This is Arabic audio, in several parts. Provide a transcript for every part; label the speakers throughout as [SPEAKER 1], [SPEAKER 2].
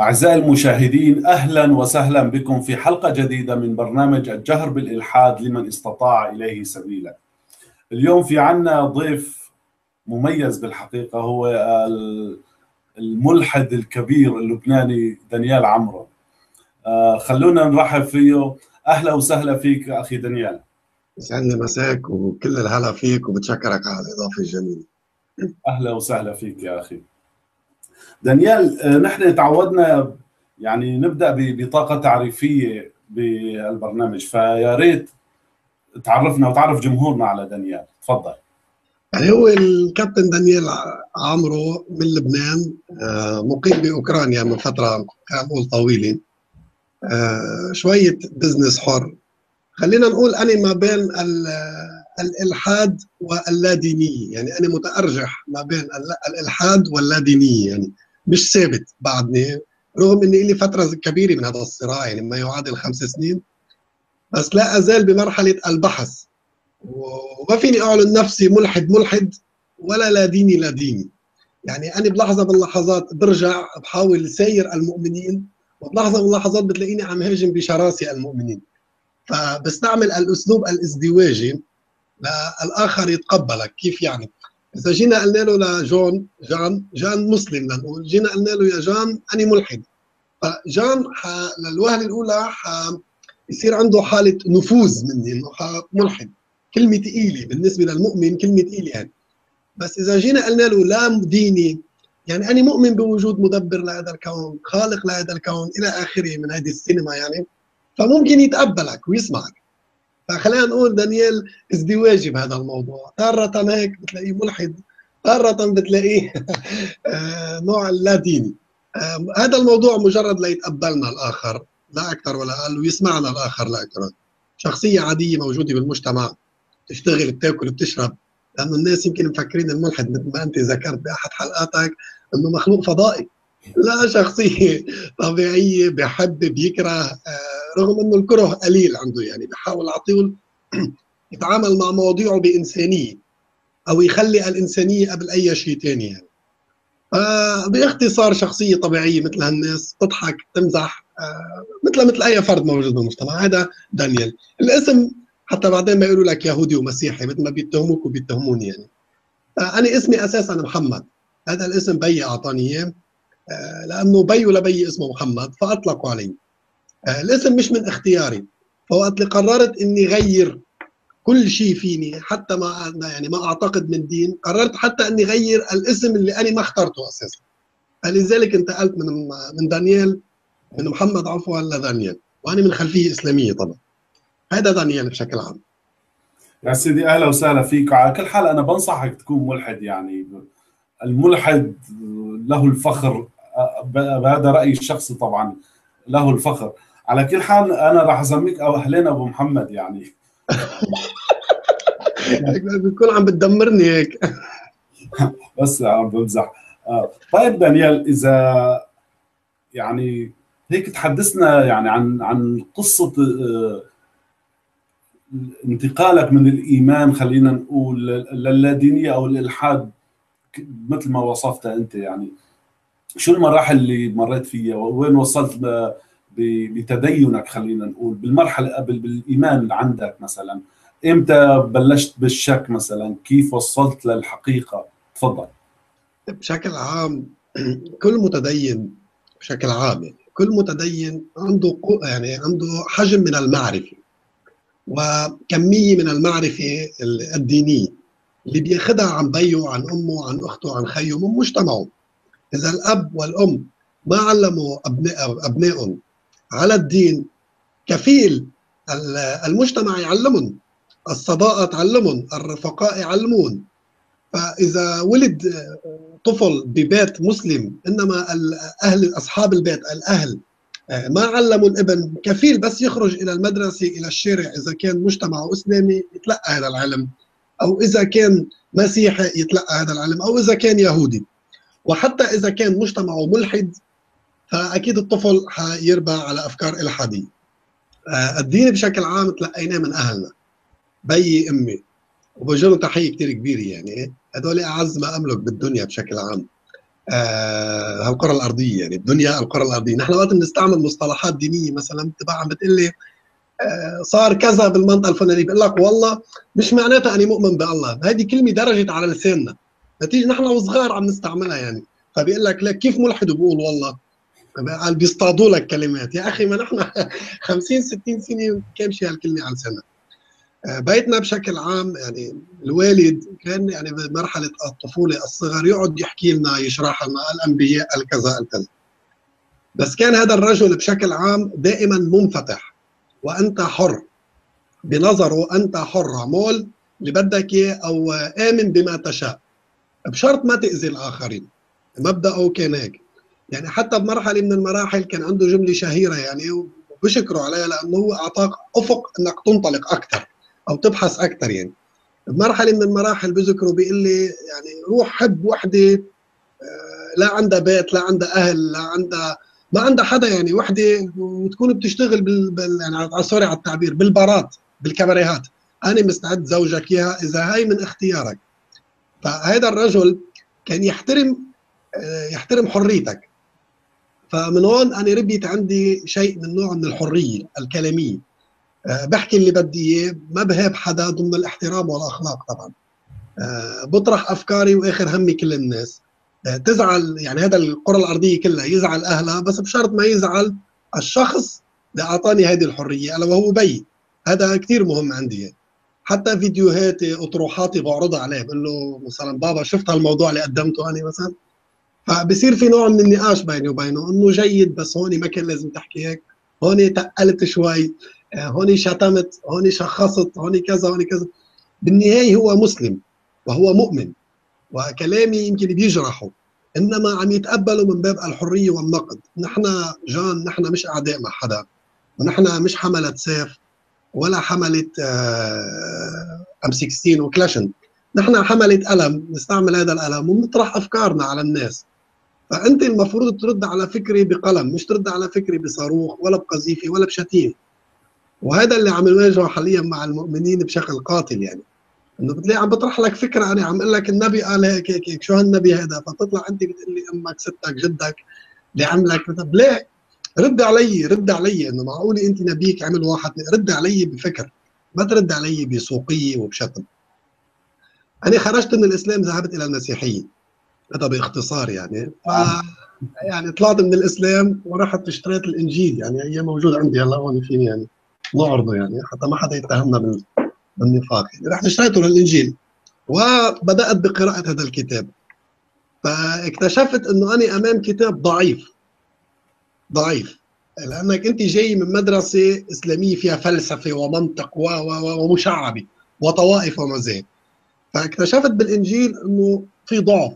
[SPEAKER 1] أعزائي المشاهدين أهلا وسهلا بكم في حلقة جديدة من برنامج الجهر بالإلحاد لمن استطاع إليه سبيلا. اليوم في عنا ضيف مميز بالحقيقة هو الملحد الكبير اللبناني دانيال عمرو. آه، خلونا نرحب فيه. أهلا وسهلا فيك أخي دانيال.
[SPEAKER 2] يسعدني مساك وكل الهلا فيك وبتشكرك على الإضافة الجميلة.
[SPEAKER 1] أهلا وسهلا فيك يا أخي. دانيال آه، نحن تعودنا يعني نبدأ بطاقة تعريفية بالبرنامج فيا ريت تعرفنا وتعرف جمهورنا على دانيال. تفضل.
[SPEAKER 2] يعني هو الكابتن دانيال عمرو من لبنان آه، مقيم بأوكرانيا من فترة نقول طويلة. آه، شوية بزنس حر. خلينا نقول أنا ما بين الإلحاد واللادينية يعني أنا متأرجح ما بين الإلحاد واللادينية يعني مش ثابت بعدني رغم إني لي فترة كبيرة من هذا الصراع يعني ما يعادل خمس سنين بس لا أزال بمرحلة البحث. وما فيني أعلن نفسي ملحد ملحد ولا لا ديني لا ديني. يعني أنا بلحظة من اللحظات برجع بحاول ساير المؤمنين وبلحظة من اللحظات بتلاقيني عم هاجم بشراسه المؤمنين. فبستعمل الأسلوب الازدواجي للاخر يتقبلك كيف يعني؟ إذا جينا قلنا له لجون جان جان مسلم لنقول. جينا قلنا له يا جان أنا ملحد. فجان للوهلة الأولى يصير عنده حالة نفوذ مني إنه ملحد. كلمة ثقيله بالنسبة للمؤمن كلمة ثقيله يعني بس إذا جينا قلنا له لا ديني يعني أنا مؤمن بوجود مدبر لهذا الكون خالق لهذا الكون إلى آخره من هذه السينما يعني فممكن يتقبلك ويسمعك. فخلينا نقول دانيال ازدواجي بهذا الموضوع. تارة هيك بتلاقيه ملحد تارة بتلاقيه آه، نوع لا ديني. آه، هذا الموضوع مجرد ليتقبلنا الآخر لا أكثر ولا أقل ويسمعنا الآخر لا أكثر. شخصية عادية موجودة بالمجتمع تشتغل بتأكل بتشرب لأنه الناس يمكن مفكرين الملحد مثل ما أنت ذكرت بأحد حلقاتك أنه مخلوق فضائي. لا شخصية طبيعية بحب بيكره آه، رغم إنه الكره قليل عنده يعني بحاول على يتعامل مع مواضيعه بإنسانية أو يخلي الإنسانية قبل أي شيء ثاني يعني. باختصار شخصية طبيعية مثل هالناس تضحك تمزح آه، مثل مثل أي فرد موجود بالمجتمع. هذا دانيال الاسم حتى بعدين ما يقولوا لك يهودي ومسيحي مثل ما بيتهموك وبيتهموني يعني. آه، أنا اسمي أساسا محمد. هذا الاسم بي أعطاني إياه. آه، لأنه بي ولبي اسمه محمد فأطلقوا علي. آه، الاسم مش من اختياري. فوقت اللي قررت إني غير كل شيء فيني حتى ما يعني ما أعتقد من دين. قررت حتى إني غير الاسم اللي أنا ما اخترته أساسا. فلذلك انتقلت من من دانيال من محمد عفوا لدانيال وأنا من خلفية إسلامية طبعا. هذا دانيال بشكل عام.
[SPEAKER 1] يا سيدي أهلا وسهلا فيك. على كل حال أنا بنصحك تكون ملحد يعني. الملحد له الفخر بهذا رأيي الشخصي طبعا له الفخر. على كل حال أنا راح أسميك أو أهلين أبو محمد يعني.
[SPEAKER 2] بيكون عم بتدمرني هيك.
[SPEAKER 1] بس عم بمزح آه، طيب دانيال إذا يعني هيك تحدثنا يعني عن عن قصة آه، انتقالك من الإيمان خلينا نقول للادينيه أو الالحاد مثل ما وصفتها أنت يعني. شو المراحل اللي مريت فيها؟ وين وصلت بتدينك خلينا نقول؟ بالمرحلة قبل بالإيمان اللي عندك مثلا. إمتى بلشت بالشك مثلا؟ كيف وصلت للحقيقة؟ تفضل.
[SPEAKER 2] بشكل عام كل متدين بشكل عام يعني كل متدين عنده يعني عنده حجم من المعرفة وكمية من المعرفة الدينية اللي بياخذها عن بيه عن أمه عن أخته عن خيه من مجتمعه. إذا الأب والأم ما علموا ابناء أبنائهم على الدين كفيل المجتمع يعلمهم الصداقة تعلمهم الرفقاء يعلمون فإذا ولد طفل ببيت مسلم إنما أهل أصحاب البيت الأهل ما علموا الابن كفيل بس يخرج إلى المدرسة إلى الشارع إذا كان مجتمعه إسلامي يتلقى هذا العلم أو إذا كان مسيحي يتلقى هذا العلم أو إذا كان يهودي. وحتى إذا كان مجتمعه ملحد فأكيد الطفل حيربى على أفكار الحاديه آه، الدين بشكل عام تلقيناه من أهلنا. بيي أمي. وبوجه تحية كثير كبيرة يعني. هدول أعز ما أملك بالدنيا بشكل عام. آه الكره الأرضية يعني. الدنيا الكره الأرضية. نحن وقت بنستعمل مصطلحات دينية مثلا تبع عم بتقول لي آه صار كذا بالمنطقة الفلانية. بقول لك والله مش معناتها أني مؤمن بالله. هذه كلمة درجت على لساننا. نتيجة نحن وصغار عم نستعملها يعني. فبيقول لك لك كيف ملحد بقول والله؟ قال بيصطادوا لك كلمات. يا أخي ما نحن 50 60 سنة كم شيء هالكلمة على لساننا آه، بيتنا بشكل عام يعني الوالد كان يعني بمرحلة الطفولة الصغر يقعد يحكي لنا يشرح لنا الأنبياء الكذا الكذا. بس كان هذا الرجل بشكل عام دائما منفتح. وأنت حر. بنظره أنت حر اعمل اللي بدك إياه أو آمن بما تشاء. بشرط ما تأذي الآخرين. مبداه كان هيك. يعني حتى بمرحلة من المراحل كان عنده جملة شهيرة يعني وبشكره عليها لأنه هو أعطاك أفق إنك تنطلق أكثر أو تبحث أكثر يعني. بمرحلة من المراحل بذكره بيقول لي يعني روح حب وحدة آه، لا عندها بيت لا عندها أهل لا عندها ما عندها حدا يعني وحدة وتكون بتشتغل بال, بال يعني سوري على التعبير بالبارات بالكباريهات أنا مستعد زوجك إياها إذا هاي من اختيارك. فهذا الرجل كان يحترم آه، يحترم حريتك. فمن هون أنا ربيت عندي شيء من نوع من الحرية الكلامية. آه، بحكي اللي بدي إياه ما بهاب حدا ضمن الاحترام والاخلاق طبعا. آه، بطرح أفكاري وآخر همي كل الناس. تزعل يعني هذا القرى الأرضية كلها يزعل أهلها بس بشرط ما يزعل الشخص اللي أعطاني هذه الحرية ألا وهو بي. هذا كثير مهم عندي. يعني. حتى فيديوهاتي أطروحاتي بعرضها عليه بقول له مثلا بابا شفت هالموضوع اللي قدمته أنا مثلا؟ فبصير في نوع من النقاش بيني وبينه إنه جيد بس هون ما كان لازم تحكي هيك. هون تقلت شوي هون شتمت هون شخصت هون كذا هون كذا. بالنهاية هو مسلم وهو مؤمن وكلامي يمكن بيجرحه إنما عم يتقبلوا من باب الحرية والنقد. نحن جان نحن مش أعداء مع حدا ونحن مش حملة سيف. ولا حملة ام 16 وكلاشن. نحن حملة قلم نستعمل هذا القلم ونطرح أفكارنا على الناس. فأنت المفروض ترد على فكري بقلم مش ترد على فكري بصاروخ ولا بقذيفه ولا بشتيم. وهذا اللي عم نواجهه حاليا مع المؤمنين بشكل قاتل يعني. إنه بتلاقي عم بطرح لك فكرة أنا عم أقول لك النبي قال هيك هيك هيك شو هالنبي هذا؟ فتطلع أنت بتقول لي أمك ستك جدك اللي عملك. ليه؟ رد علي رد علي إنه معقول أنت نبيك عمل واحد رد علي بفكر ما ترد علي بسوقية وبشتم. أنا خرجت من الإسلام ذهبت إلى المسيحية. هذا باختصار يعني. ف يعني طلعت من الإسلام ورحت اشتريت الإنجيل يعني هي موجود عندي هلا هون فيني يعني نعرضه يعني حتى ما حدا يتهمنا بالنفاق. يعني رحت اشتريته للإنجيل وبدأت بقراءة هذا الكتاب. فاكتشفت إنه أنا أمام كتاب ضعيف. ضعيف. لأنك أنت جاي من مدرسة إسلامية فيها فلسفة ومنطق ومشعبه وطوائف ومذاهب. فاكتشفت بالإنجيل إنه في ضعف.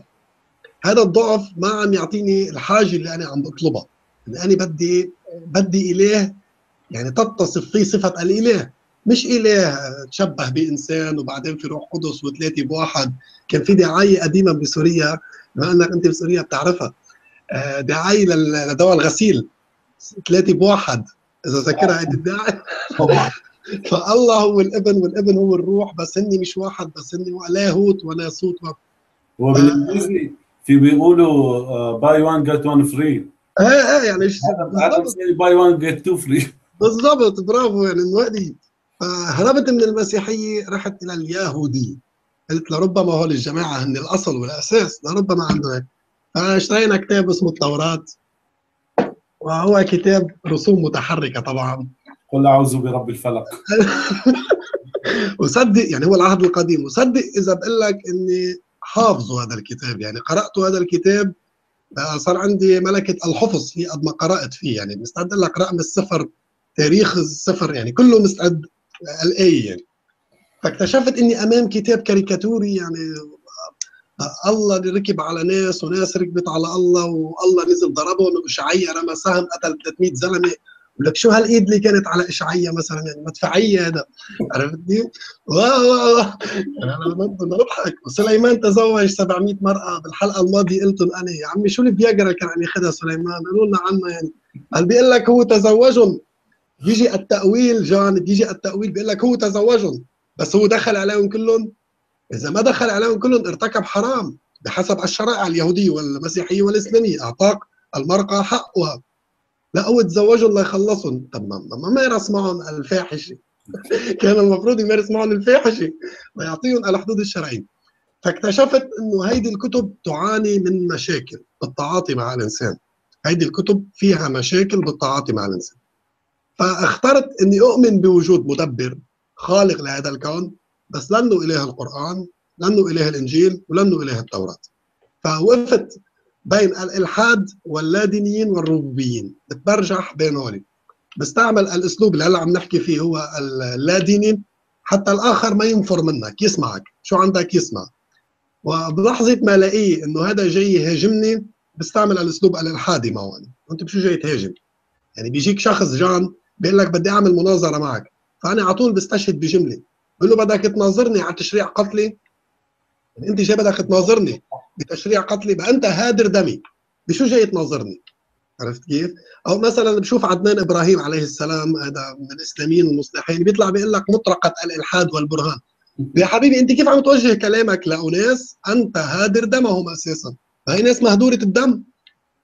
[SPEAKER 2] هذا الضعف ما عم يعطيني الحاجة اللي أنا عم بطلبها. يعني أنا بدي بدي إله يعني تتصف فيه صفة الإله. مش إله تشبه بإنسان وبعدين في روح قدس وثلاثة بواحد. كان في دعاية قديمة بسوريا بما إنك أنت بسوريا بتعرفها. آه، دعايه لدواء الغسيل. ثلاثة بواحد إذا ذكرها هذه الدعايه فالله هو الإبن والإبن هو الروح بس هني مش واحد بس هني لاهوت وناسوت
[SPEAKER 1] هو بالانجليزي في بيقولوا buy 1 get 1 free
[SPEAKER 2] إيه إيه يعني
[SPEAKER 1] buy 1 get 2 free
[SPEAKER 2] بالضبط برافو يعني الوقت. فهربت من المسيحية رحت إلى اليهودية. قلت لربما هول الجماعة هن الأصل والأساس لربما عندهم هيك فاشترينا كتاب اسمه التوراه وهو كتاب رسوم متحركة طبعا.
[SPEAKER 1] قل أعوذ برب الفلق.
[SPEAKER 2] وصدق يعني هو العهد القديم. وصدق إذا بقول لك إني حافظوا هذا الكتاب. يعني قرأت هذا الكتاب صار عندي ملكة الحفظ في قد ما قرأت فيه. يعني مستعد لك رقم السفر تاريخ السفر يعني كله مستعد الاي يعني. فاكتشفت إني أمام كتاب كاريكاتوري يعني الله ركب على ناس وناس ركبت على الله والله نزل ضربهم واشعيا رمى سهم قتل 300 زلمة. لك شو هالإيد اللي كانت على إشعيا مثلا؟ يعني مدفعية هذا. عرفتني؟ واه بدنا نضحك وسليمان تزوج 700 مرأة. بالحلقة الماضية قلت أنا يا عمي شو الفياجرا كان عم ياخذها سليمان؟ قالوا لنا عنها يعني. قال بيقول لك هو تزوجهم. بيجي التأويل جان بيجي التأويل بيقول لك هو تزوجهم. بس هو دخل عليهم كلهم. إذا ما دخل عليهم كلهم ارتكب حرام بحسب الشرائع اليهودية والمسيحية والإسلامية. أعطاك المراه حقها لا أو تزوجوا الله يخلصهم. طب ما مارس معهم الفاحشة. كان المفروض يمارس معهم الفاحشة ويعطيهم على حدود الشرعية. فاكتشفت إنه هيدي الكتب تعاني من مشاكل بالتعاطي مع الإنسان. هيدي الكتب فيها مشاكل بالتعاطي مع الإنسان. فاخترت إني أؤمن بوجود مدبر خالق لهذا الكون. بس لأنه اله القرآن لأنه اله الإنجيل ولأنه اله التوراة. فوقفت بين الالحاد واللادينيين والربوبيين بتبرجح بين هولي. بستعمل الأسلوب اللي هلأ عم نحكي فيه هو اللاديني. حتى الآخر ما ينفر منك يسمعك. شو عندك؟ يسمع. وبلحظة ما الاقيه إنه هذا جاي يهاجمني بستعمل الأسلوب الالحادي معه انت بشو جاي تهاجم؟ يعني بيجيك شخص جان بيقول لك بدي أعمل مناظرة معك. فأنا على طول بستشهد بجملة. بقول له بدك تناظرني على تشريع قتلي؟ يعني انت جاي بدك تناظرني بتشريع قتلي؟ بقى انت هادر دمي. بشو جاي تناظرني؟ عرفت كيف؟ أو مثلا بشوف عدنان إبراهيم عليه السلام هذا من الإسلاميين المصلحين بيطلع بيقول لك مطرقة الإلحاد والبرهان. يا حبيبي أنت كيف عم توجه كلامك لأناس؟ أنت هادر دمهم أساسا. هاي ناس مهدورة الدم.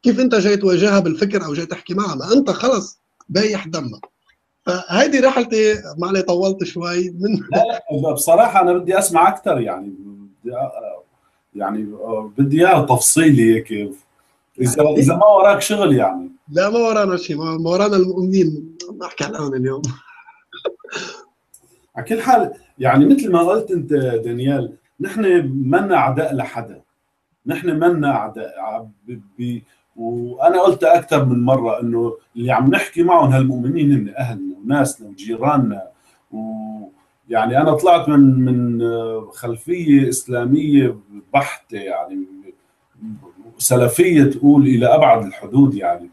[SPEAKER 2] كيف أنت جاي تواجهها بالفكر أو جاي تحكي معها؟ ما أنت خلص بايح دمها فهيدي رحلتي معلي طولت شوي من
[SPEAKER 1] لا لا بصراحة أنا بدي أسمع أكثر يعني. بدي يعني بدي إياها تفصيلي هيك. اذا إذا ما وراك شغل يعني.
[SPEAKER 2] لا ما ورانا شيء ما ورانا المؤمنين. نحكي عنهم اليوم.
[SPEAKER 1] على كل حال يعني مثل ما قلت أنت دانيال نحن منا أعداء لحدا. نحن منا أعداء. وأنا قلت أكثر من مرة إنه اللي عم نحكي معهم هالمؤمنين هن أهلنا وناسنا وجيراننا. ويعني أنا طلعت من من خلفية إسلامية بحتة يعني سلفية تقول إلى أبعد الحدود يعني.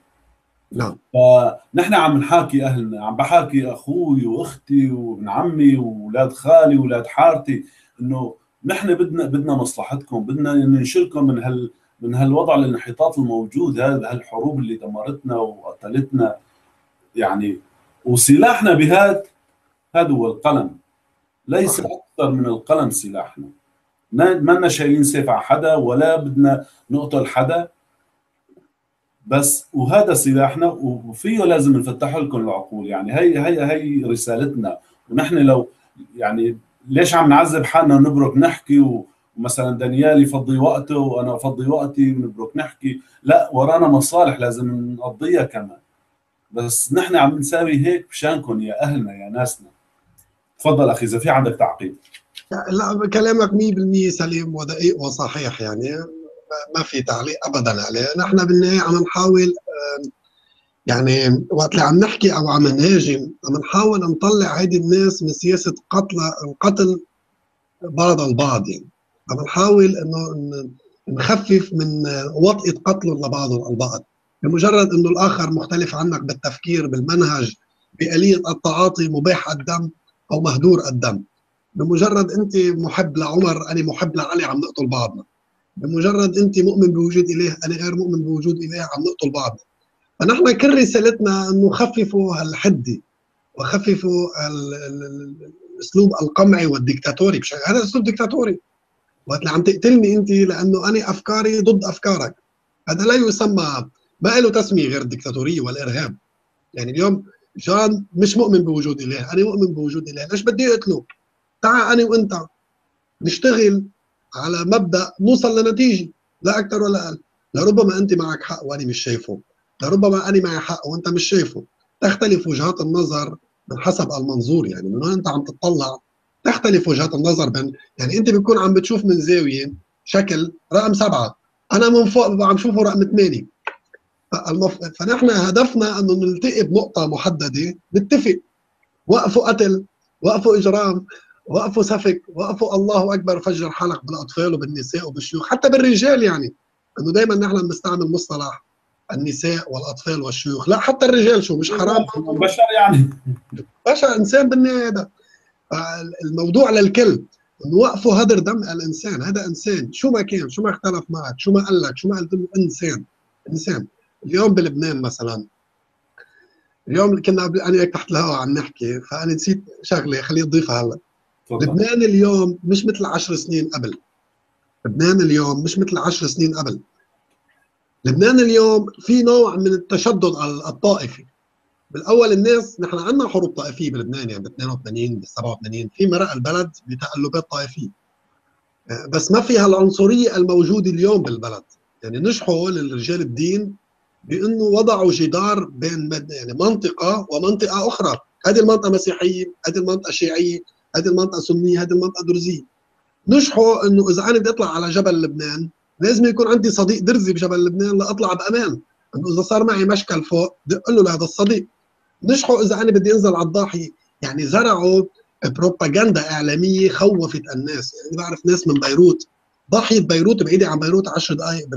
[SPEAKER 2] نعم.
[SPEAKER 1] فنحن عم نحاكي أهلنا عم بحاكي أخوي وأختي وابن عمي وأولاد خالي وأولاد حارتي إنه نحن بدنا بدنا مصلحتكم بدنا ننشلكم من هال من هالوضع الانحطاط الموجود هذا هالحروب اللي دمرتنا وقتلتنا. يعني وسلاحنا بهذا هذا هو القلم. ليس أكثر من القلم سلاحنا. ما شايلين سيف على حدا ولا بدنا نقتل حدا. بس وهذا سلاحنا وفيه لازم نفتح لكم العقول. يعني هي هي هي رسالتنا. ونحن لو يعني ليش عم نعذب حالنا ونبرك نحكي ومثلا دانيال يفضي وقته وأنا أفضي وقتي ونبرك نحكي. لا ورانا مصالح لازم نقضيها كمان. بس نحن عم نساوي هيك مشانكم يا أهلنا يا ناسنا. تفضل أخي إذا في عندك تعقيب.
[SPEAKER 2] لا كلامك 100% سليم ودقيق وصحيح يعني. ما في تعليق ابدا عليه. نحن بالنهاية عم نحاول يعني وقت اللي عم نحكي أو عم نهاجم عم نحاول نطلع هيدي الناس من سياسة قتل القتل بعض البعض يعني. عم نحاول إنه نخفف من وطئة قتلهم لبعضهم البعض. بمجرد إنه الآخر مختلف عنك بالتفكير بالمنهج بآلية التعاطي مباح الدم أو مهدور الدم. بمجرد أنت محب لعمر أنا محب لعلي عم نقتل بعضنا. بمجرد أنت مؤمن بوجود إله أنا غير مؤمن بوجود إله عم نقتل بعض فنحن كل رسالتنا إنه خففوا هالحده وخففوا الأسلوب القمعي والديكتاتوري هذا أسلوب ديكتاتوري وقت عم تقتلني انت لأنه أنا أفكاري ضد أفكارك. هذا لا يسمى ما له تسمية غير الديكتاتوريه والإرهاب. يعني اليوم جان مش مؤمن بوجود إله أنا مؤمن بوجود إله. ليش بدي أقتله؟ تعال أنا وإنت. نشتغل على مبدأ نوصل لنتيجة لا أكثر ولا أقل. لربما أنت معك حق وأنا مش شايفه. لربما أنا معي حق وإنت مش شايفه. تختلف وجهات النظر من حسب المنظور يعني من وين أنت عم تطلع تختلف وجهات النظر بين يعني انت بتكون عم بتشوف من زاوية شكل رقم سبعة. أنا من فوق عم شوفه رقم ثمانية. فالمف... فنحن هدفنا إنه نلتقي بنقطة محددة نتفق. وقفوا قتل وقفوا إجرام وقفوا سفك وقفوا الله أكبر فجر حلق بالأطفال وبالنساء وبالشيوخ حتى بالرجال يعني. إنه دائما نحن بنستعمل مصطلح النساء والأطفال والشيوخ. لا حتى الرجال شو مش حرام.
[SPEAKER 1] بشر يعني.
[SPEAKER 2] بشر إنسان بالنهاية هذا الموضوع للكل انه وقفوا هدر دم الإنسان هذا إنسان. شو ما كان شو ما اختلف معك شو ما قال لك شو ما قلت له إنسان. إنسان. اليوم بلبنان مثلا. اليوم كنا أنا تحت الهواء عم نحكي فأنا نسيت شغلة خليني أضيفها هلأ. لبنان اليوم مش مثل عشر سنين قبل. لبنان اليوم مش مثل عشر سنين قبل. لبنان اليوم في نوع من التشدد الطائفي. بالأول الناس نحن عندنا حروب طائفية بلبنان يعني ب 82 ب 87 في مرق البلد بتقلبات طائفية. آه، بس ما فيها العنصرية الموجودة اليوم بالبلد. يعني نجحوا للرجال الدين بإنه وضعوا جدار بين يعني منطقة ومنطقة أخرى. هذه المنطقة مسيحية هذه المنطقة شيعية هذه المنطقة سنية هذه المنطقة درزية. نجحوا إنه إذا أنا بدي أطلع على جبل لبنان لازم يكون عندي صديق درزي بجبل لبنان لأطلع بأمان. إنه إذا صار معي مشكل فوق أقول له لهذا الصديق. نجحوا إذا أنا بدي أنزل على الضاحية. يعني زرعوا بروباغندا إعلامية خوفت الناس. يعني بعرف ناس من بيروت. ضاحيه بيروت بعيدة عن بيروت 10 دقائق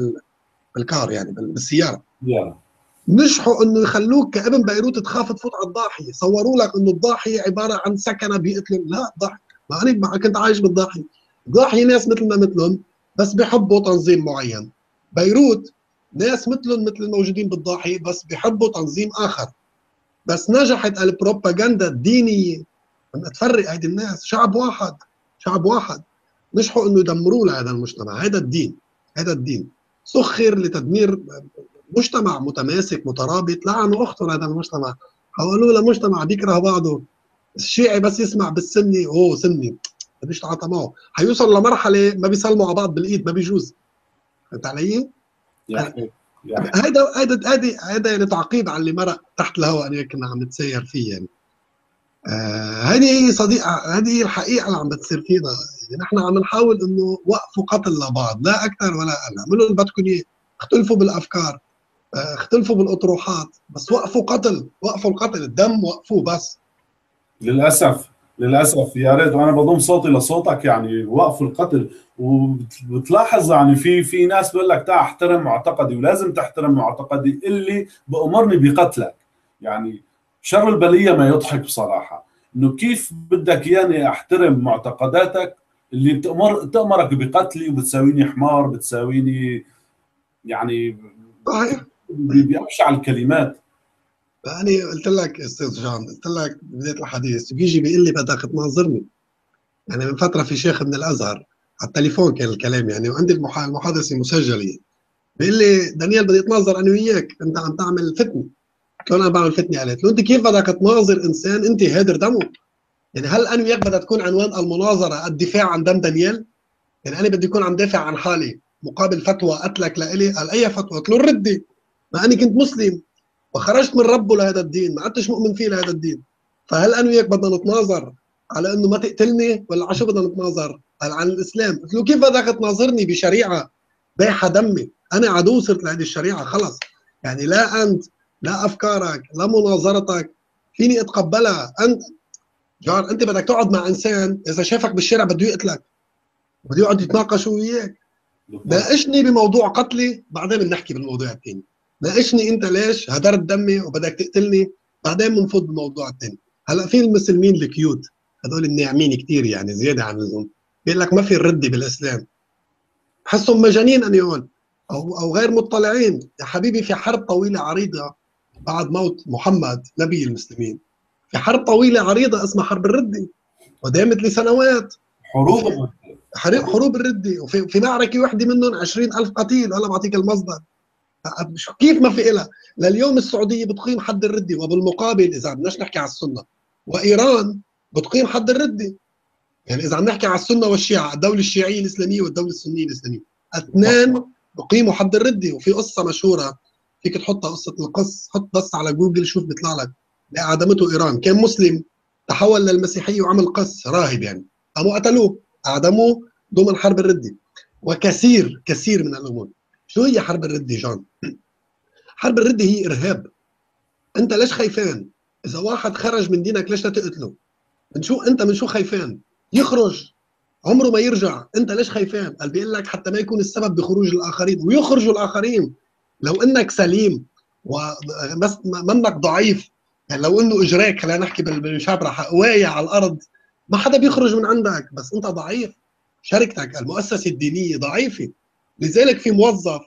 [SPEAKER 2] بالكار يعني بالسيارة. Yeah. نجحوا إنه يخلوك كأبن بيروت تخاف تفوت على الضاحية. صوروا لك إنه الضاحية عبارة عن سكنة بيقتلوا لا الضاحيه ما أنا كنت عايش بالضاحية. الضاحية ناس مثلنا مثلهم بس بيحبوا تنظيم معين. بيروت ناس مثلهم مثل الموجودين بالضاحية بس بيحبوا تنظيم آخر. بس نجحت البروباغندا الدينية. ان تفرق هيدي الناس شعب واحد شعب واحد. نجحوا إنه يدمروا لهذا المجتمع هذا الدين هذا الدين. سخر لتدمير مجتمع متماسك مترابط. لعنوا أخطر هذا المجتمع. حولوه لمجتمع بيكره بعضه. الشيعي بس يسمع بالسني أوه سني بديش يتعاطى معه. حيوصل لمرحلة ما بيسلموا على بعض بالإيد ما بيجوز. فهمت علي؟ يعني هيدا هيدا هيدا هيدا يعني تعقيب على اللي مرق تحت الهواء اللي كنا عم نتسير فيه يعني. هذه آه هي صديقة هذه هي الحقيقة اللي عم بتصير فينا. يعني نحن عم نحاول إنه وقفوا قتل لبعض لا أكثر ولا أقل. اعملوا اللي بدكم اياه اختلفوا بالأفكار آه اختلفوا بالأطروحات بس وقفوا قتل وقفوا القتل الدم وقفوه بس.
[SPEAKER 1] للأسف. للأسف. يا ريت وأنا بضم صوتي لصوتك يعني وقف القتل. وبتلاحظ يعني في في ناس بيقول لك تعال احترم معتقدي ولازم تحترم معتقدي اللي بأمرني بقتلك. يعني شر البلية ما يضحك بصراحة. إنه كيف بدك اياني أحترم معتقداتك اللي بتأمر تامرك بقتلي وبتساويني حمار بتساويني يعني بأبشع الكلمات.
[SPEAKER 2] فأنا قلت لك أستاذ جان قلت لك بداية الحديث بيجي بيقول لي بدك تناظرني. يعني من فترة في شيخ من الأزهر على التليفون كان الكلام يعني وعندي المحادثة مسجلة. بيقول لي دانيال بدي أتناظر أنا وياك أنت عم تعمل قلت له أنا بعمل فتنة قالت له أنت كيف بدك تناظر إنسان أنت هادر دمه؟ يعني هل أنا وياك بدها تكون عنوان المناظرة الدفاع عن دم دانيال يعني أنا بدي أكون عم دافع عن حالي مقابل فتوى قتلك لإلي؟ قال أي فتوى؟ قلت له الردة ما أنا كنت مسلم. وخرجت من ربه لهذا الدين ما عدتش مؤمن فيه لهذا الدين. فهل أنا وياك بدنا نتناظر على إنه ما تقتلني ولا على شو بدنا نتناظر؟ قال عن الإسلام. قلت له كيف بدك تناظرني بشريعة بايحة دمي؟ أنا عدو صرت لهذه الشريعة خلص. يعني لا أنت لا أفكارك لا مناظرتك فيني أتقبلها. أنت جار أنت بدك تقعد مع إنسان إذا شافك بالشارع بده يقتلك بده يقعد يتناقش وياك. ناقشني بموضوع قتلي بعدين بنحكي بالموضوع الثاني ناقشني انت ليش؟ هدرت دمي وبدك تقتلني. بعدين بنفوت بالموضوع الثاني هلأ في المسلمين الكيوت هدول الناعمين كثير يعني زيادة عن اللزوم. بيقول لك ما في الردة بالإسلام. بحسهم مجانين أنا هون أو أو غير مطلعين. يا حبيبي في حرب طويلة عريضة بعد موت محمد نبي المسلمين. في حرب طويلة عريضة اسمها حرب الرده ودامت لسنوات.
[SPEAKER 1] حروب
[SPEAKER 2] حروب الرده وفي في معركة واحدة منهم 20000 قتيل. أنا بعطيك المصدر. كيف ما في إلها. لليوم السعودية بتقيم حد الردة وبالمقابل إذا بدناش نحكي على السنة وإيران بتقيم حد الردة. يعني إذا عم نحكي على السنة والشيعة الدولة الشيعية الإسلامية والدولة السنية الإسلامية. اثنين بقيموا حد الردة وفي قصة مشهورة فيك تحطها قصة القص حط بس على جوجل شوف بيطلع لك. أعدمته إيران. كان مسلم تحول للمسيحية وعمل قص راهب يعني. قاموا قتلوه. أعدموه ضمن حرب الردة. وكثير كثير من الأمور. شو هي حرب الردة جان؟ حرب الردة هي إرهاب أنت ليش خايفان؟ إذا واحد خرج من دينك ليش تقتله؟ من شو أنت من شو خايفان؟ يخرج عمره ما يرجع أنت ليش خايفان؟ قال بيقول لك حتى ما يكون السبب بخروج الآخرين ويخرجوا الآخرين لو أنك سليم وبس منك ضعيف يعني لو إنه إجراك خلينا نحكي بالمشابره واقع على الأرض ما حدا بيخرج من عندك بس أنت ضعيف شركتك المؤسسة الدينية ضعيفة لذلك في موظف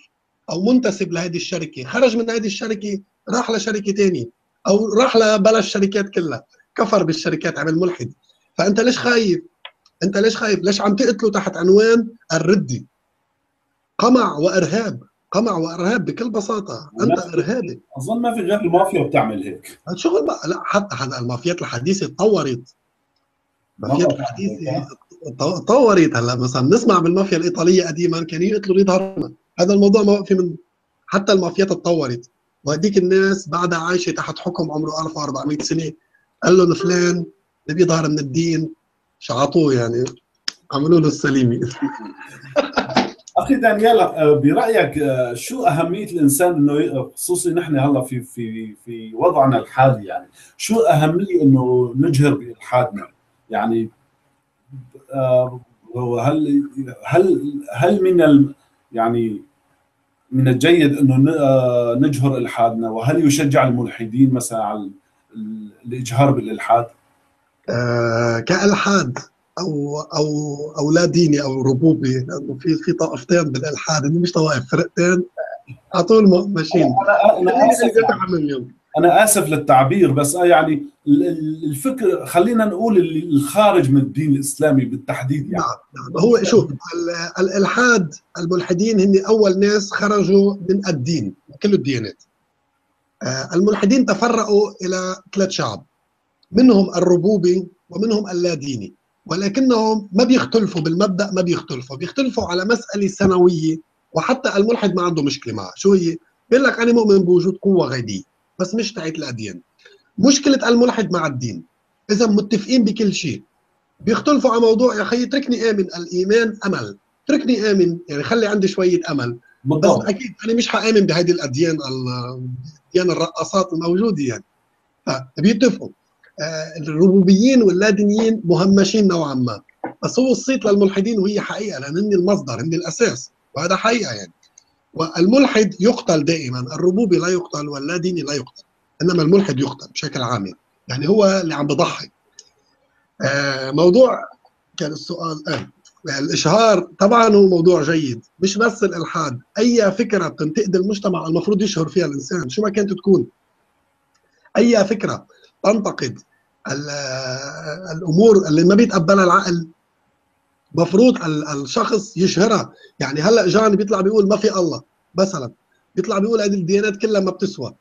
[SPEAKER 2] أو منتسب لهذه الشركة خرج من هذه الشركة راح لشركة ثانية أو راح لبلا الشركات كلها كفر بالشركات عمل ملحد. فأنت ليش خايف؟ أنت ليش خايف؟ ليش عم تقتله تحت عنوان الردي قمع وإرهاب قمع وإرهاب بكل بساطة. أنت إرهابي.
[SPEAKER 1] أظن ما في غير المافيا بتعمل هيك.
[SPEAKER 2] شغل بقى لا حتى حتى المافيات الحديثة تطورت المافيات الحديثة تطورت هلا مثلا. نسمع بالمافيا الإيطالية قديما. كانوا يقتلوا يظهرنا هذا الموضوع ما في من حتى المافيات تطورت. وهديك الناس بعدها عايشة تحت حكم عمره 1400 سنة. قال لهم فلان اللي بيظهر من الدين. شعطوه يعني. عملوا له السليمي
[SPEAKER 1] أخي دانيال برأيك شو أهمية الإنسان إنه خصوصي نحن هلا في في في وضعنا الحالي يعني شو أهمية إنه نجهر بإلحادنا؟ يعني هل هل هل من ال يعني من الجيد إنه نجهر إلحادنا؟ وهل يشجع الملحدين مثلا على الإجهار بالإلحاد؟
[SPEAKER 2] آه كإلحاد أو أو أو لا ديني أو ربوبي لأنه في في طائفتين بالإلحاد مش طوائف فرقتين على طول ماشيين.
[SPEAKER 1] أنا أنا أسف. أنا آسف للتعبير بس يعني الفكر خلينا نقول الخارج من الدين الإسلامي بالتحديد يعني.
[SPEAKER 2] نعم نعم. هو شوف الإلحاد الملحدين هن أول ناس خرجوا من الدين كل الديانات. الملحدين تفرقوا إلى ثلاث شعب منهم الربوبي ومنهم اللاديني. ولكنهم ما بيختلفوا بالمبدأ ما بيختلفوا. بيختلفوا على مسألة سنوية وحتى الملحد ما عنده مشكلة معها شو هي؟ بيقول لك أنا مؤمن بوجود قوة غيبية. بس مش تاعت الأديان. مشكلة الملحد مع الدين. إذا متفقين بكل شيء. بيختلفوا على موضوع يا أخي اتركني امن الإيمان؟ أمل. اتركني امن يعني خلي عندي شوية أمل. بالضبط. بس أكيد أنا مش حأمن بهذه الأديان ديان الرقصات الموجودة يعني. فبيتفقوا. الربوبيين واللادينيين مهمشين نوعا ما. بس هو الصيت للملحدين وهي حقيقة لأن هن المصدر هن الأساس. وهذا حقيقة يعني. والملحد يقتل دائما. الربوبي لا يقتل واللاديني لا يقتل إنما الملحد يقتل بشكل عام. يعني هو اللي عم بضحي. موضوع كان السؤال آه. الإشهار طبعا هو موضوع جيد. مش بس الإلحاد أي فكرة بتنتقد المجتمع المفروض يشهر فيها الإنسان شو ما كانت تكون. أي فكرة تنتقد الأمور اللي ما بيتقبلها العقل مفروض الشخص يشهرها. يعني هلأ جان بيطلع بيقول ما في الله مثلا. بيطلع بيقول هذه الديانات كلها ما بتسوى.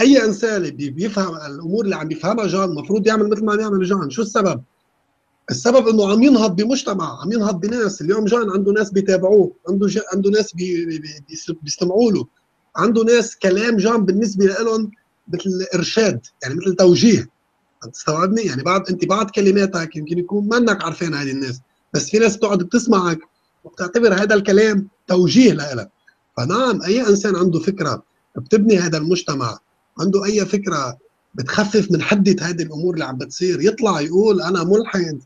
[SPEAKER 2] أي إنسان بيفهم الأمور اللي عم بيفهمها جان المفروض يعمل مثل ما بيعمل جان. شو السبب؟ السبب إنه عم ينهض بمجتمع عم ينهض بناس. اليوم جان عنده ناس بيتابعوه عنده عنده ناس بي بي بيستمعوا له. عنده ناس كلام جان بالنسبة لهم مثل إرشاد يعني مثل توجيه. تستوعبني؟ يعني بعد أنت بعد كلماتك يمكن يكون منك عارفين هذه الناس. بس في ناس بتقعد بتسمعك وبتعتبر هذا الكلام توجيه لك فنعم أي إنسان عنده فكرة بتبني هذا المجتمع عنده أي فكرة بتخفف من حدة هذه الأمور اللي عم بتصير يطلع يقول أنا ملحد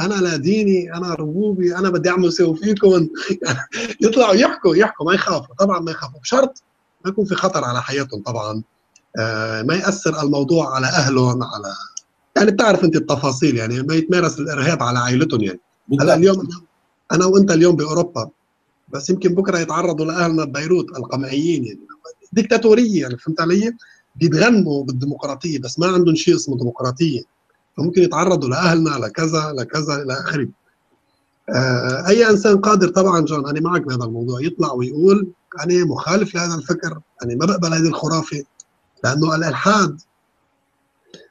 [SPEAKER 2] أنا لا ديني أنا ربوبي أنا بدي أعمل سوي فيكم. يطلعوا يحكوا يحكوا ما يخافوا طبعا ما يخافوا بشرط ما يكون في خطر على حياتهم طبعا. آه ما يأثر الموضوع على أهلهم على يعني بتعرف أنت التفاصيل يعني ما يتمارس الإرهاب على عائلتهم يعني. هلا اليوم أنا وأنت اليوم بأوروبا بس يمكن بكرة يتعرضوا لاهلنا ببيروت القمعيين يعني. ديكتاتورية يعني فهمت علي؟ بيتغنوا بالديمقراطية بس ما عندهم شيء اسمه ديمقراطية. فممكن يتعرضوا لأهلنا لكذا لكذا إلى آخره. آه أي إنسان قادر طبعا جون أنا معك بهذا الموضوع يطلع ويقول أنا مخالف لهذا الفكر أنا ما بقبل هذه الخرافة لأنه الإلحاد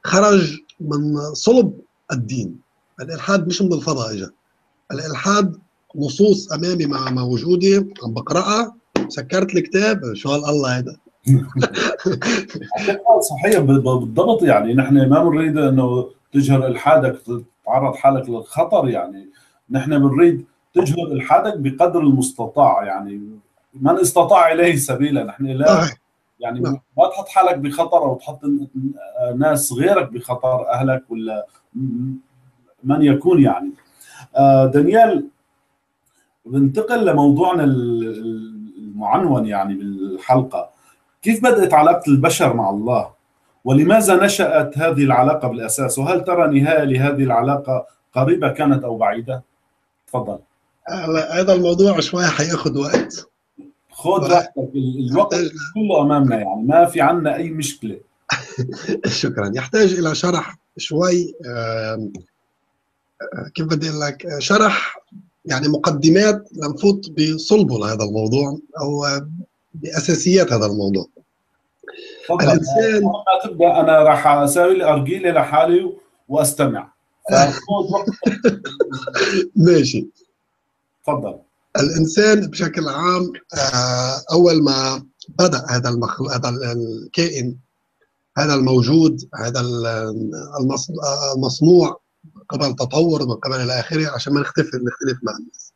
[SPEAKER 2] خرج من صلب الدين. الإلحاد مش من الفضاء اجى الإلحاد نصوص أمامي مع موجوده عم بقرأها سكرت الكتاب شو هالله هذا
[SPEAKER 1] صحيح بالضبط يعني نحن ما بنريد إنه تجهر إلحادك تعرض حالك للخطر يعني. نحن بنريد تجهر إلحادك بقدر المستطاع يعني. من استطاع إليه سبيلا نحن لا. يعني ما تحط حالك بخطر أو تحط ناس غيرك بخطر أهلك ولا من يكون يعني. دانيال بنتقل لموضوعنا المعنون يعني بالحلقة. كيف بدأت علاقة البشر مع الله؟ ولماذا نشأت هذه العلاقة بالأساس؟ وهل ترى نهاية لهذه العلاقة قريبة كانت أو بعيدة؟ تفضل.
[SPEAKER 2] هذا الموضوع شوي حياخذ وقت.
[SPEAKER 1] خذ راحتك. الوقت كله أمامنا يعني. ما في عنا أي مشكلة.
[SPEAKER 2] شكرا. يحتاج إلى شرح شوي كيف بدي أقول لك؟ شرح يعني مقدمات لنفوت بصلبه لهذا الموضوع أو بأساسيات هذا الموضوع.
[SPEAKER 1] الانسان ما تبدا أنا راح أسوي لي ارجيله لحالي وأستمع.
[SPEAKER 2] ماشي.
[SPEAKER 1] تفضل.
[SPEAKER 2] الإنسان بشكل عام آه، أول ما بدأ هذا المخلوق هذا الكائن هذا الموجود هذا المصنوع قبل تطور من قبل إلى آخره عشان ما نختلف نختلف مع الناس.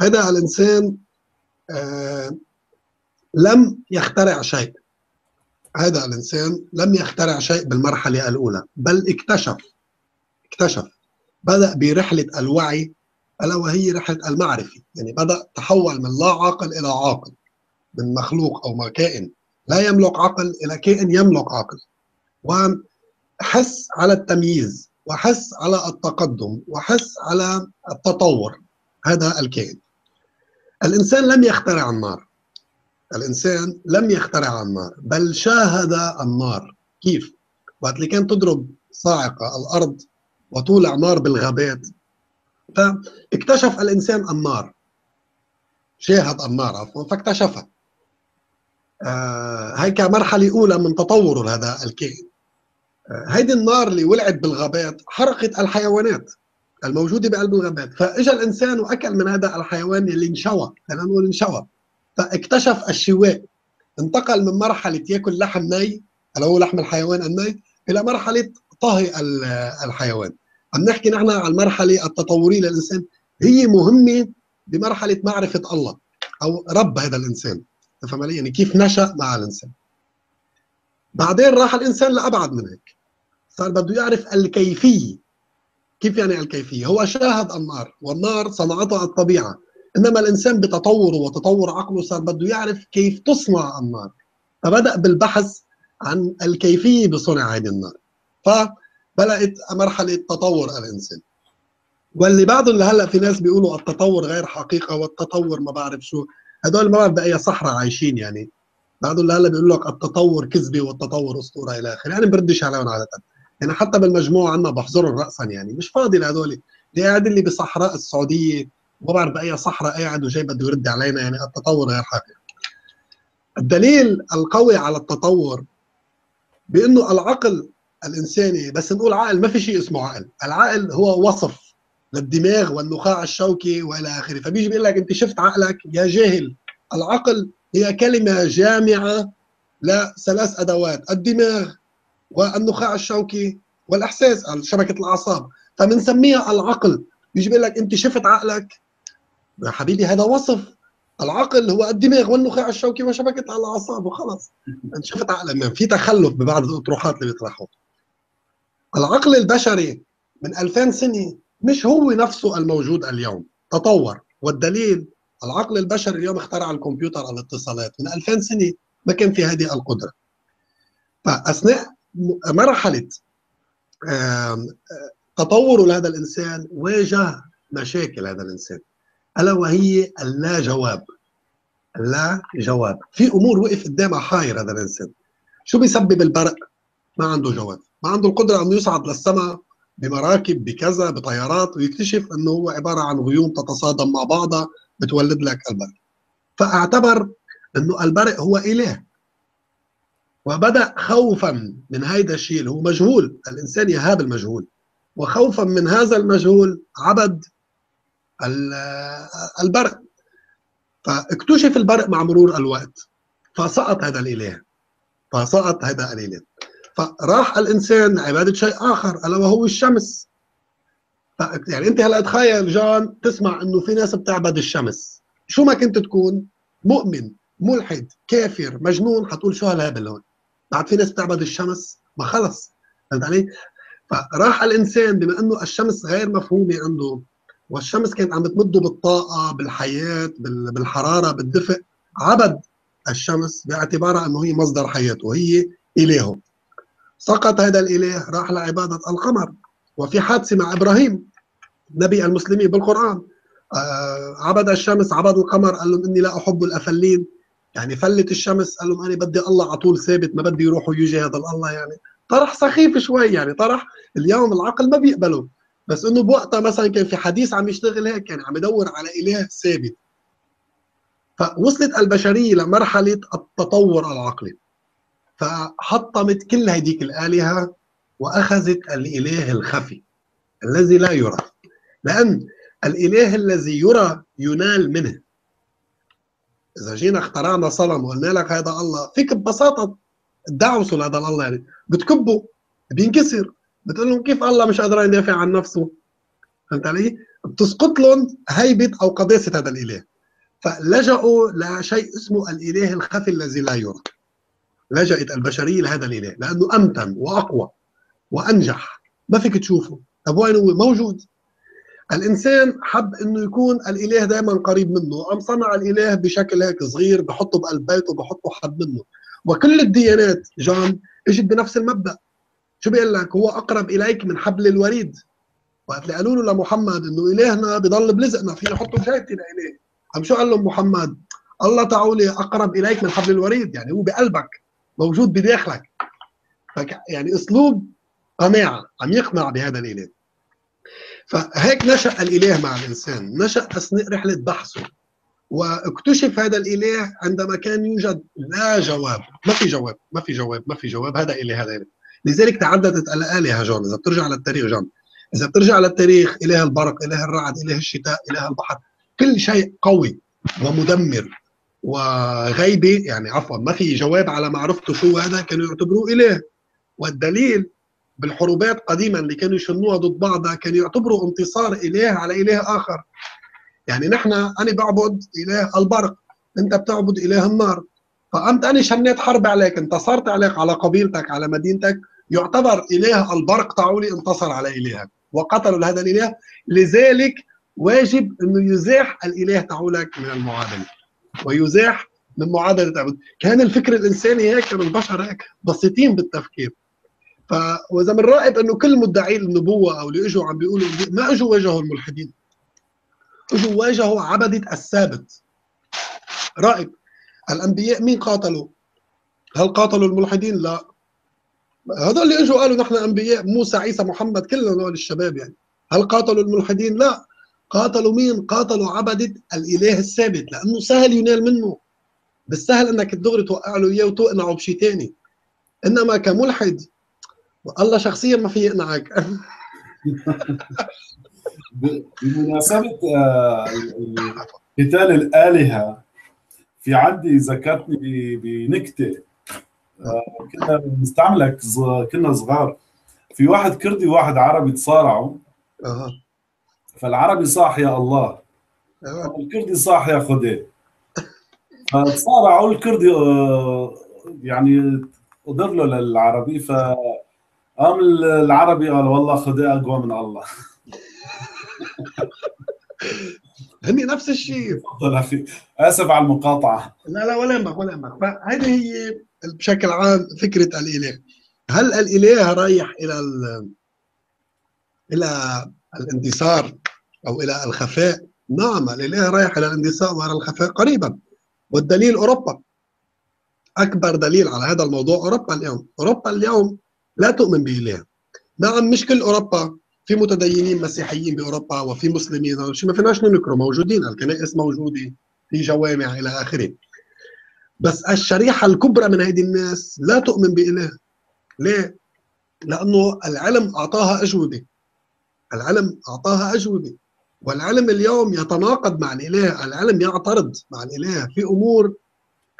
[SPEAKER 2] هذا الإنسان آه لم يخترع شيء. هذا الإنسان لم يخترع شيء بالمرحلة الأولى بل اكتشف اكتشف. بدأ برحلة الوعي ألا وهي رحلة المعرفة. يعني بدأ تحول من لا عاقل إلى عاقل من مخلوق أو كائن. لا يملك عقل إلى كائن يملك عقل. وحس على التمييز. وحس على التقدم وحس على التطور. هذا الكائن. الإنسان لم يخترع النار. الإنسان لم يخترع النار بل شاهد النار. كيف؟ وقت اللي كان تضرب صاعقة الأرض وتولع نار بالغابات فاكتشف الإنسان النار. شاهد النار عفوا فاكتشفها. آه هي كمرحله أولى من تطور هذا الكائن. هيدي النار اللي ولعت بالغابات حرقت الحيوانات الموجودة بقلب الغابات. فاجى الإنسان وأكل من هذا الحيوان اللي انشوى خلينا نقول انشوى. فاكتشف الشواء. انتقل من مرحلة يأكل لحم ني اللي هو لحم الحيوان الني إلى مرحلة طهي الحيوان. عم نحكي نحن عن المرحله التطورية للإنسان. هي مهمة بمرحلة معرفة الله أو رب هذا الإنسان. تفهم علي؟ يعني كيف نشأ مع الإنسان. بعدين راح الإنسان لأبعد من هيك. صار بده يعرف الكيفية. كيف يعني الكيفية؟ هو شاهد النار والنار صنعتها الطبيعة. إنما الإنسان بتطوره وتطور عقله صار بده يعرف كيف تصنع النار. فبدأ بالبحث عن الكيفية بصنع هذه النار. فبدات مرحلة تطور الإنسان. واللي بعدهم لهلأ في ناس بيقولوا التطور غير حقيقة والتطور ما بعرف شو. هدول ما بعرف بأي صحراء عايشين يعني. بعضهم لهلأ بيقول لك التطور كذبة والتطور أسطورة إلى آخره. يعني بردش عليهم عادة. يعني حتى بالمجموعة عندنا بحضرهم راسا يعني. مش فاضي لهدول اللي قاعد اللي بصحراء السعودية. ما بعرف بأي صحراء قاعد وجاي بده يرد علينا يعني. التطور غير حقيقي الدليل القوي على التطور بأنه العقل الإنساني بس نقول عقل ما في شيء اسمه عقل. العقل هو وصف للدماغ والنخاع الشوكي وإلى آخره. فبيجي بيقول لك أنت شفت عقلك يا جاهل. العقل هي كلمة جامعة لثلاث أدوات. الدماغ والنخاع الشوكي والإحساس شبكة الأعصاب. فبنسميها العقل. بيجي بيقول لك أنت شفت عقلك. يا حبيبي هذا وصف. العقل هو الدماغ والنخاع الشوكي وشبكة الأعصاب وخلص أنت شفت عقلك. في تخلف ببعض الأطروحات اللي بيطرحوا. العقل البشري من 2000 سنة مش هو نفسه الموجود اليوم. تطور. والدليل العقل البشري اليوم اخترع الكمبيوتر الاتصالات. من 2000 سنة ما كان في هذه القدرة. فأثناء مرحله تطوره لهذا الإنسان واجه مشاكل هذا الإنسان. ألا وهي اللا جواب لا جواب في أمور وقف قدامها حاير هذا الإنسان. شو بيسبب البرق؟ ما عنده جواب. ما عنده القدرة انه يصعد للسماء بمراكب بكذا بطيارات ويكتشف إنه هو عبارة عن غيوم تتصادم مع بعضها بتولد لك البرق. فأعتبر إنه البرق هو إله. وبدأ خوفا من هيدا الشيء اللي هو مجهول. الإنسان يهاب المجهول. وخوفا من هذا المجهول عبد البرق. فاكتشف البرق مع مرور الوقت. فسقط هذا الإله. فسقط هذا الإله. فراح الإنسان عباده شيء آخر ألا وهو الشمس. يعني أنت هلأ تخيل جان تسمع إنه في ناس بتعبد الشمس. شو ما كنت تكون؟ مؤمن ملحد كافر مجنون حتقول شو هالهبل هون؟ بعد في ناس بتعبد الشمس ما خلص. فهمت علي؟ فراح الإنسان بما أنه الشمس غير مفهومة عنده والشمس كانت عم بتمده بالطاقة بالحياة بالحرارة بالدفء عبد الشمس باعتبارها أنه هي مصدر حياته وهي إلهه. سقط هذا الإله راح لعبادة القمر. وفي حادثة مع إبراهيم نبي المسلمين بالقرآن. آه عبد الشمس عبد القمر قال لهم إني لا أحب الأفلين. يعني فلت الشمس قال لهم أنا بدي الله على طول ثابت ما بدي يروح ويجي هذا الله يعني. طرح سخيف شوي يعني طرح اليوم العقل ما بيقبله. بس إنه بوقتها مثلا كان في حديث عم يشتغل هيك كان عم يدور على إله ثابت. فوصلت البشرية لمرحلة التطور العقلي. فحطمت كل هديك الآلهة وأخذت الإله الخفي الذي لا يرى. لأن الإله الذي يرى ينال منه. إذا جينا اخترعنا صنم وقلنا لك هذا الله فيك ببساطة تدعوسوا لهذا الله يعني. بتكبه بينكسر. بتقول لهم كيف الله مش قادر يدافع عن نفسه؟ فهمت علي؟ بتسقط لهم هيبة أو قداسه هذا الإله. فلجأوا لشيء اسمه الإله الخفي الذي لا يرى. لجأت البشرية لهذا الإله لأنه أمتن وأقوى وأنجح. ما فيك تشوفه. طب وين هو؟ موجود. الإنسان حب إنه يكون الإله دائما قريب منه قام صنع الإله بشكل هيك صغير بحطه بقلب بيته بحطه حد منه. وكل الديانات جان إجت بنفس المبدأ. شو بيقول لك؟ هو أقرب إليك من حبل الوريد. وقت اللي قالوا له لمحمد إنه إلهنا بضل بلزقنا فينا نحطه بجيبتي لاله عم شو قال له محمد؟ الله تعالى أقرب إليك من حبل الوريد. يعني هو بقلبك موجود بداخلك. يعني أسلوب قناعه عم يقنع بهذا الإله. فهيك نشأ الإله مع الإنسان. نشأ اثناء رحلة بحثه. واكتشف هذا الإله عندما كان يوجد لا جواب. ما في جواب. ما في جواب. ما في جواب. هذا إله هذا إله. لذلك تعددت الآلهة جون. إذا بترجع للتاريخ جون. إذا بترجع للتاريخ إله البرق إله الرعد إله الشتاء إله البحر. كل شيء قوي ومدمر وغيبي. يعني عفوا ما في جواب على معرفته شو هذا. كانوا يعتبروه إله. والدليل بالحروبات قديما اللي كانوا يشنوها ضد بعضها كانوا يعتبروا انتصار إله على إله آخر. يعني نحن أنا بعبد إله البرق أنت بتعبد إله النار. فقمت أنا شنيت حرب عليك انتصرت عليك على قبيلتك على مدينتك. يعتبر إله البرق تعولي انتصر على إلهك. وقتلوا لهذا الإله. لذلك واجب إنه يزاح الإله تعولك من المعادلة. ويزاح من معادلة عبد كان الفكر الإنساني هيك كان البشر هيك بسيطين بالتفكير. ف واذا بنراقب أنه كل مدعي النبوه أو اللي إجوا عم بيقولوا ما إجوا واجهوا الملحدين إجوا واجهوا عبدة الثابت راقب الأنبياء مين قاتلوا؟ هل قاتلوا الملحدين؟ لا هذول اللي إجوا قالوا نحن أنبياء موسى عيسى محمد كل هذول الشباب يعني هل قاتلوا الملحدين؟ لا قاتلوا مين؟ قاتلوا عبدة الإله الثابت لأنه سهل ينال منه بالسهل إنك دغري توقع له إياه وتقنعه بشيء ثاني إنما كملحد الله شخصيا ما في يقنعك.
[SPEAKER 1] بمناسبة آه، قتال الآلهة في عندي ذكرتني بنكتة. آه، كنا بنستعملها كنا صغار. في واحد كردي وواحد عربي تصارعوا. فالعربي صاح يا الله. الكردي صاح يا خدي فتصارعوا الكردي آه، يعني قدر له للعربي ف قام العربي قال والله خدي اقوى من الله.
[SPEAKER 2] هني نفس الشيء.
[SPEAKER 1] تفضل آسف على المقاطعة.
[SPEAKER 2] لا لا ولا يهمك ولا يهمك فهذه هي بشكل عام فكرة الإله. هل الإله رايح إلى إلى الاندثار أو إلى الخفاء؟ نعم الإله رايح إلى الاندثار وإلى الخفاء قريبا. والدليل أوروبا. أكبر دليل على هذا الموضوع أوروبا اليوم. أوروبا اليوم لا تؤمن باله نعم مش كل أوروبا في متدينين مسيحيين بأوروبا وفي مسلمين. شيء ما فيناش ننكره موجودين الكنائس موجودة في جوامع إلى آخره. بس الشريحة الكبرى من هذه الناس لا تؤمن باله ليه؟ لأنه العلم أعطاها اجوبه العلم أعطاها اجوبه والعلم اليوم يتناقض مع الإله. العلم يعترض مع الإله. في أمور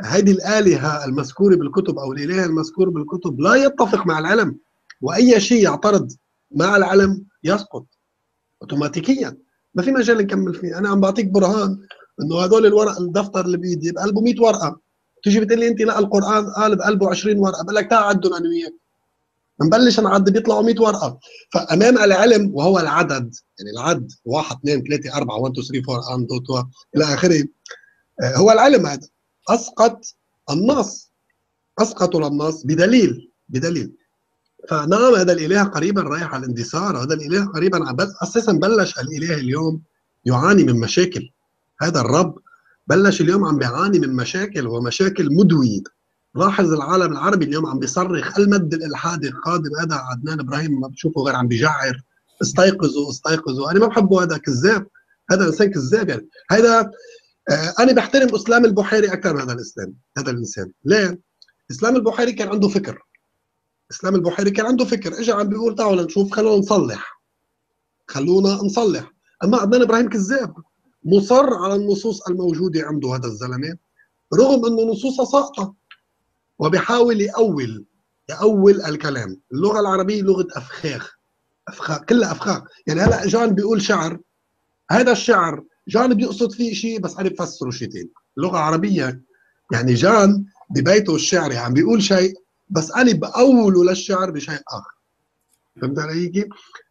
[SPEAKER 2] هذه الآلهة المذكورة بالكتب أو الإله المذكور بالكتب لا يتفق مع العلم وأي شيء يعترض مع العلم يسقط اوتوماتيكيا. ما في مجال نكمل فيه. أنا عم بعطيك برهان إنه هدول الورق الدفتر اللي بايدي بقلبه 100 ورقة تيجي بتقول لي أنت لا القرآن قال بقلبه 20 ورقة. بقول لك تعال عدهم أنا وياك. بنبلش نعد بيطلعوا 100 ورقة. فأمام العلم وهو العدد يعني العد 1 2 3 4 1 2 3 4 1 2 3 إلى آخره. آه، هو العلم هذا. أسقط النص. اسقطوا النص بدليل بدليل. فنعم هذا الإله قريبا رايح على الاندثار هذا الإله قريبا بس أساسا بلش الإله اليوم يعاني من مشاكل. هذا الرب بلش اليوم عم بيعاني من مشاكل ومشاكل مدوية. لاحظ العالم العربي اليوم عم بيصرخ المد الالحادي القادم؟ هذا عدنان إبراهيم ما بتشوفه غير عم بيجعر. استيقظوا استيقظوا. أنا ما بحبه هذا كذاب. هذا إنسان كذاب يعني. هذا أنا بحترم إسلام البحيري أكثر من هذا الإسلام هذا الإنسان. ليه؟ إسلام البحيري كان عنده فكر. إسلام البحيري كان عنده فكر. اجى عم بيقول تعالوا نشوف خلونا نصلح. خلونا نصلح. أما عدنان إبراهيم كذاب. مصر على النصوص الموجودة عنده هذا الزلمة رغم إنه نصوصها ساقطة. وبيحاول يأول يأول الكلام. اللغة العربية لغة أفخاخ. أفخاخ كلها أفخاخ. يعني هلا جان بيقول شعر. هذا الشعر جان بيقصد فيه شيء بس أنا بفسره شيء ثاني اللغة العربية يعني جان ببيته الشعري عم بيقول شيء بس أنا بأوله للشعر بشيء آخر. فهمت علي كيف؟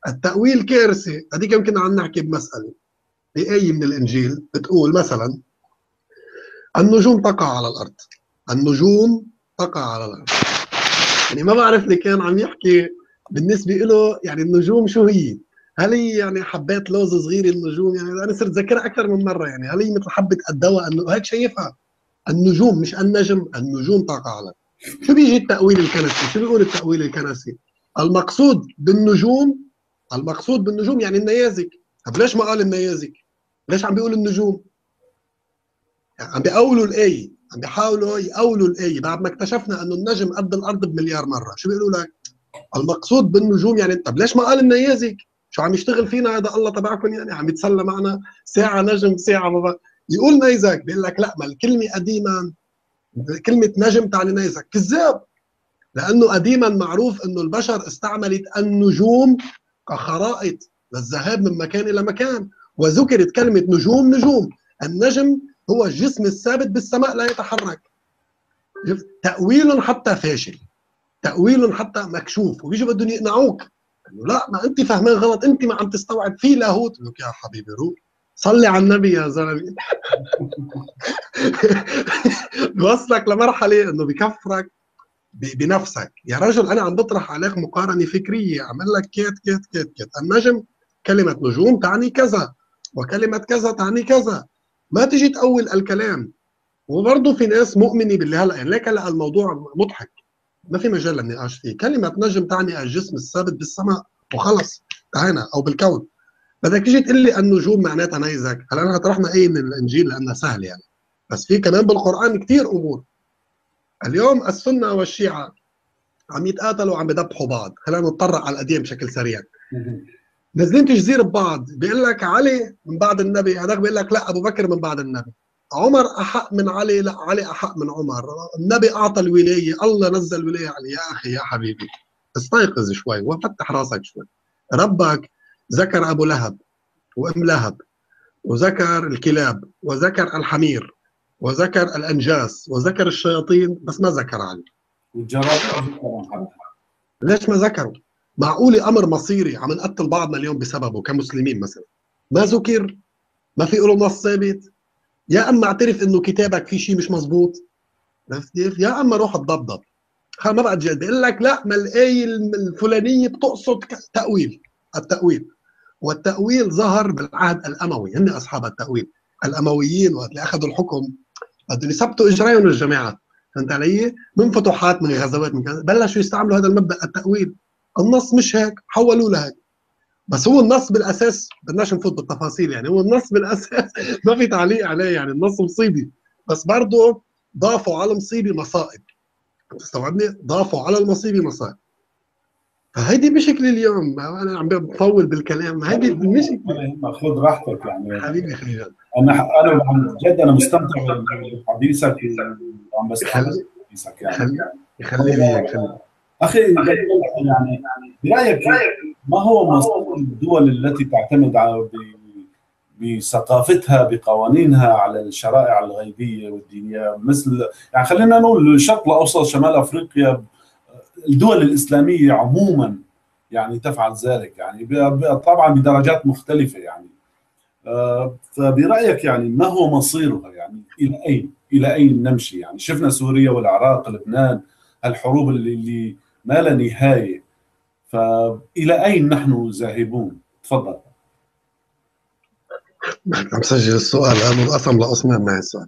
[SPEAKER 2] التأويل كارثة هذيك يمكن عم نحكي بمسألة. بآية من الإنجيل بتقول مثلا النجوم تقع على الأرض. النجوم تقع على الأرض. يعني ما بعرف اللي كان عم يحكي بالنسبة له يعني النجوم شو هي؟ هل هي يعني حبات لوز صغيرة النجوم يعني أنا صرت ذاكرها أكثر من مرة يعني هل هي مثل حبة الدواء إنه هيك شايفها النجوم مش النجم النجوم تقع على شو بيجي التأويل الكنسي؟ شو بيقول التأويل الكنسي؟ المقصود بالنجوم المقصود بالنجوم يعني النيازك طب ليش ما قال النيازك؟ ليش عم بيقول النجوم؟ يعني عم بيقولوا الآية عم بيحاولوا يقولوا الآية بعد ما اكتشفنا إنه النجم قد الأرض بمليار مرة شو بيقولوا لك؟ المقصود بالنجوم يعني طب ليش ما قال النيازك؟ شو عم يشتغل فينا هذا الله تبعكم يعني؟ عم يتسلى معنا ساعة نجم ساعة بابا يقول نيزك بيقول لك لا ما الكلمة قديما كلمة نجم تعني نيزك. كذاب. لأنه قديما معروف إنه البشر استعملت النجوم كخرائط للذهاب من مكان إلى مكان وذكرت كلمة نجوم نجوم. النجم هو الجسم الثابت بالسماء لا يتحرك. تأويل حتى فاشل تأويل حتى مكشوف وبيجوا بدهم يقنعوك. إنه لا ما انت فهمان غلط انت ما عم تستوعب. في لاهوت يا حبيبي روح. صلي على النبي يا زلمة. بوصلك لمرحلة إنه بكفرك بنفسك. يا رجل أنا عم بطرح عليك مقارنة فكرية. أعمل لك كيت كيت كيت كيت. النجم كلمة نجوم تعني كذا وكلمة كذا تعني كذا. ما تجي تأول الكلام. وبرضه في ناس مؤمنة باللي هلا يعني ليك هلأ الموضوع مضحك. ما في مجال للنقاش فيه. كلمة نجم تعني الجسم الثابت بالسماء وخلص انتهينا أو بالكون. بدك تيجي تقول لي النجوم معناتها نيزك؟ هلا أنا طرحنا إيه من الإنجيل لأنها سهلة يعني. بس في كمان بالقرآن كثير أمور. اليوم السنة والشيعة عم يتقاتلوا وعم يذبحوا بعض. خلينا نتطرق على القديم بشكل سريع. نازلين تجزير ببعض. بيقول لك علي من بعد النبي هذاك بيقول لك لا أبو بكر من بعد النبي. عمر أحق من علي لا علي أحق من عمر. النبي أعطى الولاية الله نزل الولاية علي يا أخي يا حبيبي استيقظ شوي وفتح راسك شوي. ربك ذكر أبو لهب وأم لهب وذكر الكلاب وذكر الحمير وذكر الأنجاس وذكر الشياطين بس ما ذكر علي. ليش ما ذكروا؟ معقولة أمر مصيري عم نقتل بعضنا اليوم بسببه كمسلمين مثلا. ما ذكر؟ ما في له نص ثابت؟ يا أما اعترف إنه كتابك في شيء مش مزبوط عرفت كيف؟ يا أما روح تضبضب ما بقى جد بيقول لك لا ما الآية الفلانية بتقصد تأويل. التأويل. والتأويل ظهر بالعهد الأموي. هن أصحاب التأويل. الأمويين وقت اللي أخذوا الحكم. بدهم يثبتوا إجرائهم الجماعات فهمت علي؟ من فتوحات من غزوات من كذا. بلشوا يستعملوا هذا المبدأ التأويل. النص مش هيك حولوه لهيك. بس هو النص بالاساس بدناش نفوت بالتفاصيل يعني هو النص بالاساس ما في تعليق عليه يعني النص مصيبي. بس برضه ضافوا على المصيبه مصائب. تستوعبني؟ ضافوا على المصيبه مصائب. فهيدي مشكلة اليوم. أنا عم بطول بالكلام. هيدي
[SPEAKER 1] مشكلة خذ راحتك يعني.
[SPEAKER 2] حبيبي خليل.
[SPEAKER 1] أنا أنا عن جد أنا مستمتع بحديثك وعم بستمتع بحديثك يعني.
[SPEAKER 2] يخليني يخليني
[SPEAKER 1] أخي يعني برأيك ما هو مصير الدول التي تعتمد على بثقافتها بقوانينها على الشرائع الغيبية والدينية؟ مثل يعني خلينا نقول الشرق الأوسط شمال أفريقيا الدول الإسلامية عموما يعني تفعل ذلك يعني طبعا بدرجات مختلفة يعني. فبرأيك يعني ما هو مصيرها؟ يعني إلى أين؟ إلى أين نمشي؟ يعني شفنا سوريا والعراق لبنان الحروب اللي, اللي ما لا نهاية. فإلى أين نحن ذاهبون؟ تفضل.
[SPEAKER 2] عم سجل السؤال هذا انقسم لقسمين مع السؤال.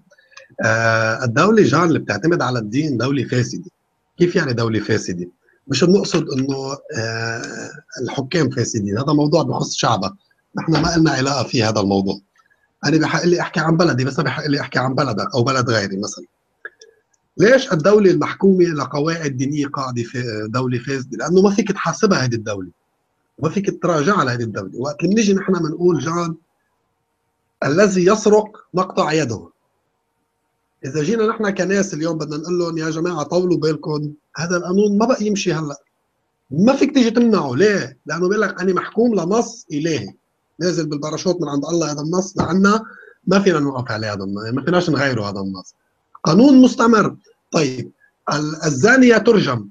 [SPEAKER 2] آه الدولة جان اللي بتعتمد على الدين دولة فاسدة. كيف يعني دولة فاسدة؟ مش بنقصد إنه آه، الحكام فاسدين. هذا موضوع بخص شعبه نحن ما لنا علاقة في هذا الموضوع. أنا بحق لي أحكي عن بلدي بس بحق لي أحكي عن بلدك أو بلد غيري مثلا. ليش الدولة المحكومة لقواعد دينية قاعدة في دولة فاسدة؟ لأنه ما فيك تحاسبها هذه الدولة. وما فيك تراجع على هذه الدولة. وقت اللي بنيجي نحن بنقول جان الذي يسرق نقطع يده. إذا جينا نحن كناس اليوم بدنا نقول لهم يا جماعة طولوا بالكم. هذا القانون ما بقى يمشي هلأ. ما فيك تيجي تمنعه. ليه؟ لأنه بيقول لك أنا محكوم لنص إلهي. نازل بالباراشوت من عند الله هذا النص لعنا. ما فينا نوقف عليه هذا النص. ما فيناش نغيره هذا النص. قانون مستمر. طيب الزانية ترجم.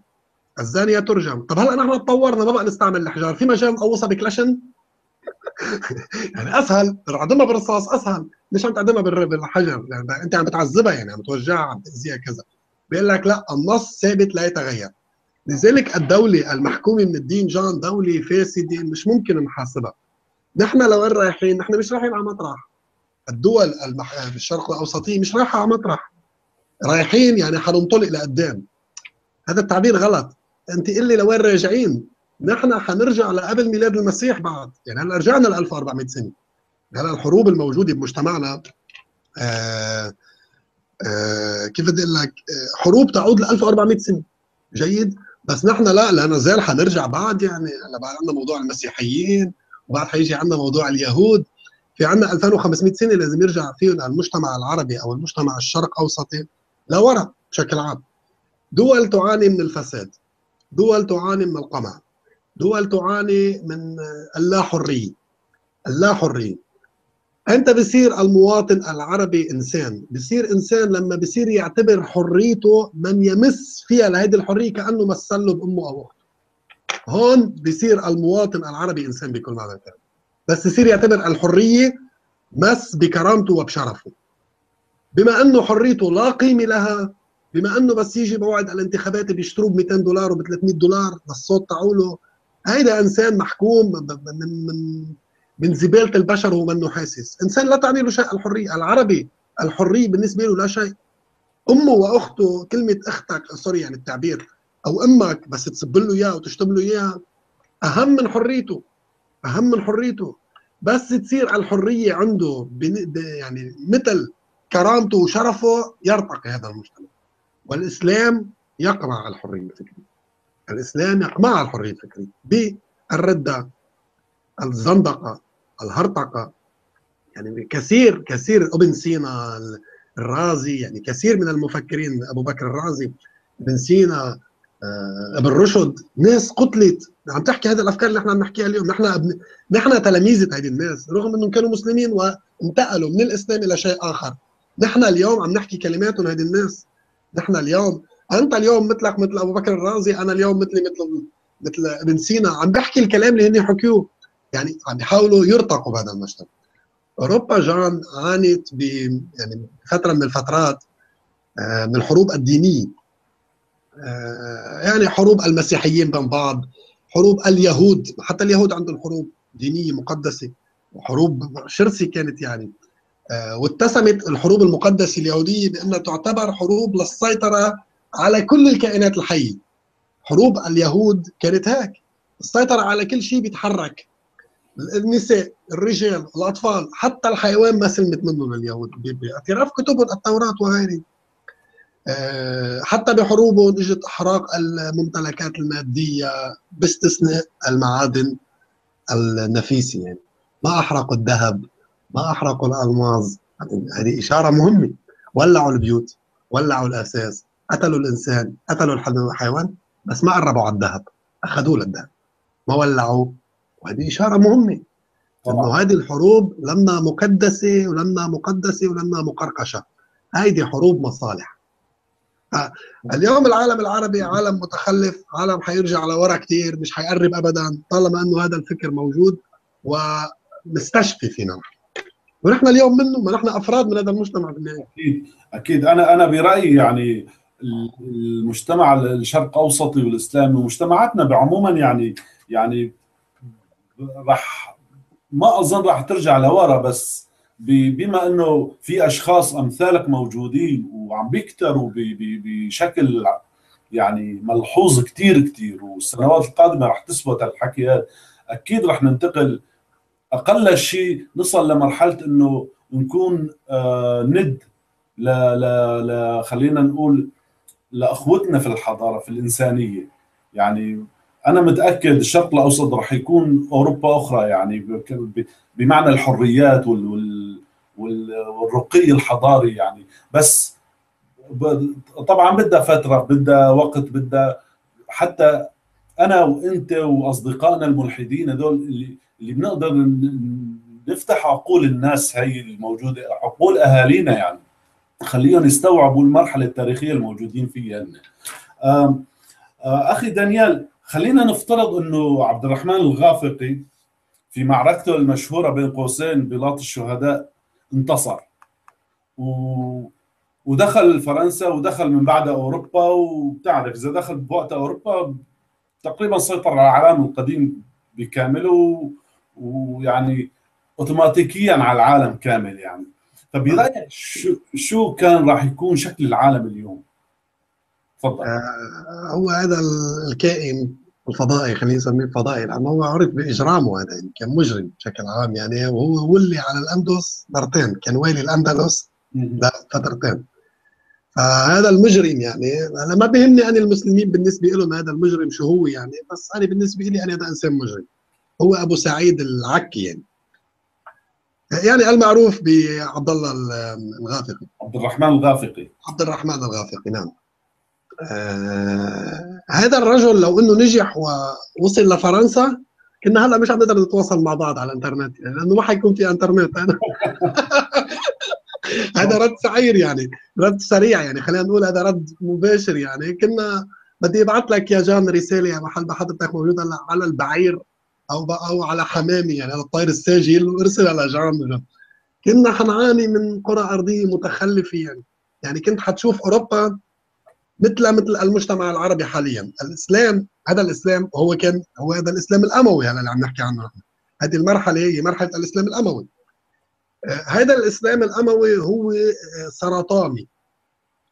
[SPEAKER 2] الزانية ترجم. طب هلا نحن تطورنا؟ ما بقى نستعمل الحجار في مجال نقوصها بكلاشن؟ يعني أسهل. تعدمها بالرصاص. أسهل. ليش عم تعدمها بالحجر؟ يعني أنت عم بتعذبها يعني عم توجعها عم تأذيها كذا. بيقول لك لا النص ثابت لا يتغير. لذلك الدولة المحكومة من الدين جان دولة فاسدة مش ممكن نحاسبها. نحن لو رايحين؟ نحن مش رايحين على مطرح الدول المح... الشرق الأوسطية مش رايحة على مطرح رايحين يعني حننطلق لقدام. هذا التعبير غلط. انت قل لي لوين راجعين. نحن حنرجع لقبل ميلاد المسيح بعد. يعني هلا رجعنا ل 1400 سنة. هلا الحروب الموجودة بمجتمعنا آآ آآ كيف بدي أقول لك؟ حروب تعود ل 1400 سنة. جيد؟ بس نحن لا لا نزال حنرجع بعد يعني. هلا بعد عندنا موضوع المسيحيين وبعد حيجي عندنا موضوع اليهود. في عندنا 2500 سنة لازم يرجع فيهم المجتمع العربي أو المجتمع الشرق أوسطي. لورا بشكل عام. دول تعاني من الفساد. دول تعاني من القمع. دول تعاني من اللا حريه اللا حريه أنت بصير المواطن العربي إنسان. بصير إنسان لما بصير يعتبر حريته من يمس فيها لهيدي الحرية كأنه مثل له بأمه أو أخته. هون بصير المواطن العربي إنسان بكل معنى الكلمة. بس يصير يعتبر الحرية مس بكرامته وبشرفه. بما أنه حريته لا قيمة لها بما أنه بس يجي موعد الانتخابات بيشتروه ب 200 دولار وب 300 دولار للصوت تاعوله هيدا إنسان محكوم من من من زبالة البشر ومنه حاسس، إنسان لا تعني له شيء الحرية، العربي الحرية بالنسبة له لا شيء. أمه وأخته كلمة أختك سوري يعني التعبير أو أمك بس تسب له اياها وتشتم له اياها أهم من حريته أهم من حريته. بس تصير الحرية عنده يعني مثل كرامته وشرفه يرتقي هذا المجتمع. والإسلام يقمع الحريه الفكريه الإسلام يقمع الحريه الفكريه بالردة الزندقة الهرطقة. يعني كثير كثير ابن سينا الرازي يعني كثير من المفكرين أبو بكر الرازي ابن سينا ابن رشد ناس قتلت. عم تحكي هذه الأفكار اللي إحنا عم نحكيها اليوم. نحن أبن... نحن تلاميذ هذه الناس رغم إنهم كانوا مسلمين وانتقلوا من الإسلام إلى شيء آخر. نحن اليوم عم نحكي كلماتهم هذه الناس. نحن اليوم. انت اليوم مثلك مثل أبو بكر الرازي أنا اليوم مثلي مثل مثل ابن سينا. عم بحكي الكلام اللي هن حكيوه يعني عم يحاولوا يرتقوا بهذا المجتمع أوروبا جان عانت ب يعني فترة من الفترات من الحروب الدينية. يعني حروب المسيحيين بين بعض حروب اليهود. حتى اليهود عندهم حروب دينية مقدسة. وحروب شرسه كانت يعني. واتسمت الحروب المقدسة اليهودية بأنها تعتبر حروب للسيطرة على كل الكائنات الحية. حروب اليهود كانت هيك. السيطرة على كل شيء بيتحرك. النساء الرجال الأطفال حتى الحيوان ما سلمت منه لليهود باعتراف كتبهم التوراة وغيره حتى بحروبهم إجت أحراق الممتلكات المادية باستثناء المعادن النفيسة يعني. ما أحرقوا الذهب. ما أحرقوا الألماظ. هذه إشارة مهمة. ولعوا البيوت ولعوا الأساس قتلوا الإنسان قتلوا الحيوان بس ما قربوا على الذهب أخذوه للذهب. ما ولعوه وهذه إشارة مهمة. إنه هذه الحروب لما مكدسة ولما مقدسة ولما مقرقشة. هذه حروب مصالح. اليوم العالم العربي عالم متخلف عالم حيرجع لورا كثير مش حيقرب ابدا طالما إنه هذا الفكر موجود ومستشفي فينا ونحن اليوم منه ما نحن أفراد من هذا المجتمع بالنهاية.
[SPEAKER 1] أكيد أكيد. أنا أنا برأيي يعني المجتمع الشرق اوسطي والاسلامي ومجتمعاتنا بعموما يعني يعني راح ما أظن راح ترجع لورا بس بما إنه في أشخاص أمثالك موجودين وعم بيكتروا بشكل يعني ملحوظ كثير كثير والسنوات القادمة رح تثبت الحكي هذا أكيد رح ننتقل أقل شيء نصل لمرحلة إنه نكون آه ند ل ل خلينا نقول لأخوتنا في الحضارة في الإنسانية. يعني أنا متأكد الشرق الأوسط رح يكون أوروبا أخرى يعني بمعنى الحريات وال والرقي الحضاري يعني. بس طبعا بدها فترة بدها وقت بدها حتى أنا وأنت وأصدقائنا الملحدين هذول اللي اللي بنقدر نفتح عقول الناس هي الموجودة عقول أهالينا يعني. خليهم يستوعبوا المرحلة التاريخية الموجودين فيها هن. أخي دانيال خلينا نفترض إنه عبد الرحمن الغافقي في معركته المشهورة بين قوسين بلاط الشهداء انتصر. و... ودخل فرنسا ودخل من بعدها أوروبا وبتعرف إذا دخل بوقت أوروبا تقريبا سيطر على العالم القديم بكامله ويعني اوتوماتيكيا على العالم كامل يعني. فبرايك شو شو كان راح يكون شكل العالم اليوم؟
[SPEAKER 2] تفضل. آه هو هذا الكائن الفضائي خلينا نسميه فضائي لأنه هو عرف بإجرامه هذا يعني كان مجرم بشكل عام يعني. وهو ولي على الأندلس مرتين كان والي الأندلس لفترتين فهذا المجرم يعني أنا ما بيهمني أنا المسلمين بالنسبة لهم هذا المجرم شو هو يعني بس أنا بالنسبة لي أنا هذا إنسان مجرم. هو أبو سعيد العكي يعني. يعني المعروف بعبد الله الغافقي.
[SPEAKER 1] عبد الرحمن الغافقي.
[SPEAKER 2] عبد الرحمن الغافقي نعم. آه هذا الرجل لو إنه نجح ووصل لفرنسا كنا هلأ مش عم نقدر نتواصل مع بعض على الإنترنت يعني لأنه ما حيكون في إنترنت. هذا رد سعير يعني رد سريع يعني خلينا نقول هذا رد مباشر يعني. كنا بدي أبعث لك يا جان رسالة يا محل حضرتك موجودة على البعير. أو أو على حمامي يعني على الطير الساجل وارسل على جان كنا حنعاني من قرى أرضية متخلفة يعني. يعني كنت حتشوف أوروبا مثل مثل المجتمع العربي حاليا. الإسلام هذا الإسلام هو كان هو هذا الإسلام الأموي هذا اللي عم نحكي عنه هذه المرحلة هي مرحلة الإسلام الأموي. هذا الإسلام الأموي هو سرطاني.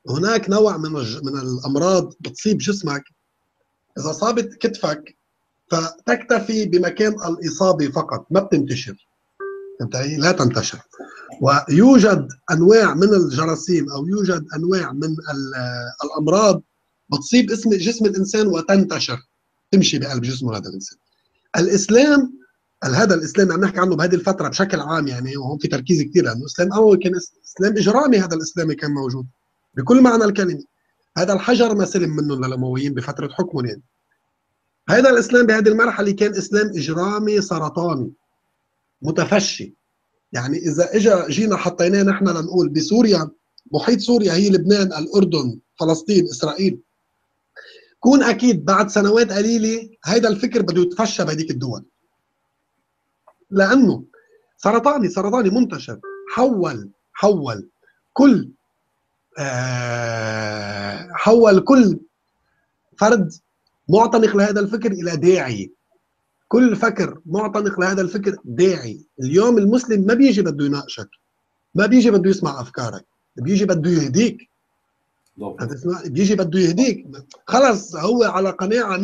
[SPEAKER 2] هناك نوع من من الأمراض بتصيب جسمك. إذا صابت كتفك فتكتفي بمكان الاصابة فقط ما بتنتشر. لا تنتشر. ويوجد أنواع من الجراثيم أو يوجد أنواع من الأمراض بتصيب اسم جسم الإنسان وتنتشر تمشي بقلب جسمه هذا الإنسان. الإسلام هذا الإسلام عم نحكي عنه بهذه الفترة بشكل عام يعني وهون في تركيز كثير لأنه الاسلام اول كان إسلام إجرامي هذا الإسلامي كان موجود بكل معنى الكلمة. هذا الحجر ما سلم منه للأمويين بفترة حكمهم يعني. هذا الإسلام بهذه المرحلة كان إسلام إجرامي سرطاني متفشي. يعني إذا اجى جينا حطيناه نحن لنقول بسوريا محيط سوريا هي لبنان الأردن فلسطين إسرائيل. كون أكيد بعد سنوات قليلة هذا الفكر بده يتفشى بهذيك الدول. لأنه سرطاني سرطاني منتشر. حول حول كل آه حول كل فرد معتنق لهذا الفكر إلى داعي. كل فكر معتنق لهذا الفكر داعي. اليوم المسلم ما بيجي بده يناقشك ما بيجي بده يسمع أفكارك بيجي بده يهديك. بيجي بده يهديك. خلص هو على قناعة 100%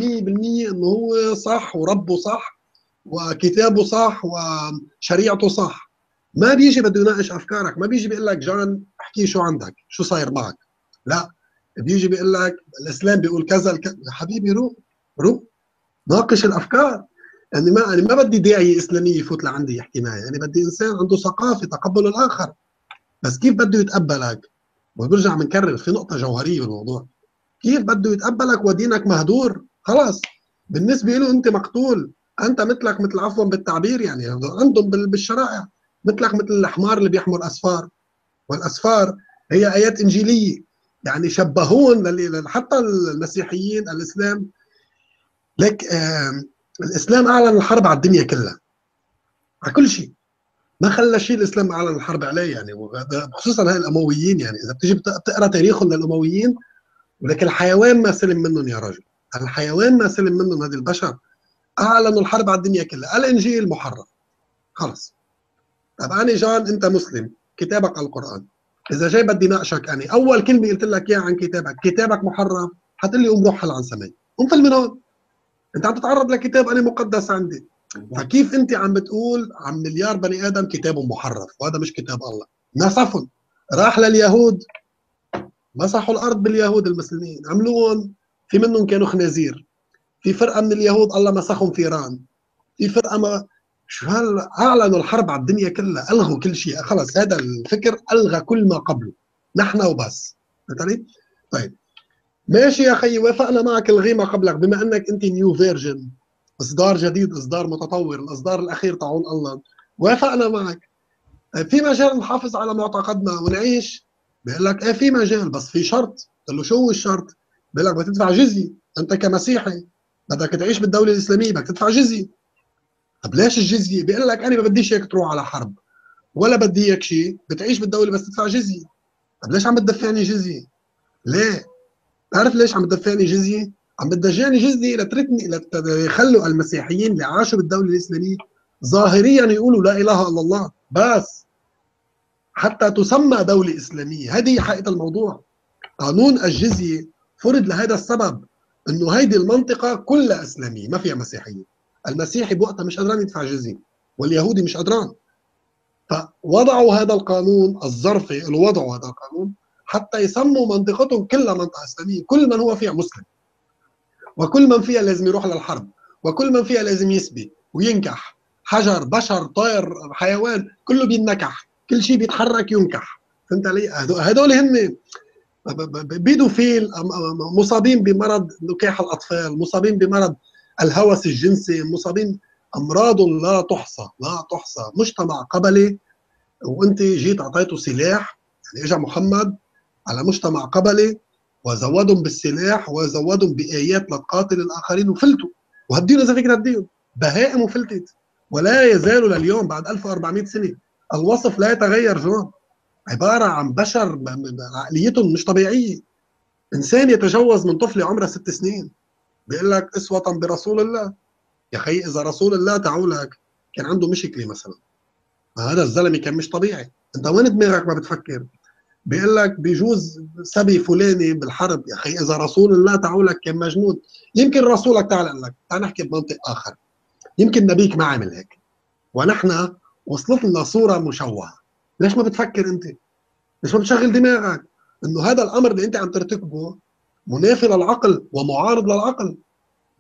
[SPEAKER 2] إنه هو صح وربه صح وكتابه صح وشريعته صح. ما بيجي بده يناقش أفكارك ما بيجي بيقول لك جان احكي شو عندك شو صاير معك. لا. بيجي بيقول لك الإسلام بيقول كذا الك... حبيبي روح روح. ناقش الأفكار. يعني ما يعني ما بدي داعي اسلامي يفوت لعندي يحكي معي يعني بدي إنسان عنده ثقافة تقبل الآخر. بس كيف بده يتقبلك؟ وبرجع بنكرر في نقطة جوهرية بالموضوع. كيف بده يتقبلك ودينك مهدور؟ خلاص. بالنسبة له أنت مقتول. أنت مثلك مثل عفوا بالتعبير يعني. عندهم بالشرائع. مثلك مثل الحمار اللي بيحمل اسفار والأسفار هي آيات إنجيلية. يعني شبهون حتى المسيحيين الإسلام. لك آه الإسلام أعلن الحرب على الدنيا كلها. على كل شيء. ما خلى شيء الإسلام أعلن الحرب عليه يعني. خصوصا هاي الأمويين يعني. إذا بتيجي بتقرأ تاريخهم للأمويين ولكن الحيوان ما سلم منهم يا رجل. الحيوان ما سلم منهم هذه البشر. أعلنوا الحرب على الدنيا كلها. الإنجيل محرف خلص. طب أنا جان أنت مسلم. كتابك القرآن. إذا جاي بدي ناقشك أنا أول كلمة قلت لك إياها عن كتابك كتابك محرف حتقول لي قوم روح حل عن قوم فل من هون أنت عم تتعرض لكتاب أنا مقدس عندي. فكيف أنت عم بتقول عن مليار بني آدم كتابهم محرف؟ وهذا مش كتاب الله. نسفهم راح لليهود. مسحوا الأرض باليهود المسلمين. عملوهم. في منهم كانوا خنازير. في فرقة من اليهود الله مسخهم في إيران. في فرقة ما شو أعلنوا الحرب على الدنيا كلها؟ ألغوا كل شيء. خلص هذا الفكر ألغى كل ما قبله. نحن وبس. فهمت طيب. ماشي يا أخي وافقنا معك الغي ما قبلك بما أنك أنت new version إصدار جديد إصدار متطور الإصدار الأخير تاعون الله. وافقنا معك. في مجال نحافظ على معتقدنا ونعيش. بيقول لك إيه في مجال بس في شرط. قال له شو هو الشرط؟ بيقول لك بتدفع جزيه أنت كمسيحي بدك تعيش بالدولة الإسلامية بدك تدفع جزيه طب ليش الجزية؟ بيقول لك أنا ما بديش اياك تروح على حرب ولا بدي اياك شيء بتعيش بالدولة بس تدفع جزية طب ليش عم بتدفعني جزية؟ ليه؟ تعرف ليش عم بتدفعني جزية؟ عم بتدفعني جزية لتركني ليخلوا المسيحيين اللي عاشوا بالدولة الإسلامية ظاهريا يقولوا لا إله إلا الله بس حتى تسمى دولة إسلامية هذه حقيقة الموضوع قانون الجزية فرض لهذا السبب إنه هيدي المنطقة كلها إسلامية ما فيها مسيحية المسيحي بوقتها مش قدران يدفع جزية واليهودي مش قدران فوضعوا هذا القانون الظرفي اللي وضعوا هذا القانون حتى يسموا منطقتهم كلها منطقة إسلامية كل من هو فيها مسلم. وكل من فيها لازم يروح للحرب وكل من فيها لازم يسبي وينكح. حجر بشر طير حيوان كله بينكح كل شيء بيتحرك ينكح. فهمت علي؟ هدول هن بيدوفيل مصابين بمرض نكاح الأطفال، مصابين بمرض الهوس الجنسي، مصابين. أمراض لا تحصى لا تحصى، مجتمع قبلي وأنت جيت أعطيته سلاح يعني اجى محمد على مجتمع قبلي وزودهم بالسلاح وزودهم بآيات لتقاتل الآخرين وفلتوا. وهديهم إذا فيك تهديهم. بهائم وفلتت. ولا يزالوا لليوم بعد 1400 سنة الوصف لا يتغير جون عبارة عن بشر عقليتهم مش طبيعية. إنسان يتجوز من طفلة عمرها ست سنين. بيقول لك اسوة برسول الله. يا أخي إذا رسول الله تعولك كان عنده مشكلة مثلا. هذا الزلمة كان مش طبيعي. أنت وين دماغك ما بتفكر؟ بيقول لك بيجوز سبي فلاني بالحرب. يا أخي إذا رسول الله تعولك كان مجنون. يمكن رسولك تعال لك تعال نحكي بمنطق آخر. يمكن نبيك ما عمل هيك. ونحن وصلت لنا صورة مشوهة. ليش ما بتفكر أنت؟ ليش ما بتشغل دماغك؟ إنه هذا الأمر اللي أنت عم ترتكبه منافي للعقل ومعارض للعقل.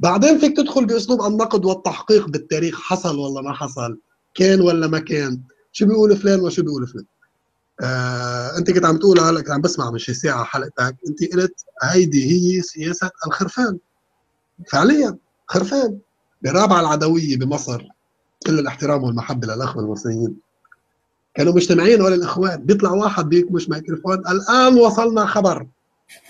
[SPEAKER 2] بعدين فيك تدخل بأسلوب النقد والتحقيق بالتاريخ حصل ولا ما حصل كان ولا ما كان شو بيقول فلان وشو بيقول فلان. آه، أنت كنت عم تقول هلا كنت عم بسمع من شي ساعة حلقتك أنت قلت هيدي هي سياسة الخرفان. فعليا خرفان. برابعه العدوية بمصر كل الاحترام والمحبة للأخوة المصريين. كانوا مجتمعين ولا الاخوان بيطلع واحد بيكمش ميكروفون الآن وصلنا خبر.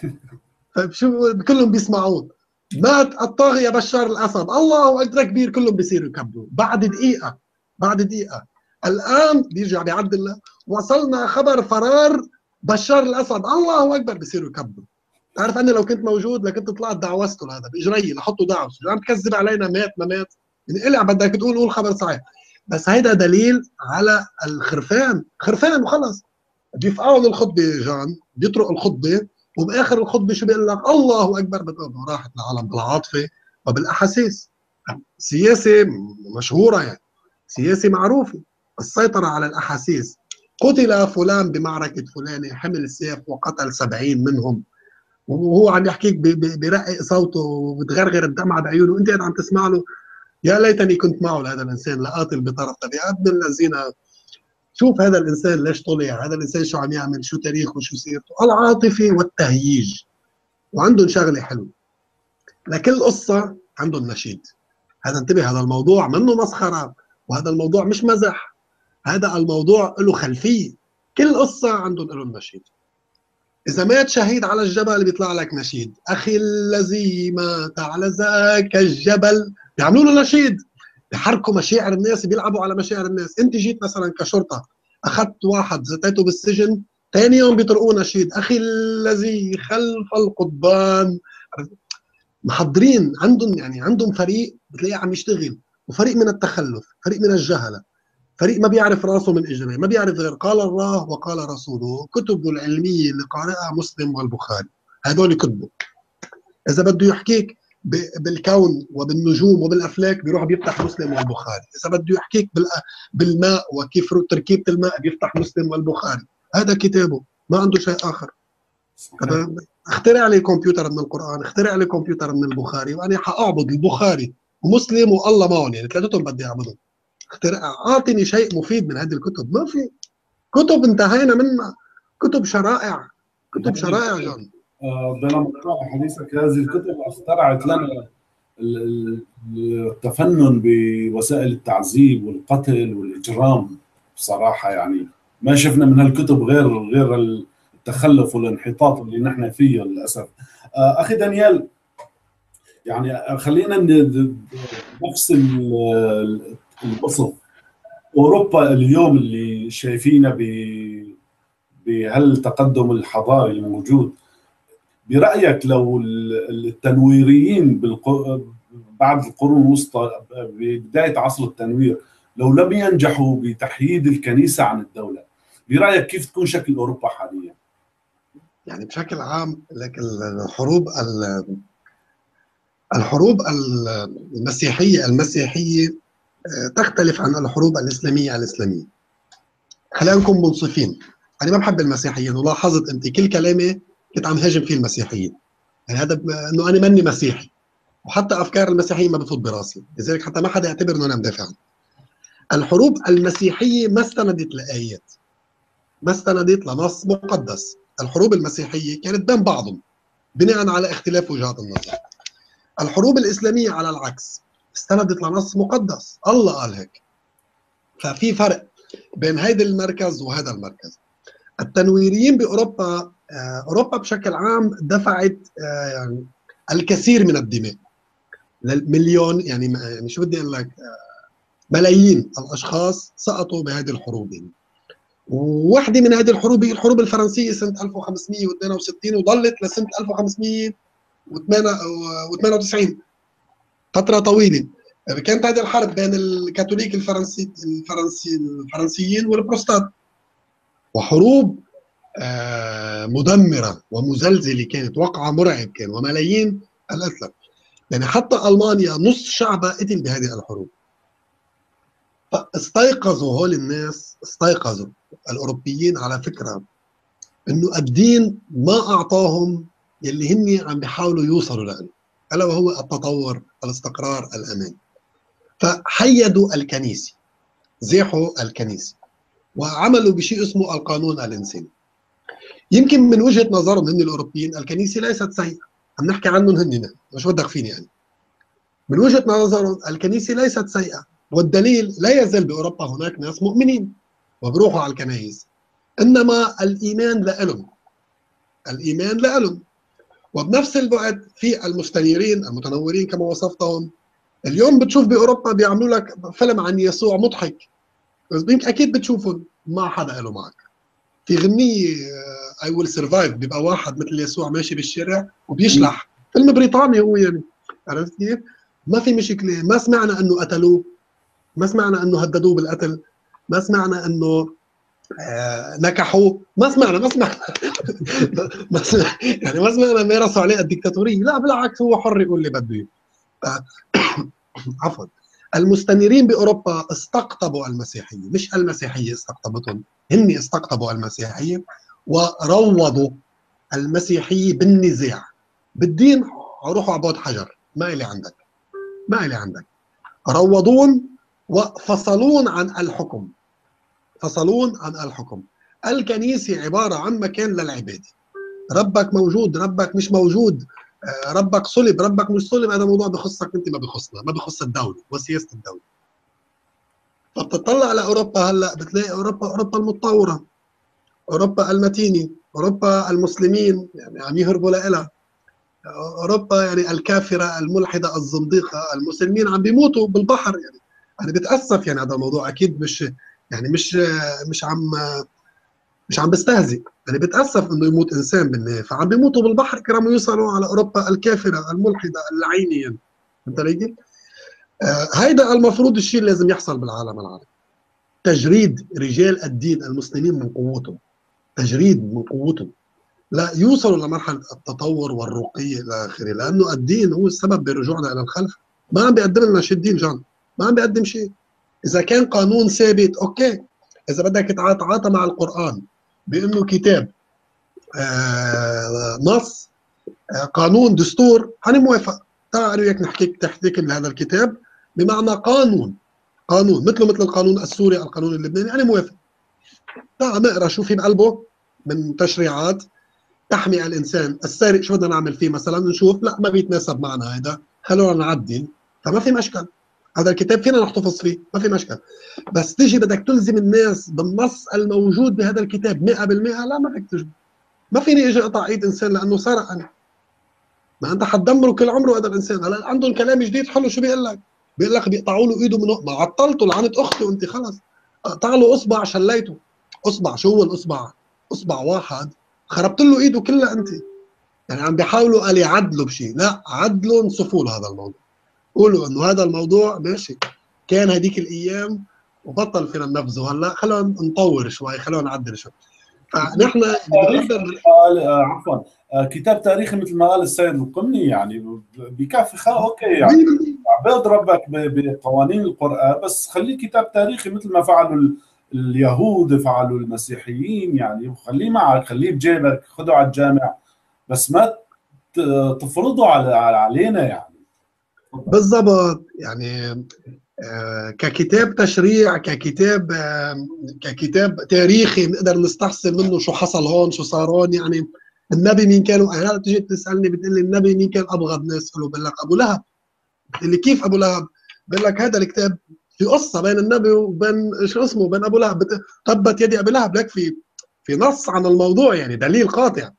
[SPEAKER 2] شو كلهم بيسمعون. مات الطاغيه بشار الاسد الله أكبر كبير كلهم بيصيروا يكبروا. بعد دقيقة بعد دقيقة. الآن بيرجع بيعدل وصلنا خبر فرار بشار الاسد الله أكبر بيصيروا يكبروا. تعرف أنا لو كنت موجود لكنت طلعت دعوسته لهذا بإجري لحطه دعوس عم تكذب علينا؟ مات ما مات. انقلع بدك تقول قول خبر صحيح. بس هيدا دليل على الخرفان. خرفان وخلص. بيفقعوا الخطبه جان. بيطرق الخطبة. وبآخر الخطبة شو بيقول لك؟ الله أكبر بتقول راحت العالم بالعاطفة وبالأحاسيس. سياسة مشهورة يعني سياسة معروفة. السيطرة على الأحاسيس. قتل فلان بمعركة فلانة حمل السيف وقتل سبعين منهم. وهو عم يحكيك برقق صوته وبتغرغر الدمعة بعيونه. وانت عم تسمع له يا ليتني كنت معه لهذا الإنسان لقاتل بطرف طب يا ابن الذين شوف هذا الإنسان ليش طلع هذا الإنسان شو عم يعمل شو تاريخه شو سيرته. العاطفه والتهييج. وعندهم شغلة حلوة. لكل قصة عندهم نشيد. هذا انتبه هذا الموضوع منه مسخرة وهذا الموضوع مش مزح. هذا الموضوع له خلفية. كل قصة عندهم لهم نشيد. إذا مات شهيد على الجبل بيطلع لك نشيد. أخي الذي مات على ذاك الجبل بيعملوا له نشيد. بحركوا مشاعر الناس بيلعبوا على مشاعر الناس. انت جيت مثلا كشرطة أخذت واحد زتيته بالسجن ثاني يوم بيطرقوا نشيد أخي الذي خلف القضبان. محضرين عندهم يعني عندهم فريق بتلاقيه عم يشتغل وفريق من التخلف فريق من الجهلة. فريق ما بيعرف راسه من اجريه ما بيعرف غير قال الله وقال رسوله كتب العلمية اللي قارئها مسلم والبخاري. هدول كتبوا إذا بده يحكيك بالكون وبالنجوم وبالأفلاك بيروح بيفتح مسلم والبخاري. إذا بده يحكيك بالماء وكيف تركيبة الماء بيفتح مسلم والبخاري. هذا كتابه ما عنده شيء آخر. اخترع لي كمبيوتر من القرآن اخترع لي كمبيوتر من البخاري وأنا حأعبد البخاري. ومسلم والله معهم يعني ثلاثتهم بدي اعبدهم اخترع أعطني شيء مفيد من هذه الكتب. ما في. كتب انتهينا منها. كتب شرائع. كتب شرائع جون.
[SPEAKER 1] بينما حديثك. هذه الكتب أخترعت لنا التفنن بوسائل التعذيب والقتل والإجرام. بصراحة يعني ما شفنا من هالكتب غير غير التخلف والانحطاط اللي نحن فيه للأسف. أخي دانيال يعني خلينا نفس الوصف أوروبا اليوم اللي شايفينها بهالتقدم الحضاري الموجود برأيك لو التنويريين بعد القرون الوسطى ببدايه عصر التنوير لو لم ينجحوا بتحييد الكنيسة عن الدولة برأيك كيف تكون شكل أوروبا حاليا؟
[SPEAKER 2] يعني بشكل عام لكن الحروب الحروب المسيحية المسيحية آه، تختلف عن الحروب الإسلامية الإسلامية. خلينا نكون منصفين، أنا ما بحب المسيحيين ولاحظت أنت كل كلامي كنت عم هاجم فيه المسيحيين. يعني هذا إنه أنا ماني مسيحي وحتى أفكار المسيحيين ما بفوت براسي، لذلك حتى ما حدا يعتبر إنه أنا مدافع عنه. الحروب المسيحية ما استندت لآيات. ما استندت لنص مقدس، الحروب المسيحية كانت بين بعضهم بناء على اختلاف وجهات النظر. الحروب الإسلامية على العكس استندت لنص مقدس الله قال هيك ففي فرق بين هيدا المركز وهذا المركز التنويريين بأوروبا أوروبا بشكل عام دفعت آه، يعني الكثير من الدماء. مليون يعني يعني شو بدي أقول لك؟ آه، ملايين الأشخاص سقطوا بهذه الحروب. وواحده من هذه الحروب هي الحروب الفرنسية سنة 1562 وظلت لسنة 1598 فترة طويلة. كانت هذه الحرب بين الكاثوليك الفرنسي الفرنسي الفرنسيين والبروستات. وحروب آه، مدمرة ومزلزلة كانت وقعة مرعب كان وملايين الأسلم. يعني حتى ألمانيا نص شعبها قتل بهذه الحروب. فاستيقظوا هول الناس استيقظوا الأوروبيين على فكرة إنه الدين ما أعطاهم يلي هن عم بيحاولوا يوصلوا له ألا وهو التطور الاستقرار الأمان. فحيدوا الكنيسة زيحوا الكنيسة وعملوا بشيء اسمه القانون الإنساني. يمكن من وجهة نظرهم هن الأوروبيين الكنيسة ليست سيئه عم نحكي عنهم هن مش بدك فيني يعني. من وجهة نظرهم الكنيسة ليست سيئه والدليل لا يزال بأوروبا هناك ناس مؤمنين وبروحوا على الكنائس. إنما الإيمان لهم الإيمان لهم وبنفس الوقت في المستنيرين المتنورين كما وصفتهم اليوم بتشوف بأوروبا بيعملوا لك فيلم عن يسوع مضحك. أكيد بتشوفهم ما حدا له معك. في غنية اي ويل سرفايف بيبقى واحد مثل يسوع ماشي بالشارع وبيشلح. فيلم بريطاني هو يعني عرفت كيف؟ ما في مشكلة. ما سمعنا إنه قتلوه. ما سمعنا إنه هددوه بالقتل. ما سمعنا إنه آه نكحوه. ما سمعنا ما سمعنا. ما سمعنا. يعني ما سمعنا مارسوا عليه الدكتاتورية. لا بالعكس هو حر يقول اللي بده عفوا. المستنيرين بأوروبا استقطبوا المسيحية مش المسيحية استقطبتهم هن استقطبوا المسيحية وروضوا المسيحية بالنزاع. بالدين روحوا عبود حجر ما إلي عندك ما إلي عندك. روضون وفصلون عن الحكم فصلون عن الحكم. الكنيسة عبارة عن مكان للعبادة. ربك موجود ربك مش موجود. ربك صلب ربك مش صلب هذا موضوع بخصك أنت ما بخصنا ما بخص الدولة وسياسة الدولة. فبتطلع على اوروبا هلأ بتلاقي أوروبا أوروبا المتطورة أوروبا المتينة أوروبا المسلمين يعني عم يهربوا لها أوروبا يعني الكافرة الملحدة الزنديقة المسلمين عم بيموتوا بالبحر يعني. أنا بتأسف يعني هذا الموضوع أكيد مش يعني مش مش عم مش عم بستهزئ. أنا بتاسف إنه يموت إنسان بالنهايه فعم بيموتوا بالبحر كرموا يوصلوا على أوروبا الكافره الملحده اللعينه يعني. فهمت علي؟ آه هيدا المفروض الشيء اللي لازم يحصل بالعالم العربي. تجريد رجال الدين المسلمين من قوتهم. تجريد من قوتهم. لا يوصلوا لمرحلة التطور والرقي إلى آخره لأنه الدين هو السبب برجوعنا إلى الخلف. ما عم بيقدم لنا شيء الدين جان. ما عم بيقدم شيء إذا كان قانون ثابت أوكي. إذا بدك تتعاطى مع القرآن بأنه كتاب آه نص آه قانون دستور. أنا موافق. تعال وياك نحكيك تحكيك هذا الكتاب بمعنى قانون. قانون مثله مثل القانون السوري القانون اللبناني. أنا موافق. تعال نقرأ شو في بقلبه من تشريعات تحمي الإنسان السارق. شو بدنا نعمل فيه مثلا؟ نشوف. لا ما بيتناسب معنا هذا خلونا نعدل. فما في مشكل هذا الكتاب فينا نحتفظ فيه ما في مشكل بس تيجي بدك تلزم الناس بالنص الموجود بهذا الكتاب 100% لا ما فيك تجي. ما فيني إجي أقطع ايد إنسان لأنه سرقني ما أنت حتدمره كل عمره هذا الإنسان. هلا عندهم كلام جديد حلو شو بيقول لك؟ بيقول لك بيقطعوا له إيده من ما عطلته لعنة أخته انت خلص. قطع له إصبع شليته. إصبع شو هو الإصبع؟ إصبع واحد. خربت له إيده كلها أنت. يعني عم بيحاولوا قال يعدلوا بشيء لا عدلوا انصفوا هذا الموضوع. قولوا إنه هذا الموضوع ماشي. كان هذيك الأيام وبطل فينا ننفذه هلا خلونا نطور شوي خلونا نعدل شوي. فنحن
[SPEAKER 1] آه عفوا. آه كتاب تاريخي مثل ما قال السيد القمني يعني بكفي خلق أوكي يعني عباد ربك بقوانين القرآن بس خليه كتاب تاريخي مثل ما فعلوا اليهود فعلوا المسيحيين يعني خليه معك خليه بجيبك خده على الجامع بس ما تفرضه على علينا يعني.
[SPEAKER 2] بالضبط. يعني آه ككتاب تشريع ككتاب آه ككتاب تاريخي نقدر نستحسن منه شو حصل هون شو صار هون. يعني النبي مين كانوا هلا تجي تسالني بتقول لي النبي مين كان أبغض ناس له بقول لك أبو لهب. اللي كيف أبو لهب؟ بقول لك هذا الكتاب في قصة بين النبي وبين شو اسمه؟ بين أبو لهب. تبت يدي أبي لهب. لك في في نص عن الموضوع يعني دليل قاطع.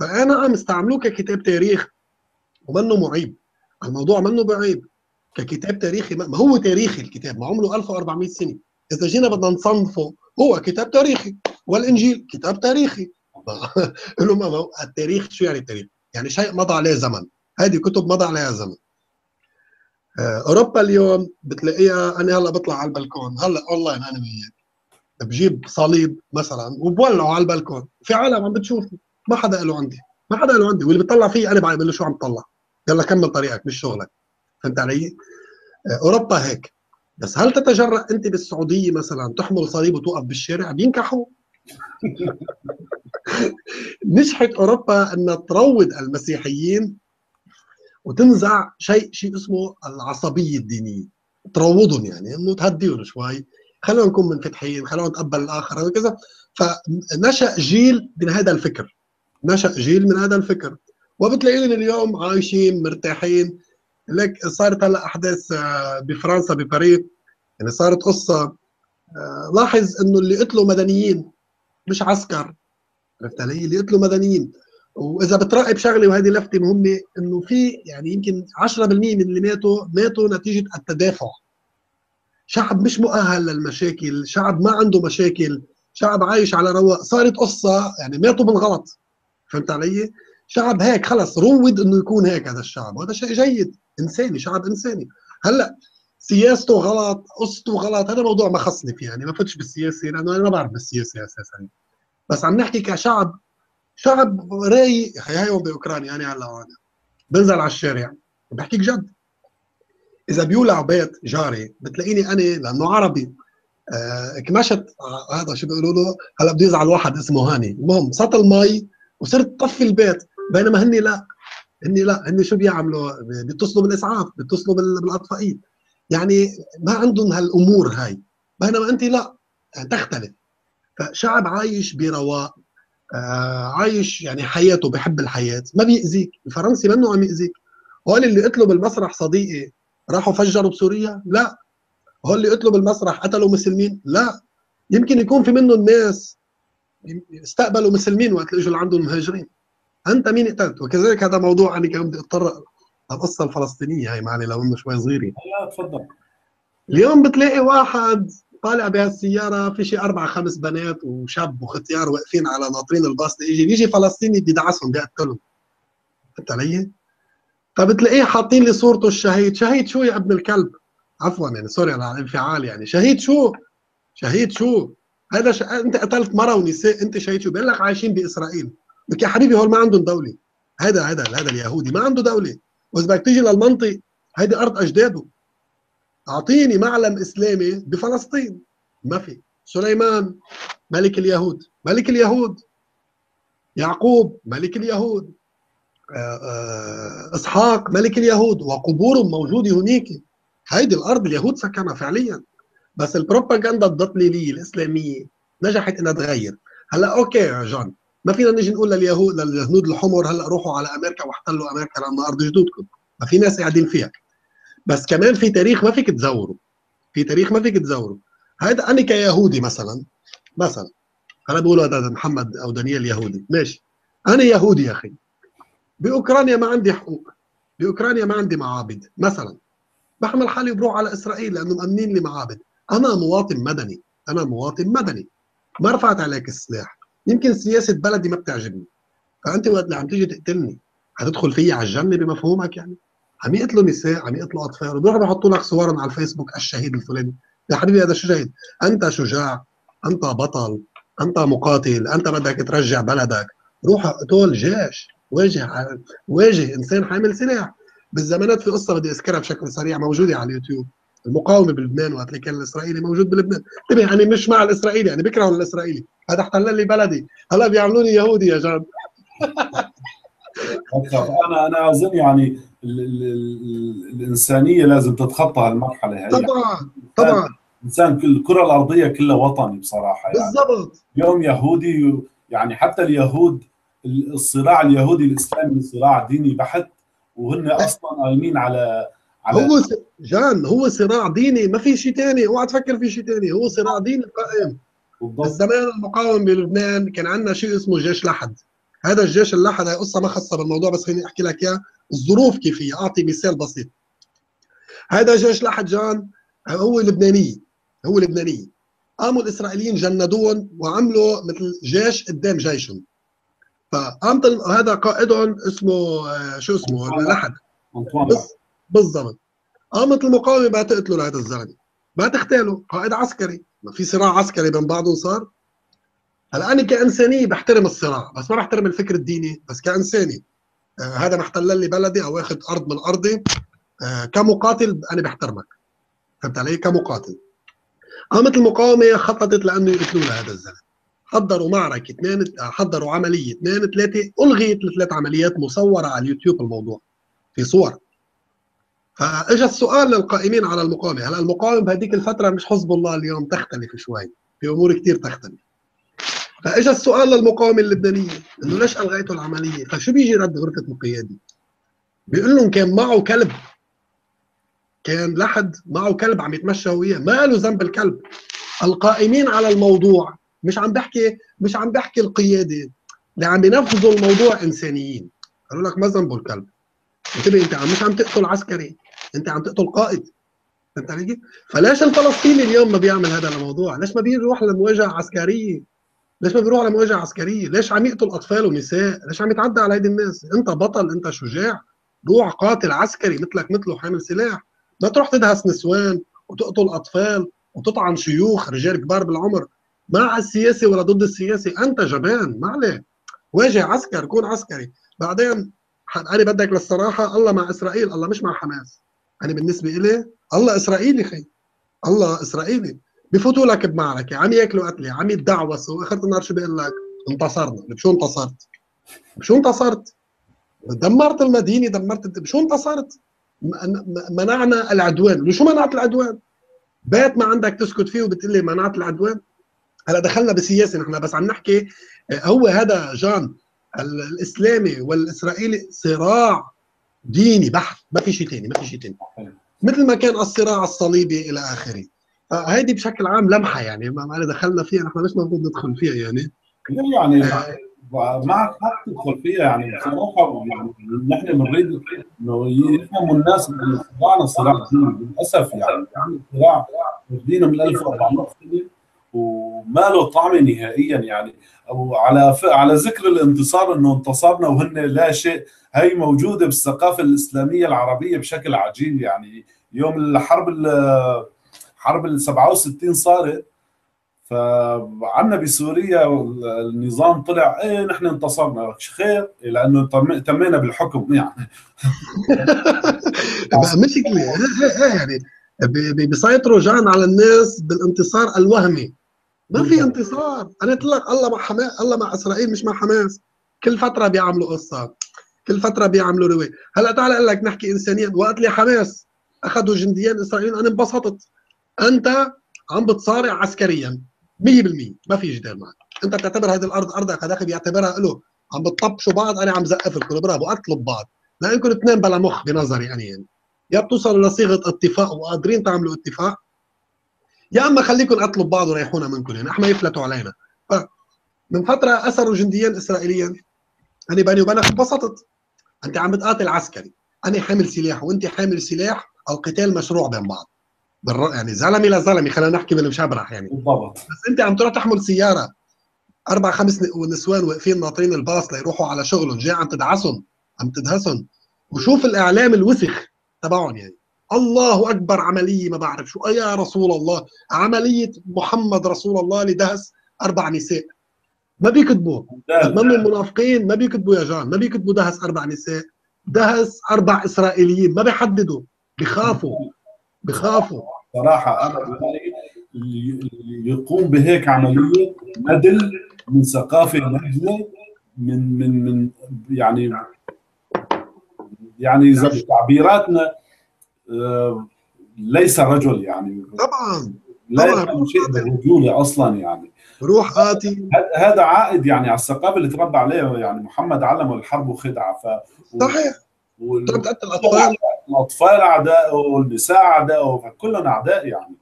[SPEAKER 2] فأنا عم استعملوه ككتاب تاريخ ومنه معيب. الموضوع منه بعيب. ككتاب تاريخي ما هو تاريخي الكتاب ما عمره 1400 سنة. إذا جينا بدنا نصنفه هو كتاب تاريخي والإنجيل كتاب تاريخي. ما التاريخ؟ شو يعني التاريخ؟ يعني شيء مضى عليه زمن. هذه كتب مضى عليها زمن. أوروبا اليوم بتلاقيها أنا هلأ بطلع على البلكون. هلأ اونلاين أنا وياك. بجيب صليب مثلا وبولعه على البلكون. في عالم عم بتشوفه. ما حدا له عندي. ما حدا له عندي. واللي بيطلع فيه أنا بقول له شو عم تطلع يلا كمل طريقك مش شغلك. فهمت علي؟ أوروبا هيك. بس هل تتجرأ أنت بالسعودية مثلا تحمل صليب وتوقف بالشارع؟ بينكحوا؟ نجحت أوروبا إنها تروض المسيحيين وتنزع شيء شيء اسمه العصبية الدينية. تروضهم يعني إنه تهديهم شوي. خلونا نكون منفتحين خلونا نتقبل الآخر وكذا فنشأ جيل من هذا الفكر. نشأ جيل من هذا الفكر. وبتلاقيهم اليوم عايشين مرتاحين. لك صارت هلا أحداث بفرنسا بباريس يعني صارت قصة لاحظ إنه اللي قتلوا مدنيين مش عسكر. عرفت علي؟ اللي قتلوا مدنيين. وإذا بتراقب شغلة وهذه لفتة مهمة إنه في يعني يمكن 10% من اللي ماتوا ماتوا نتيجة التدافع. شعب مش مؤهل للمشاكل شعب ما عنده مشاكل شعب عايش على رواق. صارت قصة يعني ماتوا بالغلط. فهمت علي؟ شعب هيك خلص روض إنه يكون هيك هذا الشعب. وهذا شيء جيد إنساني شعب إنساني. هلأ سياسته غلط قصته غلط هذا موضوع ما خصني فيه يعني ما فتش بالسياسة لأنه أنا ما بعرف بالسياسة أساسا. بس عم نحكي كشعب شعب رايق هي بأوكرانيا أنا هلأ هون. بنزل على الشارع بحكيك جد. إذا بيولع بيت جاري بتلاقيني أنا لأنه عربي آه كمشت هذا شو بيقولوا له؟ هلأ بده يزعل واحد اسمه هاني. المهم سطل مي وصرت طفي البيت. بينما هني لا. هني لا. هني شو بيعملوا؟ بيتصلوا بالإسعاف بيتصلوا بالاطفائيه يعني ما عندهم هالأمور هاي. بينما أنت لا. يعني تختلف. فشعب عايش برواق. آه عايش يعني حياته بحب الحياة. ما بيأذيك. الفرنسي منه عم يأذيك. هول اللي قتلوا بالمسرح صديقي راحوا فجروا بسوريا؟ لا. هول اللي قتلوا بالمسرح قتلوا مسلمين؟ لا. يمكن يكون في منهم ناس استقبلوا مسلمين وقت إجوا لعندهم مهاجرين. أنت مين قتلت؟ وكذلك هذا موضوع أنا كمان بدي أضطر القصة الفلسطينية هي معلي لو إنه شوي صغيره
[SPEAKER 1] لا تفضل.
[SPEAKER 2] اليوم بتلاقي واحد طالع بهالسيارة في شي أربع خمس بنات وشاب وختيار واقفين على ناطرين الباص يجي بيجي فلسطيني بيدعسهم بيقتلهم فهمت علي؟ فبتلاقيه حاطين لي صورته الشهيد. شهيد شو يا ابن الكلب؟ عفوا يعني سوري على الانفعال يعني. شهيد شو؟ شهيد شو؟ هذا ش... أنت قتلت مرة ونساء أنت شهيد شو؟ بيقول لك عايشين بإسرائيل. لك يا حبيبي هول ما عندهم دولة. هذا هذا هذا اليهودي ما عنده دولة. وإذا بدك تيجي للمنطق هيدي أرض أجداده. أعطيني معلم إسلامي بفلسطين. ما في. سليمان ملك اليهود. ملك اليهود. يعقوب ملك اليهود. آه، آه، إسحاق ملك اليهود. وقبورهم موجودة هناك هيدي الأرض اليهود سكنها فعليا. بس البروباغندا التضليلية الإسلامية. نجحت إنها تغير. هلأ okay يا جون. ما فينا نجي نقول لليهود للهنود الحمر هلا روحوا على أمريكا واحتلوا أمريكا لأنه أرض جدودكم. ما في ناس قاعدين فيها. بس كمان في تاريخ ما فيك تزوره. في تاريخ ما فيك تزوره. هذا أنا كيهودي مثلا مثلا. أنا بقول هذا محمد أو دانيال يهودي. ماشي. أنا يهودي يا أخي. بأوكرانيا ما عندي حقوق. بأوكرانيا ما عندي معابد. مثلا. بحمل حالي بروح على إسرائيل لأنه مأمنين لي معابد. أنا مواطن مدني. أنا مواطن مدني. ما رفعت عليك السلاح. يمكن سياسة بلدي ما بتعجبني. فأنت وقت اللي عم تيجي تقتلني حتدخل فيي على الجنة بمفهومك يعني؟ عم يقتلوا نساء عم يقتلوا أطفال وبيروحوا بحطوا لك صورهم على الفيسبوك الشهيد الفلاني. يا حبيبي هذا شهيد؟ أنت شجاع أنت بطل أنت مقاتل أنت بدك ترجع بلدك. روح اقتل جيش واجه واجه إنسان حامل سلاح. بالزمانات في قصة بدي أذكرها بشكل سريع موجودة على اليوتيوب. المقاومة بلبنان وقت اللي كان الإسرائيلي موجود بلبنان. انتبه يعني مش مع الإسرائيلي يعني بكرهوا الإسرائيلي. هذا احتل لي بلدي. هلا بيعملوني يهودي يا جان.
[SPEAKER 1] أنا أنا أظن يعني ال ال ال الإنسانية لازم تتخطى هالمرحلة هي.
[SPEAKER 2] طبعا طبعا.
[SPEAKER 1] انسان كل الكرة الأرضية كلها وطني بصراحة
[SPEAKER 2] يعني. بالضبط.
[SPEAKER 1] يوم يهودي يعني حتى اليهود الصراع اليهودي الإسلامي صراع ديني بحت وهن أصلا قايمين على على
[SPEAKER 2] هو س... جان هو صراع ديني ما في شيء ثاني اوعى تفكر في شيء ثاني هو صراع ديني قائم. بالزمان المقاوم بلبنان كان عندنا شيء اسمه جيش لحد. هذا الجيش اللحد هي قصة ما خاصه بالموضوع بس خليني أحكي لك إياها. الظروف كيف هي أعطي مثال بسيط. هذا جيش لحد جان هو لبناني. هو لبناني. قاموا الإسرائيليين جندوهم وعملوا مثل جيش قدام جيشهم. فقامت هذا قائدهم اسمه آه، شو اسمه؟ لحد. بالضبط. قامت المقاومة بقى تقتلوا لهذا الزلمة. بقى تغتاله قائد عسكري. ما في صراع عسكري بين بعضهم صار هلا أنا كإنسانية بحترم الصراع بس ما بحترم الفكر الديني. بس كانساني آه هذا محتل لي بلدي أو واخذ أرض من أرضي. آه كمقاتل أنا بحترمك. فهمت علي؟ كمقاتل. قامت المقاومة خططت لأنه يقتلوا هذا الزلمة. حضروا معركة اثنين حضروا عملية اثنين ثلاثة ألغيت الثلاث عمليات مصورة على اليوتيوب الموضوع. في صور. فاجى السؤال للقائمين على المقاومة. هلا المقاومة بهذيك الفترة مش حزب الله اليوم تختلف شوي. في أمور كثير تختلف. فاجى السؤال للمقاومة اللبنانية. إنه ليش ألغيتوا العملية؟ فشو بيجي رد غرفة مقيادي؟ بيقول لهم كان معه كلب. كان لحد معه كلب عم يتمشى وياه. ما له ذنب الكلب؟ القائمين على الموضوع. مش عم بحكي مش عم بحكي القيادة. اللي عم بينفذوا الموضوع إنسانيين. قالوا لك ما ذنبه الكلب. انتبه انت عم مش عم تقتل عسكري. انت عم تقتل قائد فهمت علي؟ فليش الفلسطيني اليوم ما بيعمل هذا الموضوع؟ ليش ما بيروح لمواجهة عسكرية؟ ليش ما بيروح لمواجهة عسكرية؟ ليش عم يقتل أطفال ونساء؟ ليش عم يتعدى على هيدي الناس؟ أنت بطل أنت شجاع روح قاتل عسكري مثلك مثله حامل سلاح ما تروح تدهس نسوان وتقتل أطفال وتطعن شيوخ رجال كبار بالعمر مع السياسي ولا ضد السياسي أنت جبان ما عليه واجه عسكر كون عسكري بعدين أنا بدك للصراحة الله مع إسرائيل الله مش مع حماس أنا بالنسبة لي الله إسرائيلي خي. الله إسرائيلي. بفوتوا لك بمعركة. عم ياكلوا قتله عم يتدعوسوا. واخر النهار شو بيقول لك؟ انتصرنا. بشو انتصرت؟ بشو انتصرت؟ دمرت المدينة دمرت بشو انتصرت؟ منعنا العدوان. شو منعت العدوان؟ بيت ما عندك تسكت فيه وبتقول لي منعت العدوان؟ هلا دخلنا بسياسة نحن بس عم نحكي هو هذا جان الإسلامي والإسرائيلي صراع ديني بحت ما في شيء ثاني ما في شيء ثاني مثل ما كان الصراع الصليبي إلى آخره. هيدي بشكل عام لمحة يعني ما دخلنا فيها نحن مش المفروض ندخل فيها يعني؟
[SPEAKER 1] يعني آه. معك حق تدخل فيها يعني بصراحة يعني نحن بنريد إنه يفهموا الناس إنه صراعنا صراع ديني للأسف يعني صراع ديننا من 1400 سنة وما له طعم نهائيا يعني. وعلى. على ذكر الانتصار إنه انتصرنا وهن لا شيء هي موجودة بالثقافة الإسلامية العربية بشكل عجيب يعني. يوم الحرب ال... حرب ال 67 صارت فعنا بسوريا النظام طلع إيه نحن انتصرنا خير لأنه تمينا بالحكم يعني.
[SPEAKER 2] مشكله يعني بيسيطروا جان على الناس بالانتصار الوهمي. ما في انتصار. أنا قلت لك الله مع حماس الله مع إسرائيل مش مع حماس. كل فترة بيعملوا قصة. كل فترة بيعملوا رواية. هلا تعال أقول لك نحكي انسانيا. وقت اللي حماس أخذوا جنديين إسرائيليين أنا انبسطت. أنت عم بتصارع عسكريا. 100% ما في جدال معك. أنت بتعتبر هذه الأرض أرضك. هذاك بيعتبرها له. عم بتطبشوا بعض. أنا عم زقف لكم برافو قتلوا ببعض لانكم اثنين بلا مخ بنظري أنا يعني. يا بتوصلوا لصيغة اتفاق. وقادرين تعملوا اتفاق. يا أما خليكم قتلوا ببعض وريحونا منكم يعني إحنا يفلتوا علينا. من فترة اسروا جنديا اسرائيليا. أنا بيني وبينك انبسطت. أنت عم بتقاتل عسكري. أنا حامل سلاح وأنت حامل سلاح القتال مشروع بين بعض. بالر... يعني زلمة لزلمه خلينا نحكي بالمشبرح يعني.
[SPEAKER 1] بالضبط.
[SPEAKER 2] بس أنت عم تروح تحمل سيارة. أربع خمس نسوان واقفين ناطرين الباص ليروحوا على شغلهم جاي عم تدعسهم عم تدهسهم. وشوف الإعلام الوسخ تبعهم يعني. الله أكبر عملية ما بعرف شو. يا رسول الله عملية محمد رسول الله لدهس أربع نساء. ما بيكتبوا من المنافقين ما بيكتبوا يا جان ما بيكتبوا دهس أربع نساء. دهس أربع إسرائيليين. ما بيحددوا. بخافوا. بخافوا.
[SPEAKER 1] صراحة أنا اللي يقوم بهيك عملية ندل من ثقافة نجله من من من يعني يعني إذا بتعبيراتنا آه، ليس رجل يعني.
[SPEAKER 2] طبعا
[SPEAKER 1] لا يفهم شيء بالرجوله أصلا يعني.
[SPEAKER 2] روح آتي.
[SPEAKER 1] هذا عائد يعني على الثقافة اللي تربى عليها يعني. محمد علمه الحرب خدعة ف
[SPEAKER 2] صحيح.
[SPEAKER 1] وال... الأطفال؟ الأطفال أعداء والنساء أعداء فكلهم أعداء يعني.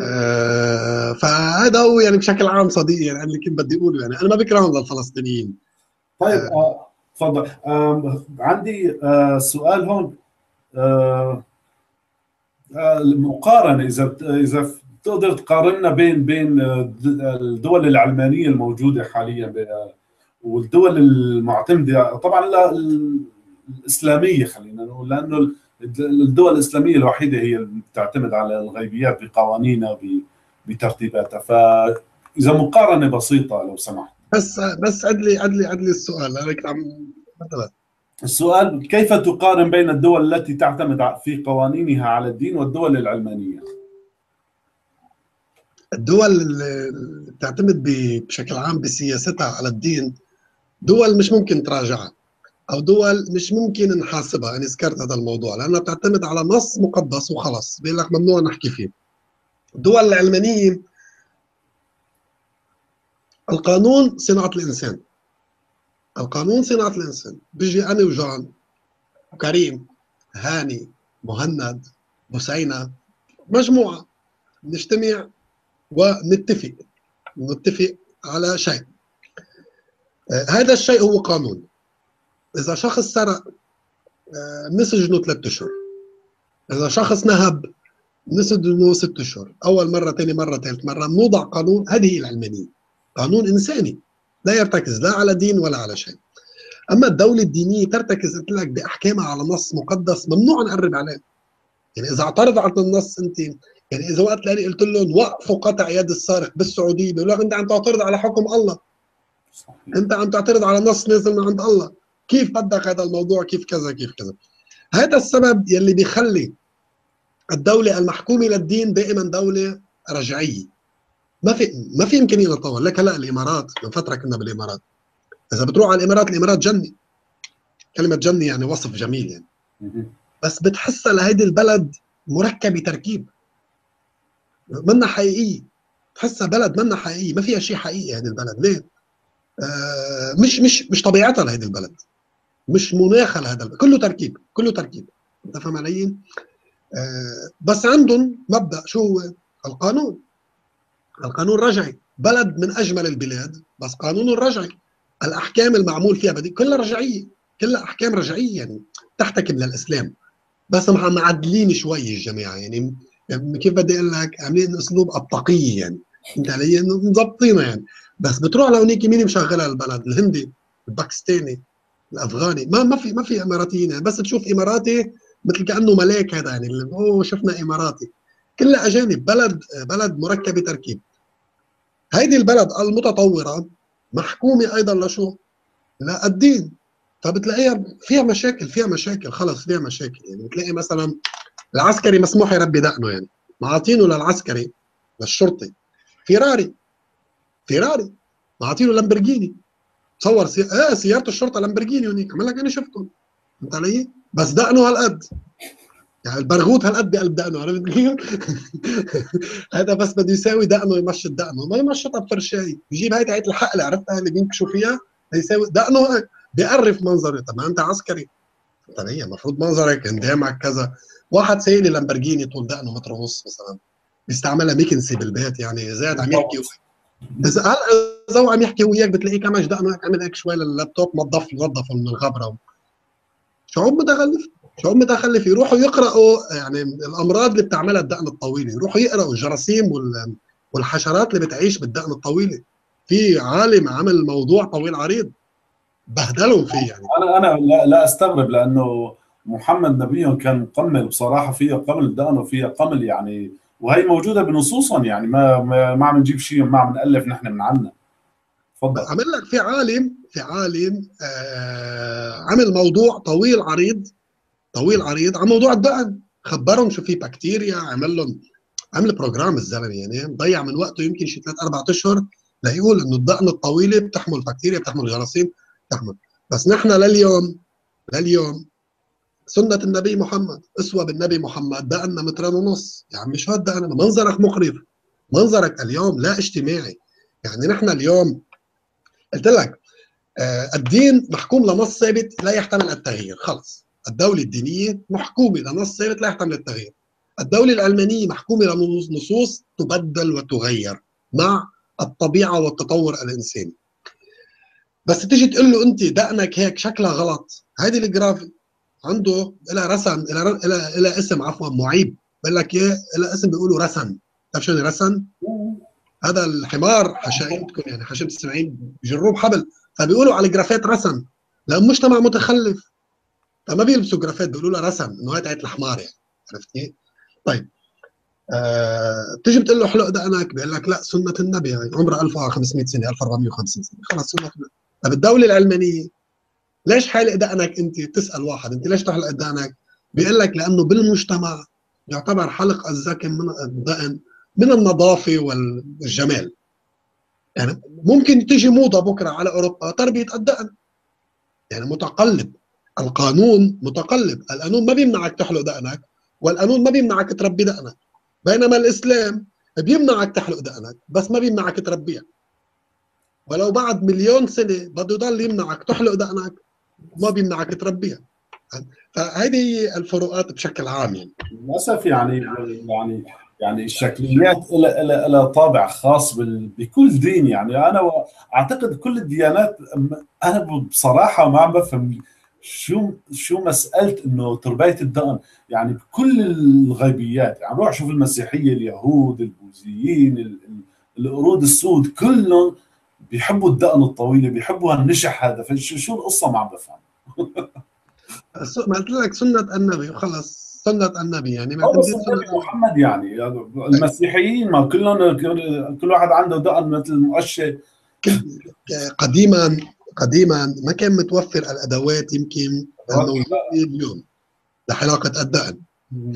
[SPEAKER 2] آه فهذا هو يعني بشكل عام صديقي يعني اللي كنت بدي أقوله يعني. أنا ما بكرههم للفلسطينيين.
[SPEAKER 1] طيب آه تفضل آه عندي آه سؤال هون. آه المقارنه إذا إذا تقدر تقارننا بين بين الدول العلمانية الموجودة حاليا والدول المعتمدة. طبعا الإسلامية خلينا نقول لأنه الدول الإسلامية الوحيدة هي اللي بتعتمد على الغيبيات بقوانينها بترتيباتها. فإذا مقارنة بسيطة لو سمحت.
[SPEAKER 2] بس بس عدلي عدلي عدلي السؤال. أنا عم
[SPEAKER 1] السؤال كيف تقارن بين الدول التي تعتمد في قوانينها على الدين والدول العلمانية؟
[SPEAKER 2] الدول اللي بتعتمد بشكل عام بسياستها على الدين دول مش ممكن تراجعها أو دول مش ممكن نحاسبها. أنا ذكرت هذا الموضوع. لأنها بتعتمد على نص مقدس وخلص بيقول لك ممنوع نحكي فيه. الدول العلمانية القانون صناعة الإنسان. القانون صناعة الإنسان. بيجي أنا وجان وكريم هاني مهند بسينة مجموعة نجتمع ونتفق نتفق على شيء. آه هذا الشيء هو قانون. إذا شخص سرق آه نسجنه ثلاثة أشهر. إذا شخص نهب نسجنه ست أشهر. أول مرة ثاني مرة ثالث مرة نوضع قانون هذه العلمانية. قانون إنساني. لا يرتكز لا على دين ولا على شيء. أما الدولة الدينية ترتكز قلت لك بأحكامها على نص مقدس ممنوع نقرب عليه. يعني إذا اعترض على النص أنت يعني إذا وقت لأني قلت لهم وقفوا قطع يد السارق بالسعودية بيقول لك أنت عم تعترض على حكم الله. صحيح. أنت عم تعترض على نص نازل من عند الله. كيف بدك هذا الموضوع؟ كيف كذا؟ كيف كذا؟ هذا السبب يلي بيخلي الدولة المحكومة للدين دائما دولة رجعية. ما في ما في إمكانية نتطور لك هلأ الإمارات من فترة كنا بالإمارات. إذا بتروح على الإمارات الإمارات جنة. كلمة جنة يعني وصف جميل يعني. بس بتحسها لهيدي البلد مركبة تركيب. منا حقيقيه تحسها بلد منا حقيقيه ما فيها شيء حقيقي هذه البلد. ليه؟ آه مش مش مش طبيعتها لهيدي البلد. مش مناخها لهذا البلد. كله تركيب كله تركيب. أنت فاهم علي؟ آه بس عندهم مبدأ. شو هو؟ القانون. القانون رجعي. بلد من أجمل البلاد بس قانون رجعي. الأحكام المعمول فيها بدي كلها رجعية كلها أحكام رجعية يعني تحتكم للإسلام. بس معدلين شوي الجماعه يعني. كيف بدي أقول لك؟ عاملين أسلوب التقيه يعني. أنت علي مظبطينها يعني. بس بتروح لهونيك مين مشغلها؟ البلد الهندي الباكستاني الأفغاني. ما ما في ما في إماراتيين يعني. بس تشوف إماراتي مثل كأنه ملاك هذا يعني. أوه شفنا إماراتي. كلها أجانب. بلد بلد مركبة تركيب. هيدي البلد المتطورة محكومة أيضا لشو؟ للدين. فبتلاقيها فيها مشاكل فيها مشاكل خلص فيها مشاكل. يعني بتلاقي مثلا العسكري مسموح يربي دقنه يعني معاطينه للعسكري للشرطي. فيراري. فيراري. معاطينه لامبرجيني. تصور سي... آه سيارة الشرطة لامبرجيني هنيك. عمل لك أنا شفتهم. فهمت علي؟ بس دقنه هالقد. يعني البرغوث هالقد بقلب دقنه عرفت كيف؟ هذا بس بده يساوي دقنه يمشط دقنه ما يمشطها بفرشاي بيجيب هاي تاعت الحقله عرفتها اللي بينكشوا فيها يساوي دقنه بيقرف منظره طب ما أنت عسكري. طب هي المفروض منظرك اندامك كذا. واحد سايق لي لامبرجيني طول دقنه متر ونص مثلا بيستعملها ميكنسي بالبيت يعني زاد عم يحكي اذا هلا إذا هو عم يحكي وياك بتلاقيه كمان دقنه عمل هيك شوي لللابتوب نظف نظفه من الغبرة. شعوب متخلف شعوب متخلف يروحوا يقرأوا يعني الأمراض اللي بتعملها الدقن الطويلة. يروحوا يقرأوا الجراثيم والحشرات اللي بتعيش بالدقن الطويلة. في عالم عمل موضوع طويل عريض بهدلهم فيه يعني.
[SPEAKER 1] أنا أنا لا, لا أستغرب لأنه محمد نبيهم كان مقمل بصراحة فيها قمل الدقن وفيها قمل يعني وهي موجودة بنصوصا يعني ما ما, ما عم نجيب شيء ما عم نألف نحن من عنا.
[SPEAKER 2] تفضل. عمل لك في عالم في عالم آه عمل موضوع طويل عريض طويل عريض عن موضوع الدقن. خبرهم شو في بكتيريا عمل لهم عمل program الزلمة يعني ضيع من وقته يمكن شي ثلاث أربع أشهر ليقول إنه الدقن الطويلة بتحمل بكتيريا بتحمل جراثيم بتحمل. بس نحن لليوم لليوم سنة النبي محمد اسوى بالنبي محمد دقنا مترين ونص. يا عمي شو هالدقن؟ منظرك مقرف منظرك اليوم لا اجتماعي. يعني نحن اليوم قلت لك آه الدين محكوم لنص ثابت لا يحتمل التغيير خلص. الدولة الدينية محكومة لنص ثابت لا يحتمل التغيير. الدولة العلمانية محكومة لنصوص تبدل وتغير مع الطبيعة والتطور الإنساني. بس تيجي تقول له أنت دقنك هيك شكلها غلط. هذه الجرافي عنده لها رسم لها لها اسم عفوا معيب. بقول لك إيه لها اسم بيقولوا رسن. بتعرف شو رسن؟ هذا الحمار حشائمتكم يعني حشائم السمعين بجروه بحبل فبيقولوا على الجرافات رسن. لأن مجتمع متخلف. فما بيلبسوا جرافات بيقولوا لها رسم انه هاي تاعت الحمار يعني عرفت كيف؟ طيب آه، تيجي بتقول له حلق دقنك بيقول لك لا سنة النبي هاي عمرها 1500 سنة 1450 سنة. خلص سنة النبي. طب الدولة العلمانية ليش حالق دقنك أنت تسال واحد أنت ليش تحلق دقنك بيقول لك لأنه بالمجتمع يعتبر حلق الذقن من الدقن من النظافة والجمال. يعني ممكن تيجي موضة بكرة على أوروبا تربية الدقن. يعني متقلب. القانون متقلب. القانون ما بيمنعك تحلق دقنك والقانون ما بيمنعك تربي دقنك. بينما الإسلام بيمنعك تحلق دقنك بس ما بيمنعك تربيها. ولو بعد مليون سنة بده يضل يمنعك تحلق دقنك ما بيمنعك تربيها. فهذه الفروقات بشكل عام يعني.
[SPEAKER 1] للأسف يعني يعني يعني الشكليات لها لها طابع خاص بكل دين يعني. أنا أعتقد كل الديانات أنا بصراحة ما عم بفهم شو شو مسألة إنه تربية الدقن؟ يعني بكل الغيبيات يعني روح شوف المسيحية اليهود البوذيين القرود السود كلهم بيحبوا الدقن الطويلة بيحبوا هالنشح هذا. فشو شو القصة ما عم بفهم
[SPEAKER 2] ما قلت لك سنة النبي وخلص سنة النبي يعني
[SPEAKER 1] ما سنة محمد يعني. المسيحيين ما كلهم كل واحد عنده دقن مثل المؤشر.
[SPEAKER 2] قديما قديما ما كان متوفر الأدوات يمكن اليوم لحلاقة الدقن.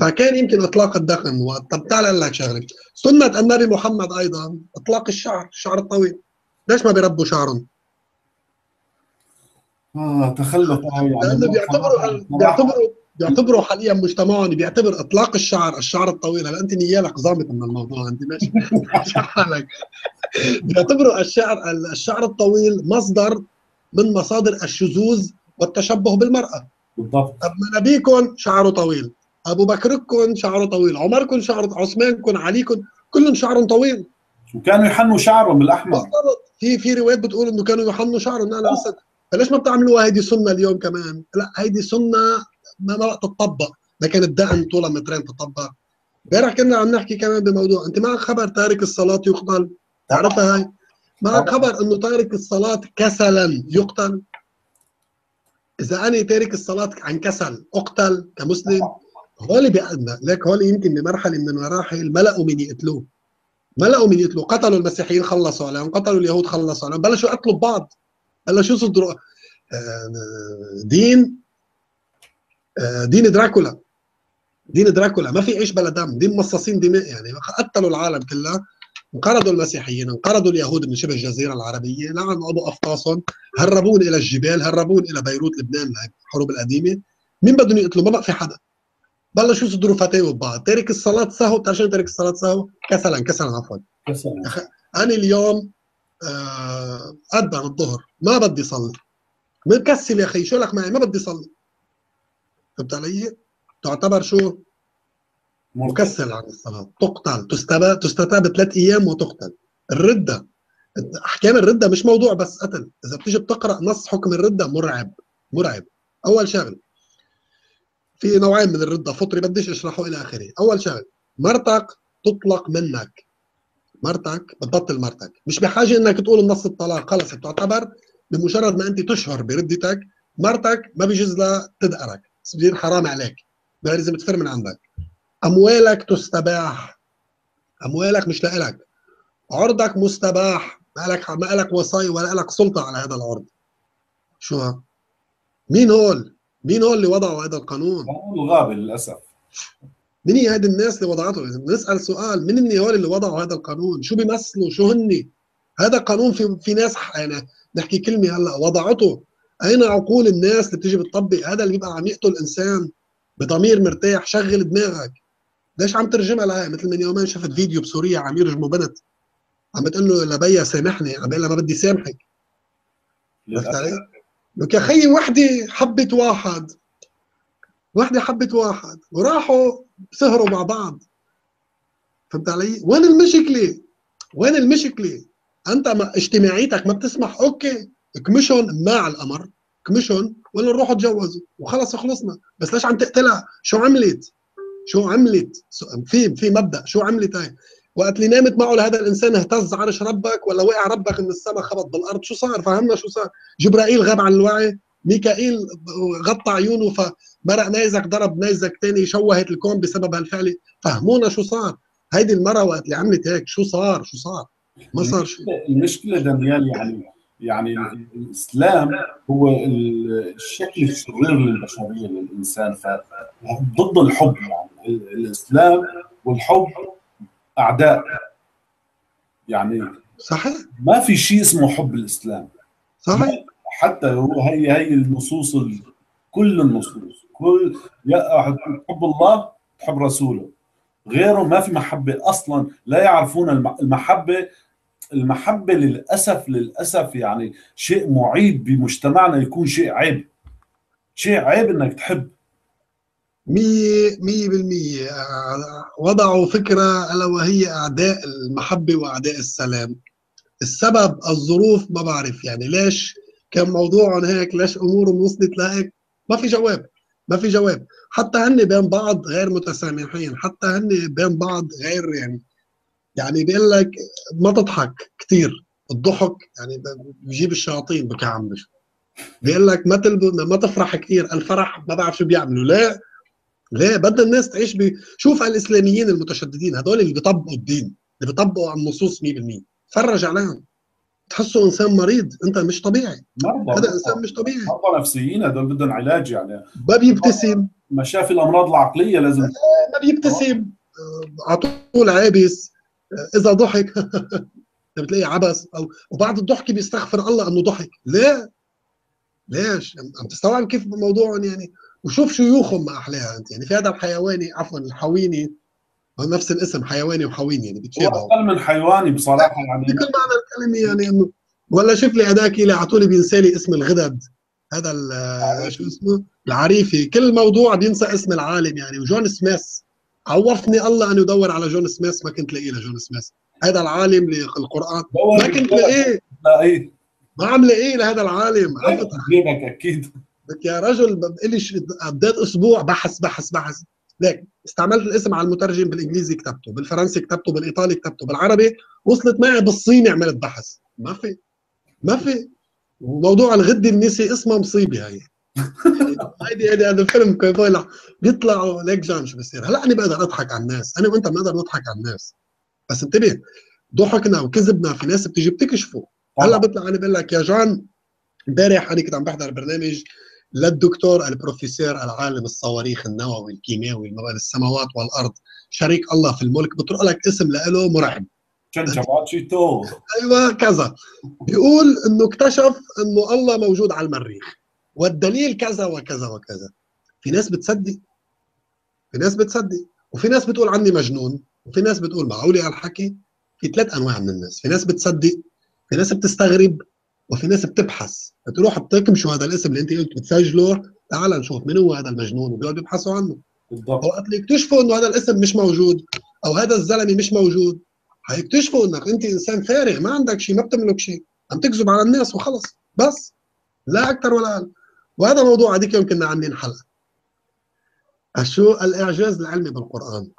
[SPEAKER 2] فكان يمكن إطلاق الدقن طب تعال أقول لك شغلة. سنة النبي محمد أيضا إطلاق الشعر الشعر الطويل ليش ما بيربوا شعرهم؟
[SPEAKER 1] آه تخلف
[SPEAKER 2] يعني. لأنه بيعتبروا بيعتبروا بيعتبروا حاليا مجتمعهم بيعتبر إطلاق الشعر الشعر الطويل. هلا أنت نيالك ظابط من الموضوع. أنت ماشي. حالك. بيعتبروا الشعر الشعر الطويل مصدر من مصادر الشذوذ والتشبه بالمرأة.
[SPEAKER 1] بالضبط.
[SPEAKER 2] طب ما نبيكم شعره طويل. أبو بكركم شعره طويل. عمركم شعره عثمانكم عليكم كلهم شعرهم طويل.
[SPEAKER 1] وكانوا يحنوا شعرهم بالاحمر
[SPEAKER 2] بالضبط. في في روايات بتقول إنه كانوا يحنوا شعرهم. لا لا فليش ما بتعملوها هيدي سنة اليوم كمان. لا هيدي سنة ما ما تطبق. لكن الدقن طولها مترين تطبق. امبارح كنا عم نحكي كمان بموضوع. أنت معك خبر تارك الصلاة يقتل تعرفها هاي؟ معك خبر إنه تارك الصلاة كسلا يقتل؟ إذا أنا تارك الصلاة عن كسل أقتل كمسلم هول بيقدنا ليك هول يمكن بمرحلة من المراحل ملأوا من يقتلوه. ملأوا من يقتلوه. قتلوا المسيحيين خلصوا عليهم. قتلوا اليهود خلصوا عليهم. بلشوا يقتلوا ببعض بلشوا يصدروا. آه، دين آه، دين دراكولا. دين دراكولا. ما في عيش بلا دم. دين مصاصين دماء يعني. قتلوا العالم كله. انقرضوا المسيحيين انقرضوا اليهود من شبه الجزيرة العربية. لعنوا أبو أفطاسهم هربون إلى الجبال هربون إلى بيروت لبنان الحروب القديمة. مين بدهم يقتلوا؟ ما بقى في حدا. بلشوا يصدروا فتاوى ببعض. تارك الصلاة سهو. بتعرف شو تارك الصلاة سهو؟ كسلا كسلا عفوا. أنا اليوم آه أذن الظهر. ما بدي صلي. مكسل يا أخي. شو لك معي؟ ما بدي صلي. فهمت علي؟ تعتبر شو؟ مكسل عن الصلاة. تقتل. تستتاب تستتاب ثلاث أيام وتقتل. الردة. أحكام الردة مش موضوع بس قتل. إذا بتيجي بتقرأ نص حكم الردة مرعب. مرعب. أول شغل. في نوعين من الردة. فطري بديش أشرحه إلى آخره. أول شغل. مرتك تطلق منك. مرتك. بتبطل مرتك. مش بحاجة إنك تقول النص الطلاق. خلص. بتعتبر بمجرد ما أنت تشهر بردتك مرتك ما بيجوز لها تدقرك. بصير حرام عليك. لازم تفر من عندك. أموالك تستباح أموالك مش لك عرضك مستباح ما لك ما لك وصايا ولا لك سلطة على هذا العرض شو ها؟ مين هول؟ مين هول اللي وضعوا هذا القانون؟
[SPEAKER 1] الغابه للأسف
[SPEAKER 2] مين هي هذه الناس اللي وضعته؟ نسأل سؤال مين اللي هول اللي وضعوا هذا القانون؟ شو بيمثلوا؟ شو هن؟ هذا قانون في في ناس يعني نحكي كلمة هلأ وضعته أين عقول الناس اللي بتيجي بتطبق هذا اللي بيبقى عم يقتل انسان بضمير مرتاح شغل دماغك ليش عم ترجمها لهي مثل من يومين شفت فيديو بسوريا عم يرجموا بنت عم بتقول له لبيا سامحني عم بقول لها ما بدي سامحك عرفت علي؟ لك يا خيي وحدة حبت واحد وحدة حبت واحد وراحوا سهروا مع بعض فهمت علي؟ وين المشكلة؟ وين المشكلة؟ أنت ما اجتماعيتك ما بتسمح okay كمشن مع الأمر كمشن ولا نروحوا تجوزوا وخلص خلصنا بس ليش عم تقتلها؟ شو عملت؟ شو عملت؟ في في مبدأ. شو عملت هاي؟ وقت اللي نامت معه لهذا الإنسان اهتز عرش ربك ولا وقع ربك من السماء خبط بالأرض. شو صار؟ فهمنا شو صار؟ جبرائيل غاب عن الوعي ميكائيل غطى عيونه فمرق نيزك ضرب نيزك ثاني شوهت الكون بسبب هالفعل. فهمونا شو صار؟ هيدي المرة وقت اللي عملت هيك شو صار؟ شو صار؟ ما صار شيء
[SPEAKER 1] المشكلة دانيال يعني يعني الإسلام هو الشكل الشرير للبشرية للإنسان فضد الحب يعني. الإسلام والحب أعداء. يعني
[SPEAKER 2] صحيح.
[SPEAKER 1] ما في شيء اسمه حب الإسلام.
[SPEAKER 2] صحيح.
[SPEAKER 1] حتى هو هي هي النصوص كل النصوص. كل تحب الله تحب رسوله. غيره ما في محبة أصلا. لا يعرفون المحبة المحبة للأسف للأسف يعني شيء معيب بمجتمعنا يكون شيء عيب. شيء عيب إنك تحب.
[SPEAKER 2] مية مية بالمية. وضعوا فكرة ألا وهي أعداء المحبة وأعداء السلام. السبب الظروف ما بعرف. يعني ليش كان موضوعهم هيك؟ ليش أمورهم وصلت لهيك؟ ما في جواب. ما في جواب. حتى هن بين بعض غير متسامحين. حتى هن بين بعض غير يعني يعني بيقول لك ما تضحك كثير الضحك يعني بجيب الشياطين بكعمش بيقول لك ما تلب... ما تفرح كثير الفرح ما بعرف شو بيعملوا. ليه ليه بدنا الناس تعيش ب شوف الاسلاميين المتشددين هدول اللي بيطبقوا الدين اللي بيطبقوا النصوص 100% فرج عليهم. تحسه إنسان مريض أنت مش طبيعي. هذا إنسان مش طبيعي.
[SPEAKER 1] مرضى نفسيين هدول بدهم علاج يعني.
[SPEAKER 2] ما بيبتسم.
[SPEAKER 1] ما شاف الأمراض العقلية لازم.
[SPEAKER 2] ما بيبتسم. على طول عابس. إذا ضحك. بتلاقيه عبس أو وبعد الضحك بيستغفر الله إنه ضحك. ليه؟ ليش؟ عم تستوعب كيف موضوعهم يعني؟ وشوف شيوخهم ما أحلاها أنت. يعني في هذا الحيواني عفوا الحويني. نفس الاسم حيواني وحويني يعني
[SPEAKER 1] بتشابهوا أقل من حيواني بصراحة يعني.
[SPEAKER 2] بكل معنى الكلمة يعني انه ولا شوف لي هذاك اللي اعطوا لي بينسى لي اسم الغدد. هذا شو اسمه؟ العريفي. كل موضوع بينسى اسم العالم يعني. وجون سميث. عوفني الله أن يدور على جون سميث ما كنت لاقيه لجون سميث. هذا العالم للقران ما كنت لاقيه
[SPEAKER 1] لاقيه
[SPEAKER 2] ما عم لاقيه لهذا العالم
[SPEAKER 1] غيرك أكيد.
[SPEAKER 2] لك يا رجل لي قضيت أسبوع بحث بحث بحث. ليك استعملت الاسم على المترجم بالإنجليزي كتبته. بالفرنسي كتبته بالإيطالي كتبته. بالعربي وصلت معي بالصيني عملت بحث. ما في. ما في. وموضوع الغده النسي اسمها مصيبة هي هيدي هيدي هذا الفيلم كيف بيطلعوا ليك جان شو بصير هلأ أنا بقدر أضحك على الناس. أنا وأنت بنقدر نضحك على الناس. بس انتبه ضحكنا وكذبنا في ناس بتيجي بتكشفه هلأ بيطلع أنا بقول لك يا جان امبارح أنا كنت عم بحضر برنامج للدكتور البروفيسور العالم الصواريخ النووي الكيماوي السماوات والأرض شريك الله في الملك. بطرق لك اسم له مرعب. أيوه كذا. بيقول إنه اكتشف إنه الله موجود على المريخ. والدليل كذا وكذا وكذا. في ناس بتصدق في ناس بتصدق وفي ناس بتقول عني مجنون وفي ناس بتقول معقولي هالحكي في ثلاث أنواع من الناس. في ناس بتصدق في ناس بتستغرب وفي ناس بتبحث. بتروح بتكمشوا هذا الاسم اللي انت قلت بتسجله تعال نشوف مين هو هذا المجنون وبيقعدوا يبحثوا عنه. بالضبط. وقت اللي يكتشفوا إنه هذا الاسم مش موجود أو هذا الزلمة مش موجود. حيكتشفوا إنك أنت إنسان فارغ ما عندك شيء ما بتملك شيء عم تكذب على الناس وخلص. بس لا أكثر ولا أقل. وهذا موضوع هذيك يوم كنا عاملين حلقة. شو الإعجاز العلمي بالقرآن؟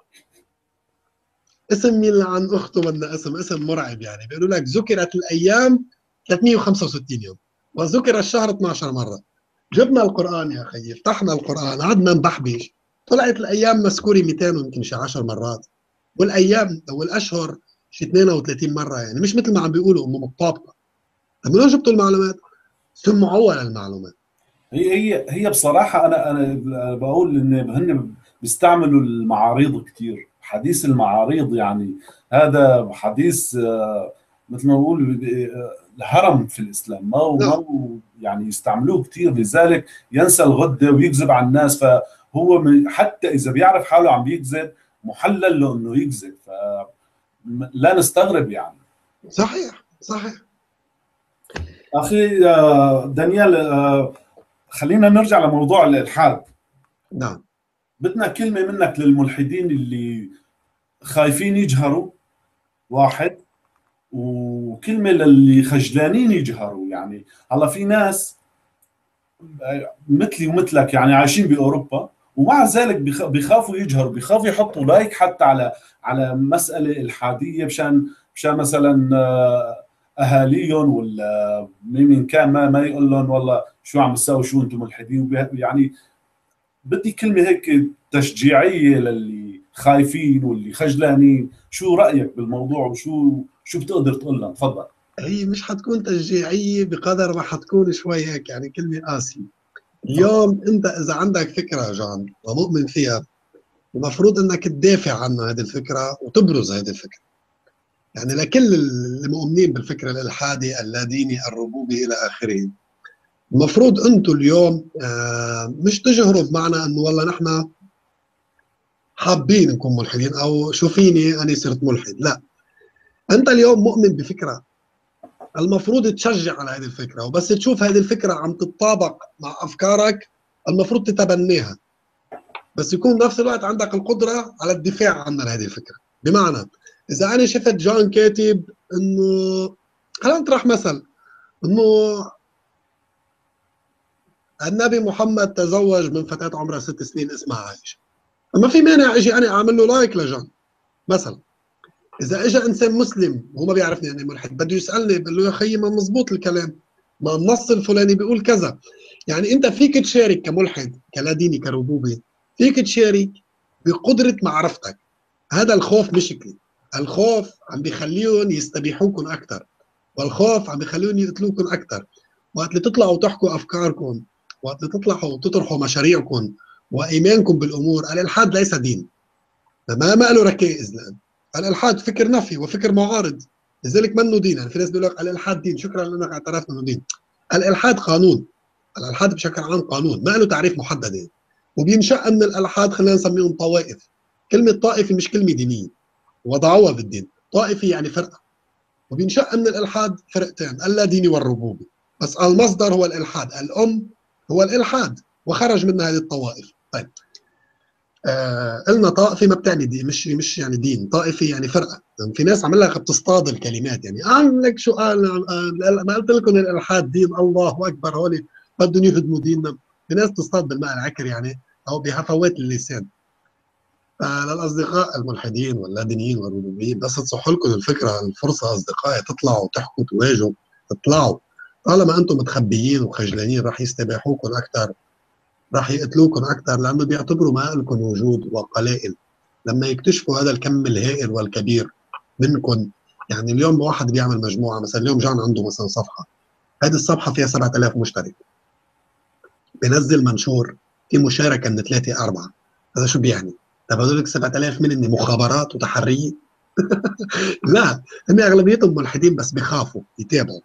[SPEAKER 2] اسم مين اللي عن أخته بدنا اسم؟ اسم مرعب يعني. بيقولوا لك ذكرت الأيام 365 يوم وذكر الشهر 12 مرة. جبنا القرآن يا أخي فتحنا القرآن قعدنا نبحبش. طلعت الأيام مذكورة 200 ويمكن شي 10 مرات. والأيام والأشهر شي 32 مرة يعني. مش مثل ما عم بيقولوا امه مطابقه طيب من وين جبتوا المعلومات؟ سمعوا المعلومات.
[SPEAKER 1] هي هي هي بصراحة أنا أنا بقول إن هن بيستعملوا المعاريض كثير حديث المعاريض يعني هذا حديث آه، مثل ما نقول الهرم في الإسلام ما ما نعم. يعني يستعملوه كثير لذلك ينسى الغده ويكذب على الناس فهو حتى إذا بيعرف حاله عم بيكذب محلل له إنه يكذب فلا نستغرب يعني
[SPEAKER 2] صحيح صحيح
[SPEAKER 1] أخي آه، دانيال آه، خلينا نرجع لموضوع الإلحاد.
[SPEAKER 2] نعم.
[SPEAKER 1] بدنا كلمة منك للملحدين اللي خايفين يجهروا واحد وكلمة للي خجلانين يجهروا. يعني هلا في ناس مثلي ومثلك يعني عايشين بأوروبا ومع ذلك بيخافوا يجهروا بيخافوا يحطوا لايك حتى على على مسألة إلحادية مشان مشان مثلا أهاليهم ولا مين كان ما ما يقول لهم والله شو عم تساوي شو أنتم ملحدين؟ يعني بدي كلمة هيك تشجيعية للي خايفين واللي خجلانين. شو رأيك بالموضوع وشو شو بتقدر تقول لهم؟ تفضل.
[SPEAKER 2] هي مش حتكون تشجيعية بقدر ما حتكون شوي هيك يعني كلمة قاسية. اليوم أنت إذا عندك فكرة جان ومؤمن فيها المفروض إنك تدافع عنها هذه الفكرة وتبرز هذه الفكرة. يعني لكل المؤمنين بالفكر الالحادي اللاديني الربوبي إلى آخره. المفروض أنتم اليوم آه، مش تجهروا بمعنى إنه والله نحن حابين نكون ملحدين أو شو فيني اني صرت ملحد لا. أنت اليوم مؤمن بفكرة المفروض تشجع على هذه الفكرة وبس تشوف هذه الفكرة عم تتطابق مع أفكارك المفروض تتبنيها. بس يكون بنفس الوقت عندك القدرة على الدفاع عن هذه الفكرة. بمعنى إذا أنا شفت جون كاتب إنه خلينا نطرح مثل إنه النبي محمد تزوج من فتاة عمرها ست سنين اسمها عائشة. ما في مانع أجي أنا أعمل له like لجون. مثلا إذا اجى إنسان مسلم وهو ما بيعرفني اني ملحد بده يسألني بقول له يا خيي ما مزبوط الكلام ما النص الفلاني بيقول كذا. يعني أنت فيك تشارك كملحد كلاديني كربوبي فيك تشارك بقدرة معرفتك. هذا الخوف مشكله الخوف عم بيخليهم يستبيحوكم أكثر والخوف عم بيخليهم يقتلوكم أكثر وقت اللي تطلعوا تحكوا افكاركم وقت اللي تطلعوا وتطرحوا مشاريعكم وايمانكم بالأمور الإلحاد ليس دين. ما ما له ركائز الان الإلحاد فكر نفي وفكر معارض لذلك منه دين. يعني في ناس بيقول لك الإلحاد دين شكرا لأنك اعترفت إنه دين. الإلحاد قانون. الإلحاد بشكل عام قانون. ما له تعريف محدد. وبينشأ من الإلحاد خلينا نسميهم طوائف. كلمة طائفه مش كلمة دينية. وضعوها بالدين. طائفه يعني فرقة. وبينشأ من الإلحاد فرقتين اللاديني والربوبي بس المصدر هو الإلحاد. الأم هو الإلحاد. وخرج منها هذه الطوائف. طيب. آه قلنا طائفه ما بتعني دي مش مش يعني دين. طائفه يعني فرقة. يعني في ناس عمل لك بتصطاد الكلمات. يعني قال لك شو قال آه ما قلت لكم الإلحاد دين. الله أكبر. هول بدهم يهدموا ديننا. في ناس تصطاد بالماء العكر يعني أو بهفوات اللسان. فللاصدقاء الملحدين واللادينيين والربوبيين. بس تصح لكم الفكرة الفرصة أصدقائي تطلعوا وتحكوا تواجهوا تطلعوا. طالما أنتم متخبيين وخجلانين راح يستبيحوكم أكثر راح يقتلوكم أكثر لأنه بيعتبروا ما لكم وجود وقلائل. لما يكتشفوا هذا الكم الهائل والكبير منكم يعني اليوم واحد بيعمل مجموعة مثلا اليوم جان عنده مثلا صفحة. هذه الصفحة فيها 7000 مشترك. بنزل منشور في مشاركة من ثلاثة أربعة. هذا شو بيعني؟ طب هذول 7000 من مخابرات وتحريه لا هم أغلبيتهم ملحدين بس بخافوا يتابعوا.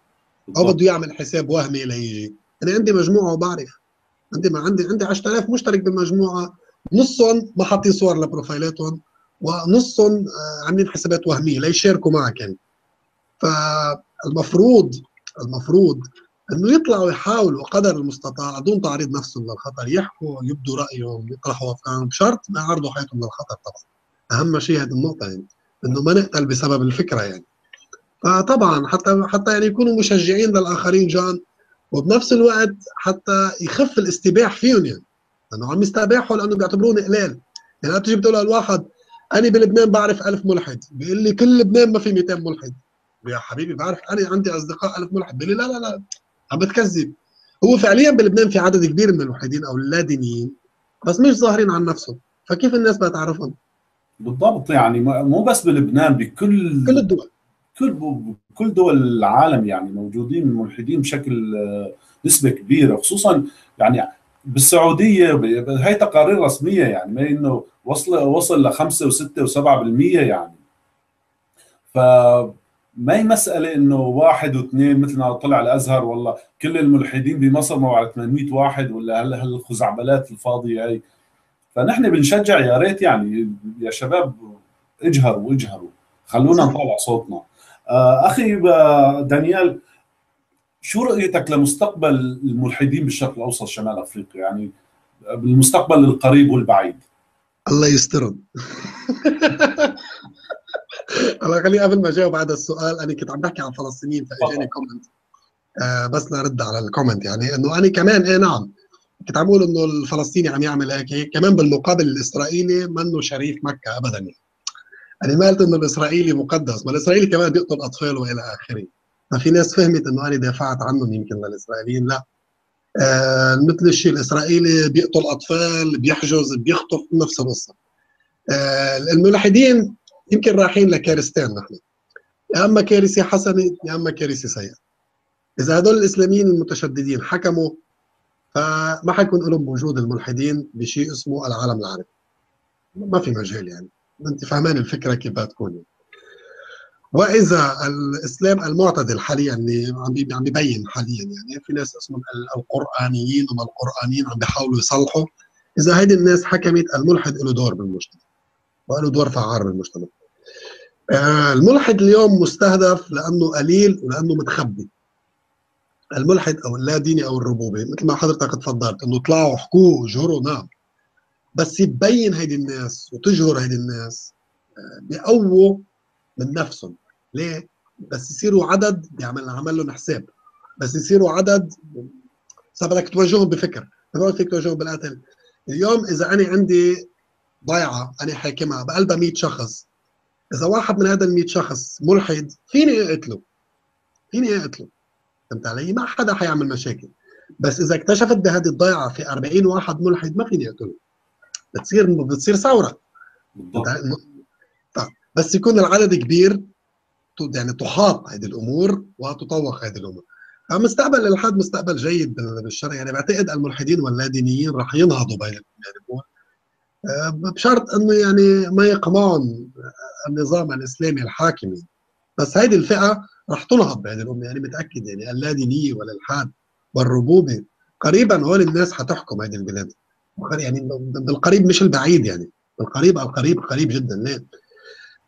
[SPEAKER 2] أو بده يعمل حساب وهمي ليجي أنا عندي مجموعة وبعرف. عندي ما عندي عندي 10000 مشترك بالمجموعة. نصهم ما حاطين صور لبروفايلاتهم ونصهم آه، عاملين حسابات وهمية ليشاركوا معك يعني. فالمفروض المفروض إنه يطلعوا يحاولوا قدر المستطاع دون تعريض نفسهم للخطر يحكوا يبدوا رأيهم يطرحوا افكارهم بشرط ما يعرضوا حياتهم للخطر طبعا. أهم شيء هذه النقطة يعني إنه ما نقتل بسبب الفكرة يعني. فطبعا حتى حتى يعني يكونوا مشجعين للآخرين جان وبنفس الوقت حتى يخف الاستباح فيهم يعني. لأنه عم يستباحوا لأنه بيعتبروني قلال. يعني بتيجي بتقول للواحد أنا بلبنان بعرف ألف ملحد. بيقول لي كل لبنان ما في 200 ملحد. يا حبيبي بعرف أنا عندي أصدقاء ألف ملحد. بيقول لي لا لا لا. عم بتكذب. هو فعليا بلبنان في عدد كبير من الملحدين أو اللادينيين بس مش ظاهرين عن نفسهم. فكيف الناس بتعرفهم؟
[SPEAKER 1] بالضبط يعني مو بس بلبنان بكل
[SPEAKER 2] كل الدول.
[SPEAKER 1] كل كل دول العالم يعني موجودين الملحدين بشكل آه، نسبة كبيرة. خصوصا يعني بالسعودية هي تقارير رسمية يعني ما إنه وصل وصل ل 5 و6 و7% يعني. ف ما هي مسألة إنه واحد واثنين مثل ما طلع الأزهر والله كل الملحدين بمصر ما على 800 واحد ولا هالخزعبلات الفاضية هي فنحن بنشجع يا ريت يعني يا شباب اجهروا اجهروا. خلونا نطلع صوتنا. آه، أخي دانيال شو رؤيتك لمستقبل الملحدين بالشرق الأوسط شمال أفريقيا؟ يعني بالمستقبل القريب والبعيد.
[SPEAKER 2] الله يسترهم الله خليني قبل ما أجاوب هذا السؤال أنا كنت عم بحكي عن فلسطينيين فإجاني comment آه بس لرد على ال comment يعني إنه أنا كمان إيه نعم. كنت عم بقول إنه الفلسطيني عم يعمل هيك كمان بالمقابل الإسرائيلي منه شريف مكة ابدا. يعني أنا ما قلت إنه الإسرائيلي مقدس ما الإسرائيلي كمان بيقتل أطفال وإلى آخره. ففي ناس فهمت إنه أنا دافعت عنهم يمكن للإسرائيليين لا. آه مثل الشيء الإسرائيلي بيقتل أطفال بيحجز بيخطف نفس القصة. آه الملحدين يمكن رايحين لكارثتين نحن. يا أما كارثة حسنة يا أما كارثة سيئة. إذا هدول الإسلاميين المتشددين حكموا فما حيكون لهم بوجود الملحدين بشيء اسمه العالم العربي. ما في مجال يعني. أنت فهمان الفكرة كيف بتكون وإذا الإسلام المعتدل حاليا اللي عم عم بيبين حاليا يعني في ناس اسمهم القرآنيين وما القرآنيين عم بيحاولوا يصلحوا. إذا هيدي الناس حكمت الملحد له دور بالمجتمع. وله دور فعال بالمجتمع آه، الملحد اليوم مستهدف لأنه قليل ولأنه متخبي. الملحد أو اللاديني أو الربوبي مثل ما حضرتك تفضلت إنه طلعوا حكوا جهروا نعم بس يبين هيدي الناس وتجهر هيدي الناس آه، بيقووا من نفسهم. ليه؟ بس يصيروا عدد بيعمل عمل لهم حساب. بس يصيروا عدد صار بدك تواجههم بفكر. ما فيك تواجههم بالقتل اليوم إذا أنا عندي ضيعه أنا حاكمها بقلبها 100 شخص. إذا واحد من هذا ال 100 شخص ملحد فيني أقتله؟ فيني أقتله؟ فهمت علي؟ ما حدا حيعمل مشاكل. بس إذا اكتشفت بهذه الضيعه في 40 واحد ملحد ما فيني أقتله. بتصير بتصير ثورة. طيب بس يكون العدد كبير يعني تحاط هذه الأمور وتطوق هذه الأمور. فمستقبل الالحاد مستقبل جيد بالشرع. يعني بعتقد الملحدين واللادينيين راح ينهضوا بين يعني بشرط إنه يعني ما يقمعون النظام الإسلامي الحاكمي. بس هذه الفئة راح تنهض بهذه الأمة يعني متأكد يعني اللادينيه والالحاد والربوبه قريبا هول الناس حتحكم هذه البلاد. يعني بالقريب مش البعيد يعني بالقريب القريب قريب جدا ليه؟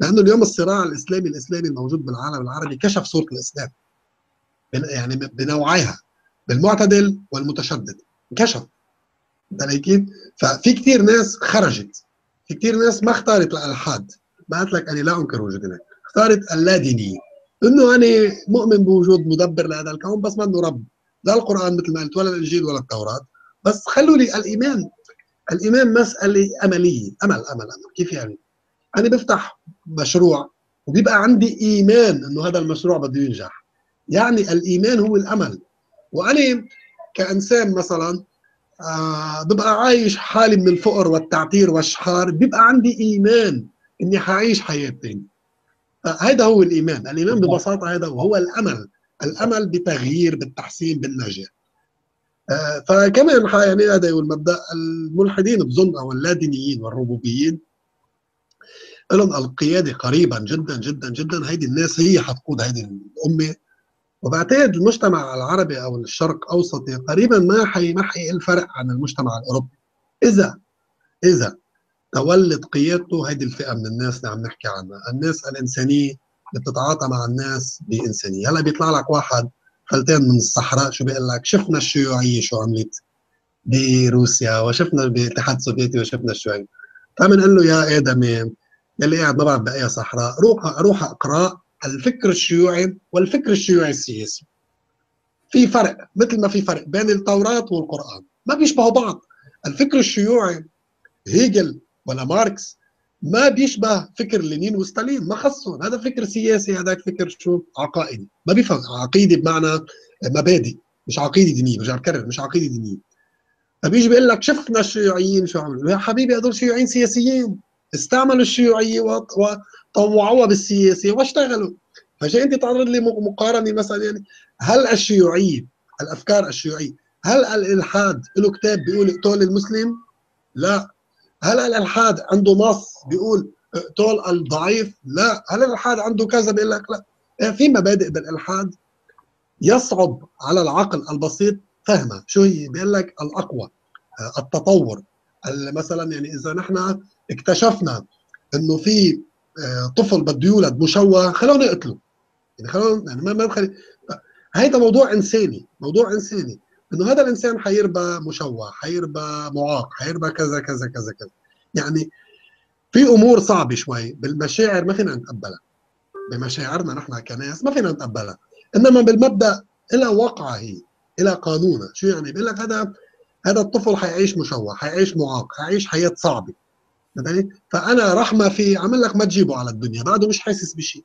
[SPEAKER 2] لأنه اليوم الصراع الإسلامي الإسلامي الموجود بالعالم العربي كشف صورة الإسلام. يعني بنوعيها بالمعتدل والمتشدد كشف. علي كيف؟ ففي كثير ناس خرجت. في كثير ناس ما اختارت الألحاد. ما قلت لك أنا لا أنكر وجودنا اختارت اللادينية. إنه أنا مؤمن بوجود مدبر لهذا الكون بس ما إنه رب. لا القرآن مثل ما قلت ولا الإنجيل ولا التوراة. بس خلوا لي الإيمان. الإيمان مسألة أملية. أمل أمل أمل. كيف يعني؟ أنا بفتح مشروع وبيبقى عندي إيمان إنه هذا المشروع بده ينجح. يعني الإيمان هو الأمل. وأنا كإنسان مثلا آه ببقى عايش حالي من الفقر والتعتير والشحار بيبقى عندي إيمان إني حعيش حياة ثانية هذا هو الإيمان. الإيمان ببساطة هذا وهو الأمل. الأمل بتغيير بالتحسين بالنجاح آه فكمان يعني هذا هو المبدأ. الملحدين بظن أو اللادينيين والربوبيين لهم القيادة قريبا جدا جدا جدا. هيدي الناس هي حتقود هيدي الأمة. وبعتقد المجتمع العربي أو الشرق اوسطي قريبا ما حي ما حيقل فرق عن المجتمع الأوروبي. اذا إذا تولد قيادته هيدي الفئة من الناس اللي عم نحكي عنها، الناس الإنسانية اللي بتتعاطى مع الناس بإنسانية، هلأ بيطلع لك واحد فلتان من الصحراء شو بيقول لك؟ شفنا الشيوعية شو عملت بروسيا وشفنا بالاتحاد السوفيتي وشفنا الشيوعية. فبنقول له يا آدمي يلي قاعد ما بعرف بأي صحراء روح روح أقرأ الفكر الشيوعي والفكر الشيوعي السياسي. في فرق مثل ما في فرق بين التوراة والقرآن. ما بيشبهوا بعض. الفكر الشيوعي هيجل ولا ماركس ما بيشبه فكر لينين وستالين. ما خصهم هذا فكر سياسي هذاك فكر شو؟ عقائدي. ما بيفهم. عقيده بمعنى مبادئ مش عقيده دينيه برجع بكرر مش عقيده دينيه فبيجي بيقول لك شفنا الشيوعيين شو عملوا. يا حبيبي هذول شيوعيين سياسيين. استعملوا الشيوعية وطوعوها بالسياسة واشتغلوا. فجاي انت تعرض لي مقارنة مثلا يعني هل الشيوعية الأفكار الشيوعية هل الإلحاد له كتاب بيقول اقتل المسلم؟ لا. هل الإلحاد عنده نص بيقول اقتل الضعيف؟ لا. هل الإلحاد عنده كذا؟ بيقول لك لا. يعني في مبادئ بالإلحاد يصعب على العقل البسيط فهمها. شو هي؟ بيقول لك الأقوى التطور. مثلا يعني إذا نحن اكتشفنا إنه في طفل بده يولد مشوه خلونا نقتله. يعني خلونا يعني ما ما نخلي هيدا موضوع إنساني موضوع إنساني. إنه هذا الإنسان حيربى مشوه حيربى معاق حيربى كذا كذا كذا كذا. يعني في أمور صعبة شوي بالمشاعر ما فينا نتقبلها. بمشاعرنا نحن كناس ما فينا نتقبلها. إنما بالمبدأ لها وقعة هي لها قانونها. شو يعني؟ بيقول لك هذا هذا الطفل حيعيش مشوه حيعيش معاق حيعيش حياة صعبة. فأنا رحمه فيه عمل لك ما تجيبه على الدنيا بعده مش حاسس بشيء.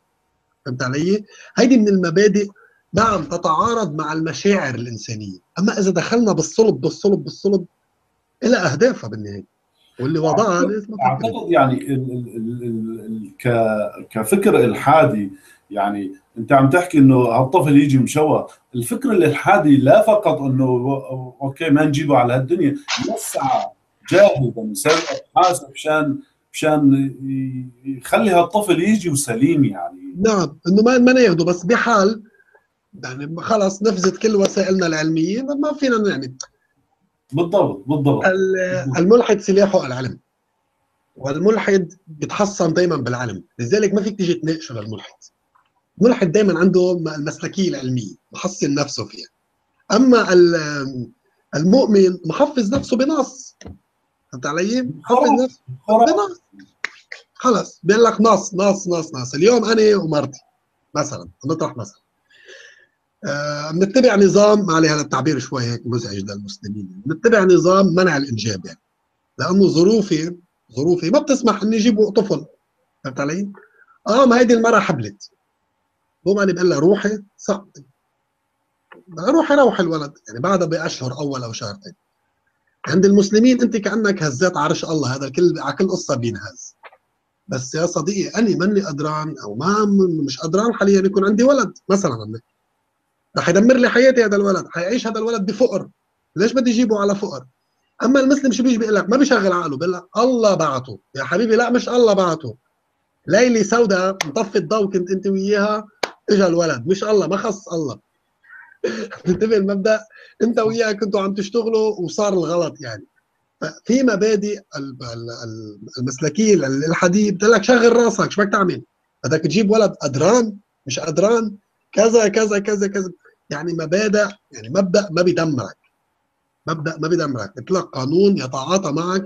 [SPEAKER 2] فهمت علي؟ هيدي من المبادئ. نعم تتعارض مع المشاعر الإنسانية، أما إذا دخلنا بالصلب بالصلب بالصلب إلى أهدافها بالنهاية. واللي وضعها
[SPEAKER 1] اعتقد يعني ال ال ال ال ك كفكر الحادي يعني أنت عم تحكي إنه هالطفل يجي مشوه، الفكر الالحادي لا فقط إنه أوكي ما نجيبه على هالدنيا، يسعى جاهدا يسوي ابحاث مشان مشان يخلي هالطفل يجي وسليم يعني.
[SPEAKER 2] نعم إنه ما ما ناخده بس بحال يعني خلص نفذت كل وسائلنا العلمية ما فينا يعني.
[SPEAKER 1] بالضبط بالضبط.
[SPEAKER 2] الملحد سلاحه العلم والملحد بيتحصن دائما بالعلم لذلك ما فيك تيجي تناقشه للملحد. الملحد دائما عنده المسلكية العلمية محصن نفسه فيها. أما المؤمن محفز نفسه بنص. فهمت علي؟ محفز نفسه بنص خلص بيقول لك نص نص نص نص. اليوم أنا ومرتي مثلا. نطرح مثلا. آه بنتبع نظام معلي هذا التعبير شوي هيك مزعج للمسلمين. بنتبع نظام منع الإنجاب يعني. لأنه ظروفي ظروفي ما بتسمح إني أجيب طفل. فهمت علي؟ آه ما هيدي المرأة حبلت. بقوم أنا بقول لها روحي سقطي. روحي روح الولد. يعني بعدها بأشهر أول أو شهرين عند المسلمين انت كأنك هزيت عرش الله. هذا الكل على كل قصة بينهز. بس يا صديقي أنا ماني قدران أو ما مش قدران حاليا يكون عندي ولد مثلا. عندك رح يدمر لي حياتي هذا الولد حيعيش هذا الولد بفقر. ليش بدي اجيبه على فقر؟ أما المسلم شو بيجي بيقول لك؟ ما بيشغل عقله بيقول لك الله بعته. يا حبيبي لا مش الله بعته. ليلي سوداء مطفي الضوء كنت أنت وياها اجى الولد مش الله ما خص الله. انتبه المبدا انت وياها كنتوا عم تشتغلوا وصار الغلط يعني. في مبادئ المسلكيه الحديد. بتقول لك شغل راسك شو بدك تعمل؟ بدك تجيب ولد قدران مش قدران كذا كذا كذا كذا. يعني مبادئ يعني مبدأ ما بيدمرك. مبدأ ما بيدمرك. اطلاق قانون يتعاطى معك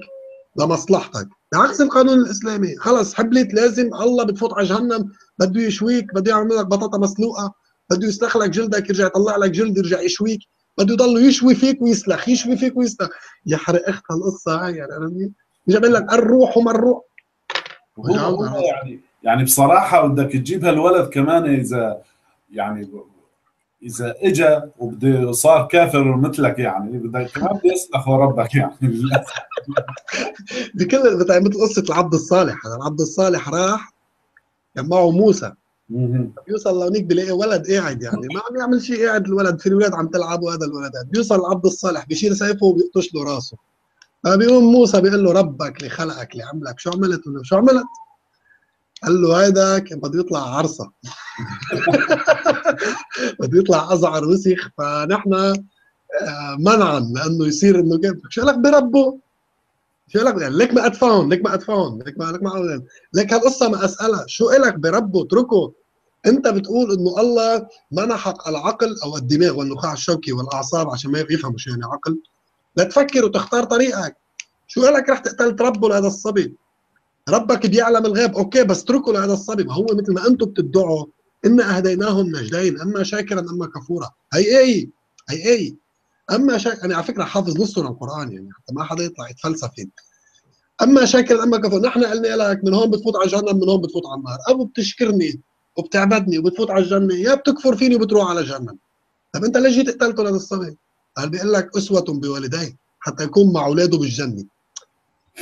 [SPEAKER 2] لمصلحتك. بعكس القانون الإسلامي. خلص حبلت لازم الله بتفوت على جهنم. بده يشويك بده يعمل لك بطاطا مسلوقة. بده يسلخ لك جلدك يرجع يطلع لك جلد يرجع يشويك. بده يضل يشوي فيك ويسلخ يشوي فيك ويسلخ. يحرق اختها القصة هاي يعني أنا جاب لك الروح وما الروح.
[SPEAKER 1] يعني يعني بصراحة بدك تجيب هالولد كمان اذا يعني إذا اجى وبده صار كافر مثلك يعني. بدك كمان يسلخ ربك يعني.
[SPEAKER 2] بكل مثل قصة العبد الصالح. هذا العبد الصالح راح كان معه موسى. بيوصل لهونيك بلاقي ولد قاعد يعني. ما عم يعمل شيء قاعد الولد في الولاد عم تلعب وهذا الولد بيوصل العبد الصالح بيشيل سيفه وبيقطش له راسه. فبيقوم موسى بيقول له ربك اللي خلقك اللي عملك شو عملت شو عملت؟ قال له هيدا كان بده يطلع عرصة. بده يطلع أزعر وسخ. فنحن آه، منعا لأنه يصير إنه شو لك؟ بربه. شو لك يعني ليك ما ادفعهم ليك ما ادفعهم ليك ما لك ما ليك هالقصة ما أسألها. شو الك بربه؟ اتركه. أنت بتقول إنه الله منحك العقل أو الدماغ والنخاع الشوكي والأعصاب عشان ما يفهموا شو يعني عقل. لتفكر وتختار طريقك. شو قالك رح تقتل ربه لهذا الصبي؟ ربك بيعلم الغيب. okay بس اتركوا لهذا الصبي. ما هو مثل ما أنتم بتدعوا إنا هديناه النجدين أما شاكرا أما كفورا. هي اي هي اي أما شاك أنا على فكرة حافظ نص من القرآن يعني حتى ما حدا يطلع يتفلسف فيه أما شاكرا اما كفورا نحن قلنا لك من هون بتفوت على جهنم من هون بتفوت على النار. أو بتشكرني وبتعبدني وبتفوت على الجنة يا بتكفر فيني وبتروح على جهنم طب أنت ليش جيت قتلته لهذا الصبي؟ قال بيقول لك أسوة بوالديه حتى يكون مع أولاده بالجنة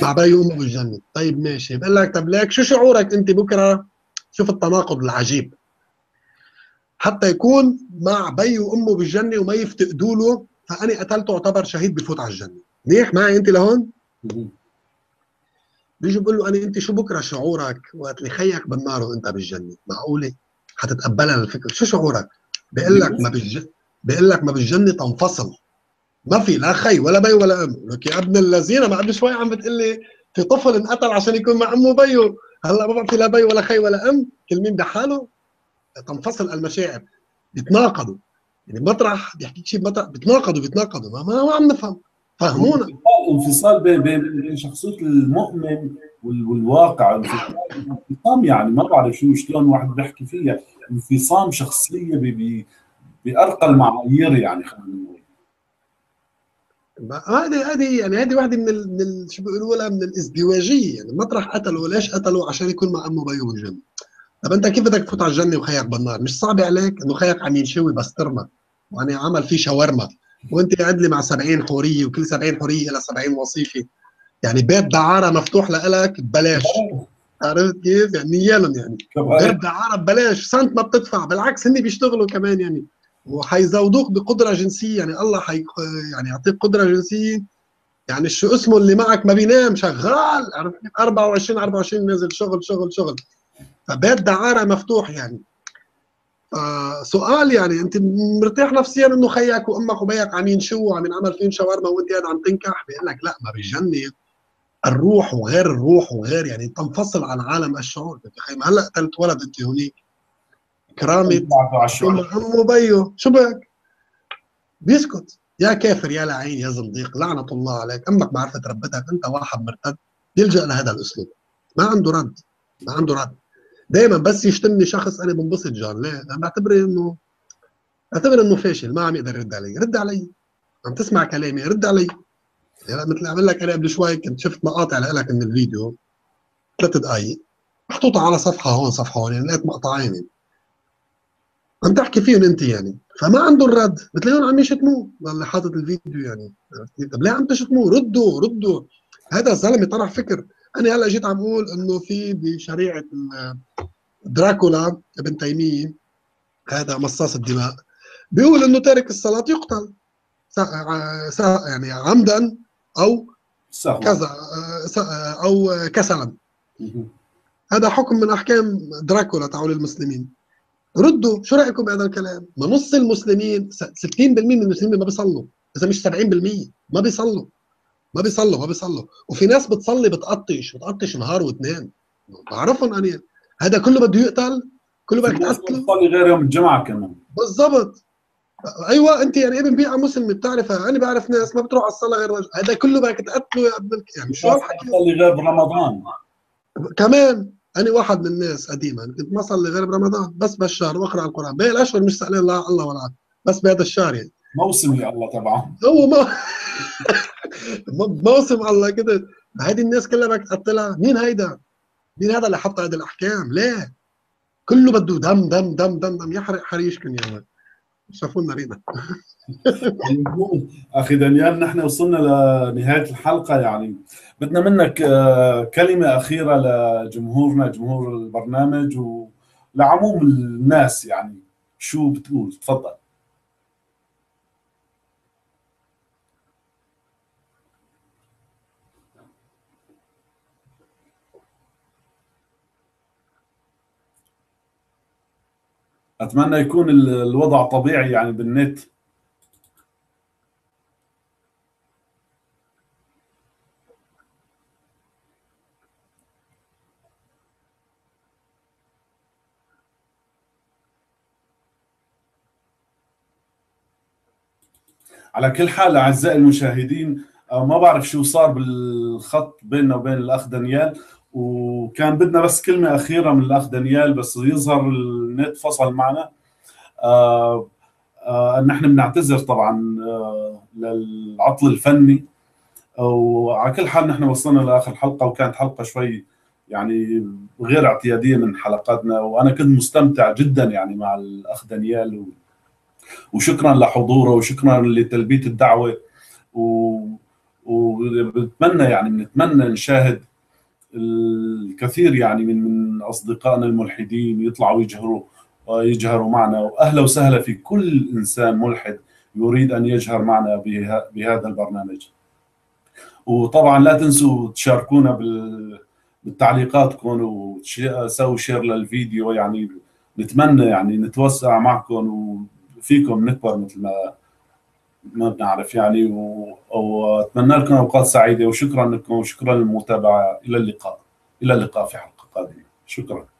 [SPEAKER 2] مع بي وامه بالجنة. طيب ماشي. بقول لك طب ليك شو شعورك أنت بكرة؟ شوف التناقض العجيب. حتى يكون مع بي وامه بالجنة وما يفتقدوا له فانا قتلته اعتبر شهيد بفوت على الجنة. منيح معي أنت لهون؟ بيجي بقول له أنا أنت شو بكرة شعورك وقت اللي خيك بالنار وأنت بالجنة؟ معقولة؟ حتتقبلها الفكرة. شو شعورك؟ بيقول لك ما بالجنه بيقول لك ما بالجنة تنفصل. ما في لا خي ولا بي ولا أم. لك يا ابن الذين ما قبل شوي عم بتقول لي في طفل انقتل عشان يكون مع أمه وبيه. هلا ما بعطي لا بي ولا خي ولا أم. كل مين بحاله؟ تنفصل المشاعر. بيتناقضوا يعني مطرح بيحكيك شيء مطرح بيتناقضوا بيتناقضوا. ما, ما, ما عم نفهم. فهمونا.
[SPEAKER 1] انفصال بين بين شخصية المؤمن والواقع. انفصام يعني ما بعرف شو شلون واحد بيحكي فيها. انفصام شخصية بأرقى المعايير يعني خلينا نقول.
[SPEAKER 2] هذه هذه يعني هذه واحدة من ال من ال شو بيقولوا من الإزدواجية. يعني مطرح قتلوا ليش قتلوا؟ عشان يكون مع أمه بيوم الجنه طب أنت كيف بدك تفوت على الجنة وخيك بالنار؟ مش صعب عليك إنه خيك عم ينشوي بسطرمه يعني عمل فيه شاورما. وأنت قاعد لي مع 70 حورية وكل 70 حورية لها 70 وظيفه يعني باب دعارة مفتوح لك ببلاش. عرفت كيف؟ يعني نيالهم يعني. باب دعارة ببلاش. سنت ما بتدفع. بالعكس هن بيشتغلوا كمان يعني. وحيزودوك بقدرة جنسية. يعني الله حي يعني يعطيك قدرة جنسية. يعني شو اسمه اللي معك ما بينام. شغال. عرفت 24 24 نازل شغل شغل شغل. فبيت دعارة مفتوح يعني. سؤال يعني أنت مرتاح نفسيا إنه خيك وأمك وبيك عم ينشوا وعم ينعمل فيهم شاورما وأنت قاعد عم تنكح؟ بيقول لك لا ما بالجنه الروح وغير الروح وغير يعني تنفصل عن عالم الشعور. تخيل هلأ قتلت ولد أنت هونيك؟ كرامة. امه بيه شو بك؟ بيسكت. يا كافر يا لعين يا زنديق لعنة الله عليك. أمك ما عرفت ربتك. أنت واحد مرتد. يلجأ لهذا الأسلوب. ما عنده رد. ما عنده رد. دائما بس يشتمني شخص أنا بنبسط جار ليه؟ أنا بعتبر انه بعتبر إنه فاشل ما عم يقدر يرد علي. رد علي. عم تسمع كلامي رد علي. يعني مثل عمل لك أنا قبل شوي كنت شفت مقاطع لك من الفيديو ثلاث دقائق محطوطة على صفحة هون صفحة هون يعني لقيت مقطعين عم تحكي فيهم أنت يعني. فما عندهم رد بتلاقيهم عم يشتموه. اللي حاطط الفيديو يعني. طب ليه عم تشتموه؟ ردوا ردوا. هذا زلمه طرح فكر. أنا هلأ جيت عم أقول إنه في بشريعة دراكولا ابن تيمية هذا مصاص الدماء بيقول إنه تارك الصلاة يقتل يعني عمدا أو كذا أو كسلا. هذا حكم من أحكام دراكولا تعول المسلمين. ردوا شو رأيكم بهذا الكلام؟ ما نص المسلمين 60% من المسلمين ما بيصلوا إذا مش 70% ما بيصلوا. ما بيصلوا ما بيصلوا. وفي ناس بتصلي بتقطش بتقطش نهار واثنين. بعرفهم أنا. هذا كله بده يقتل كله بدك تقتله
[SPEAKER 1] بتصلي غير يوم الجمعة كمان.
[SPEAKER 2] بالضبط. أيوه أنت يعني ابن بيئة مسلم بتعرفها. أنا بعرف ناس ما بتروح على الصلاة غير. هذا كله بدك تقتله يا ابن يعني
[SPEAKER 1] شو بتصلي غير برمضان.
[SPEAKER 2] كمان أنا واحد من الناس قديما. كنت ما اصلي غير برمضان. بس بالشهر وأقرأ القرآن. باقي الأشهر مش سألين لا الله ولا بس بهذا الشهر يعني.
[SPEAKER 1] موسم يا الله تبعه.
[SPEAKER 2] هو ما موسم الله كده. هذه الناس كلها بدك تقتلها مين هيدا؟ مين هذا اللي حط هذه الأحكام؟ ليه؟ كله بده دم دم دم دم دم. يحرق حريشكم يا ولد. شافوا لنا رينا
[SPEAKER 1] أخي دانيال نحن وصلنا لنهاية الحلقة. يعني بدنا منك كلمة أخيرة لجمهورنا جمهور البرنامج ولعموم الناس. يعني شو بتقول؟ تفضل. أتمنى يكون الوضع طبيعي يعني بالنت. على كل حال أعزائي المشاهدين آه، ما بعرف شو صار بالخط بيننا وبين الأخ دانيال. وكان بدنا بس كلمة أخيرة من الأخ دانيال بس يظهر النت فصل معنا. آه آه نحن بنعتذر طبعا آه للعطل الفني. وعلى كل حال نحن وصلنا لآخر حلقة وكانت حلقة شوي يعني غير اعتيادية من حلقاتنا. وأنا كنت مستمتع جدا يعني مع الأخ دانيال. وشكرا لحضوره وشكرا لتلبية الدعوة. و وبتمنى يعني بنتمنى نشاهد الكثير يعني من من أصدقائنا الملحدين يطلعوا يجهروا يجهروا معنا وأهلا وسهلا في كل إنسان ملحد يريد أن يجهر معنا بهذا البرنامج. وطبعا لا تنسوا تشاركونا بالتعليقاتكم وسووا شير للفيديو يعني نتمنى يعني نتوسع معكم وفيكم نكبر مثل ما ما بنعرف يعني واتمنى لكم أوقات سعيدة وشكرا لكم وشكرا للمتابعة. إلى اللقاء. إلى اللقاء في حلقة قادمة. شكرا.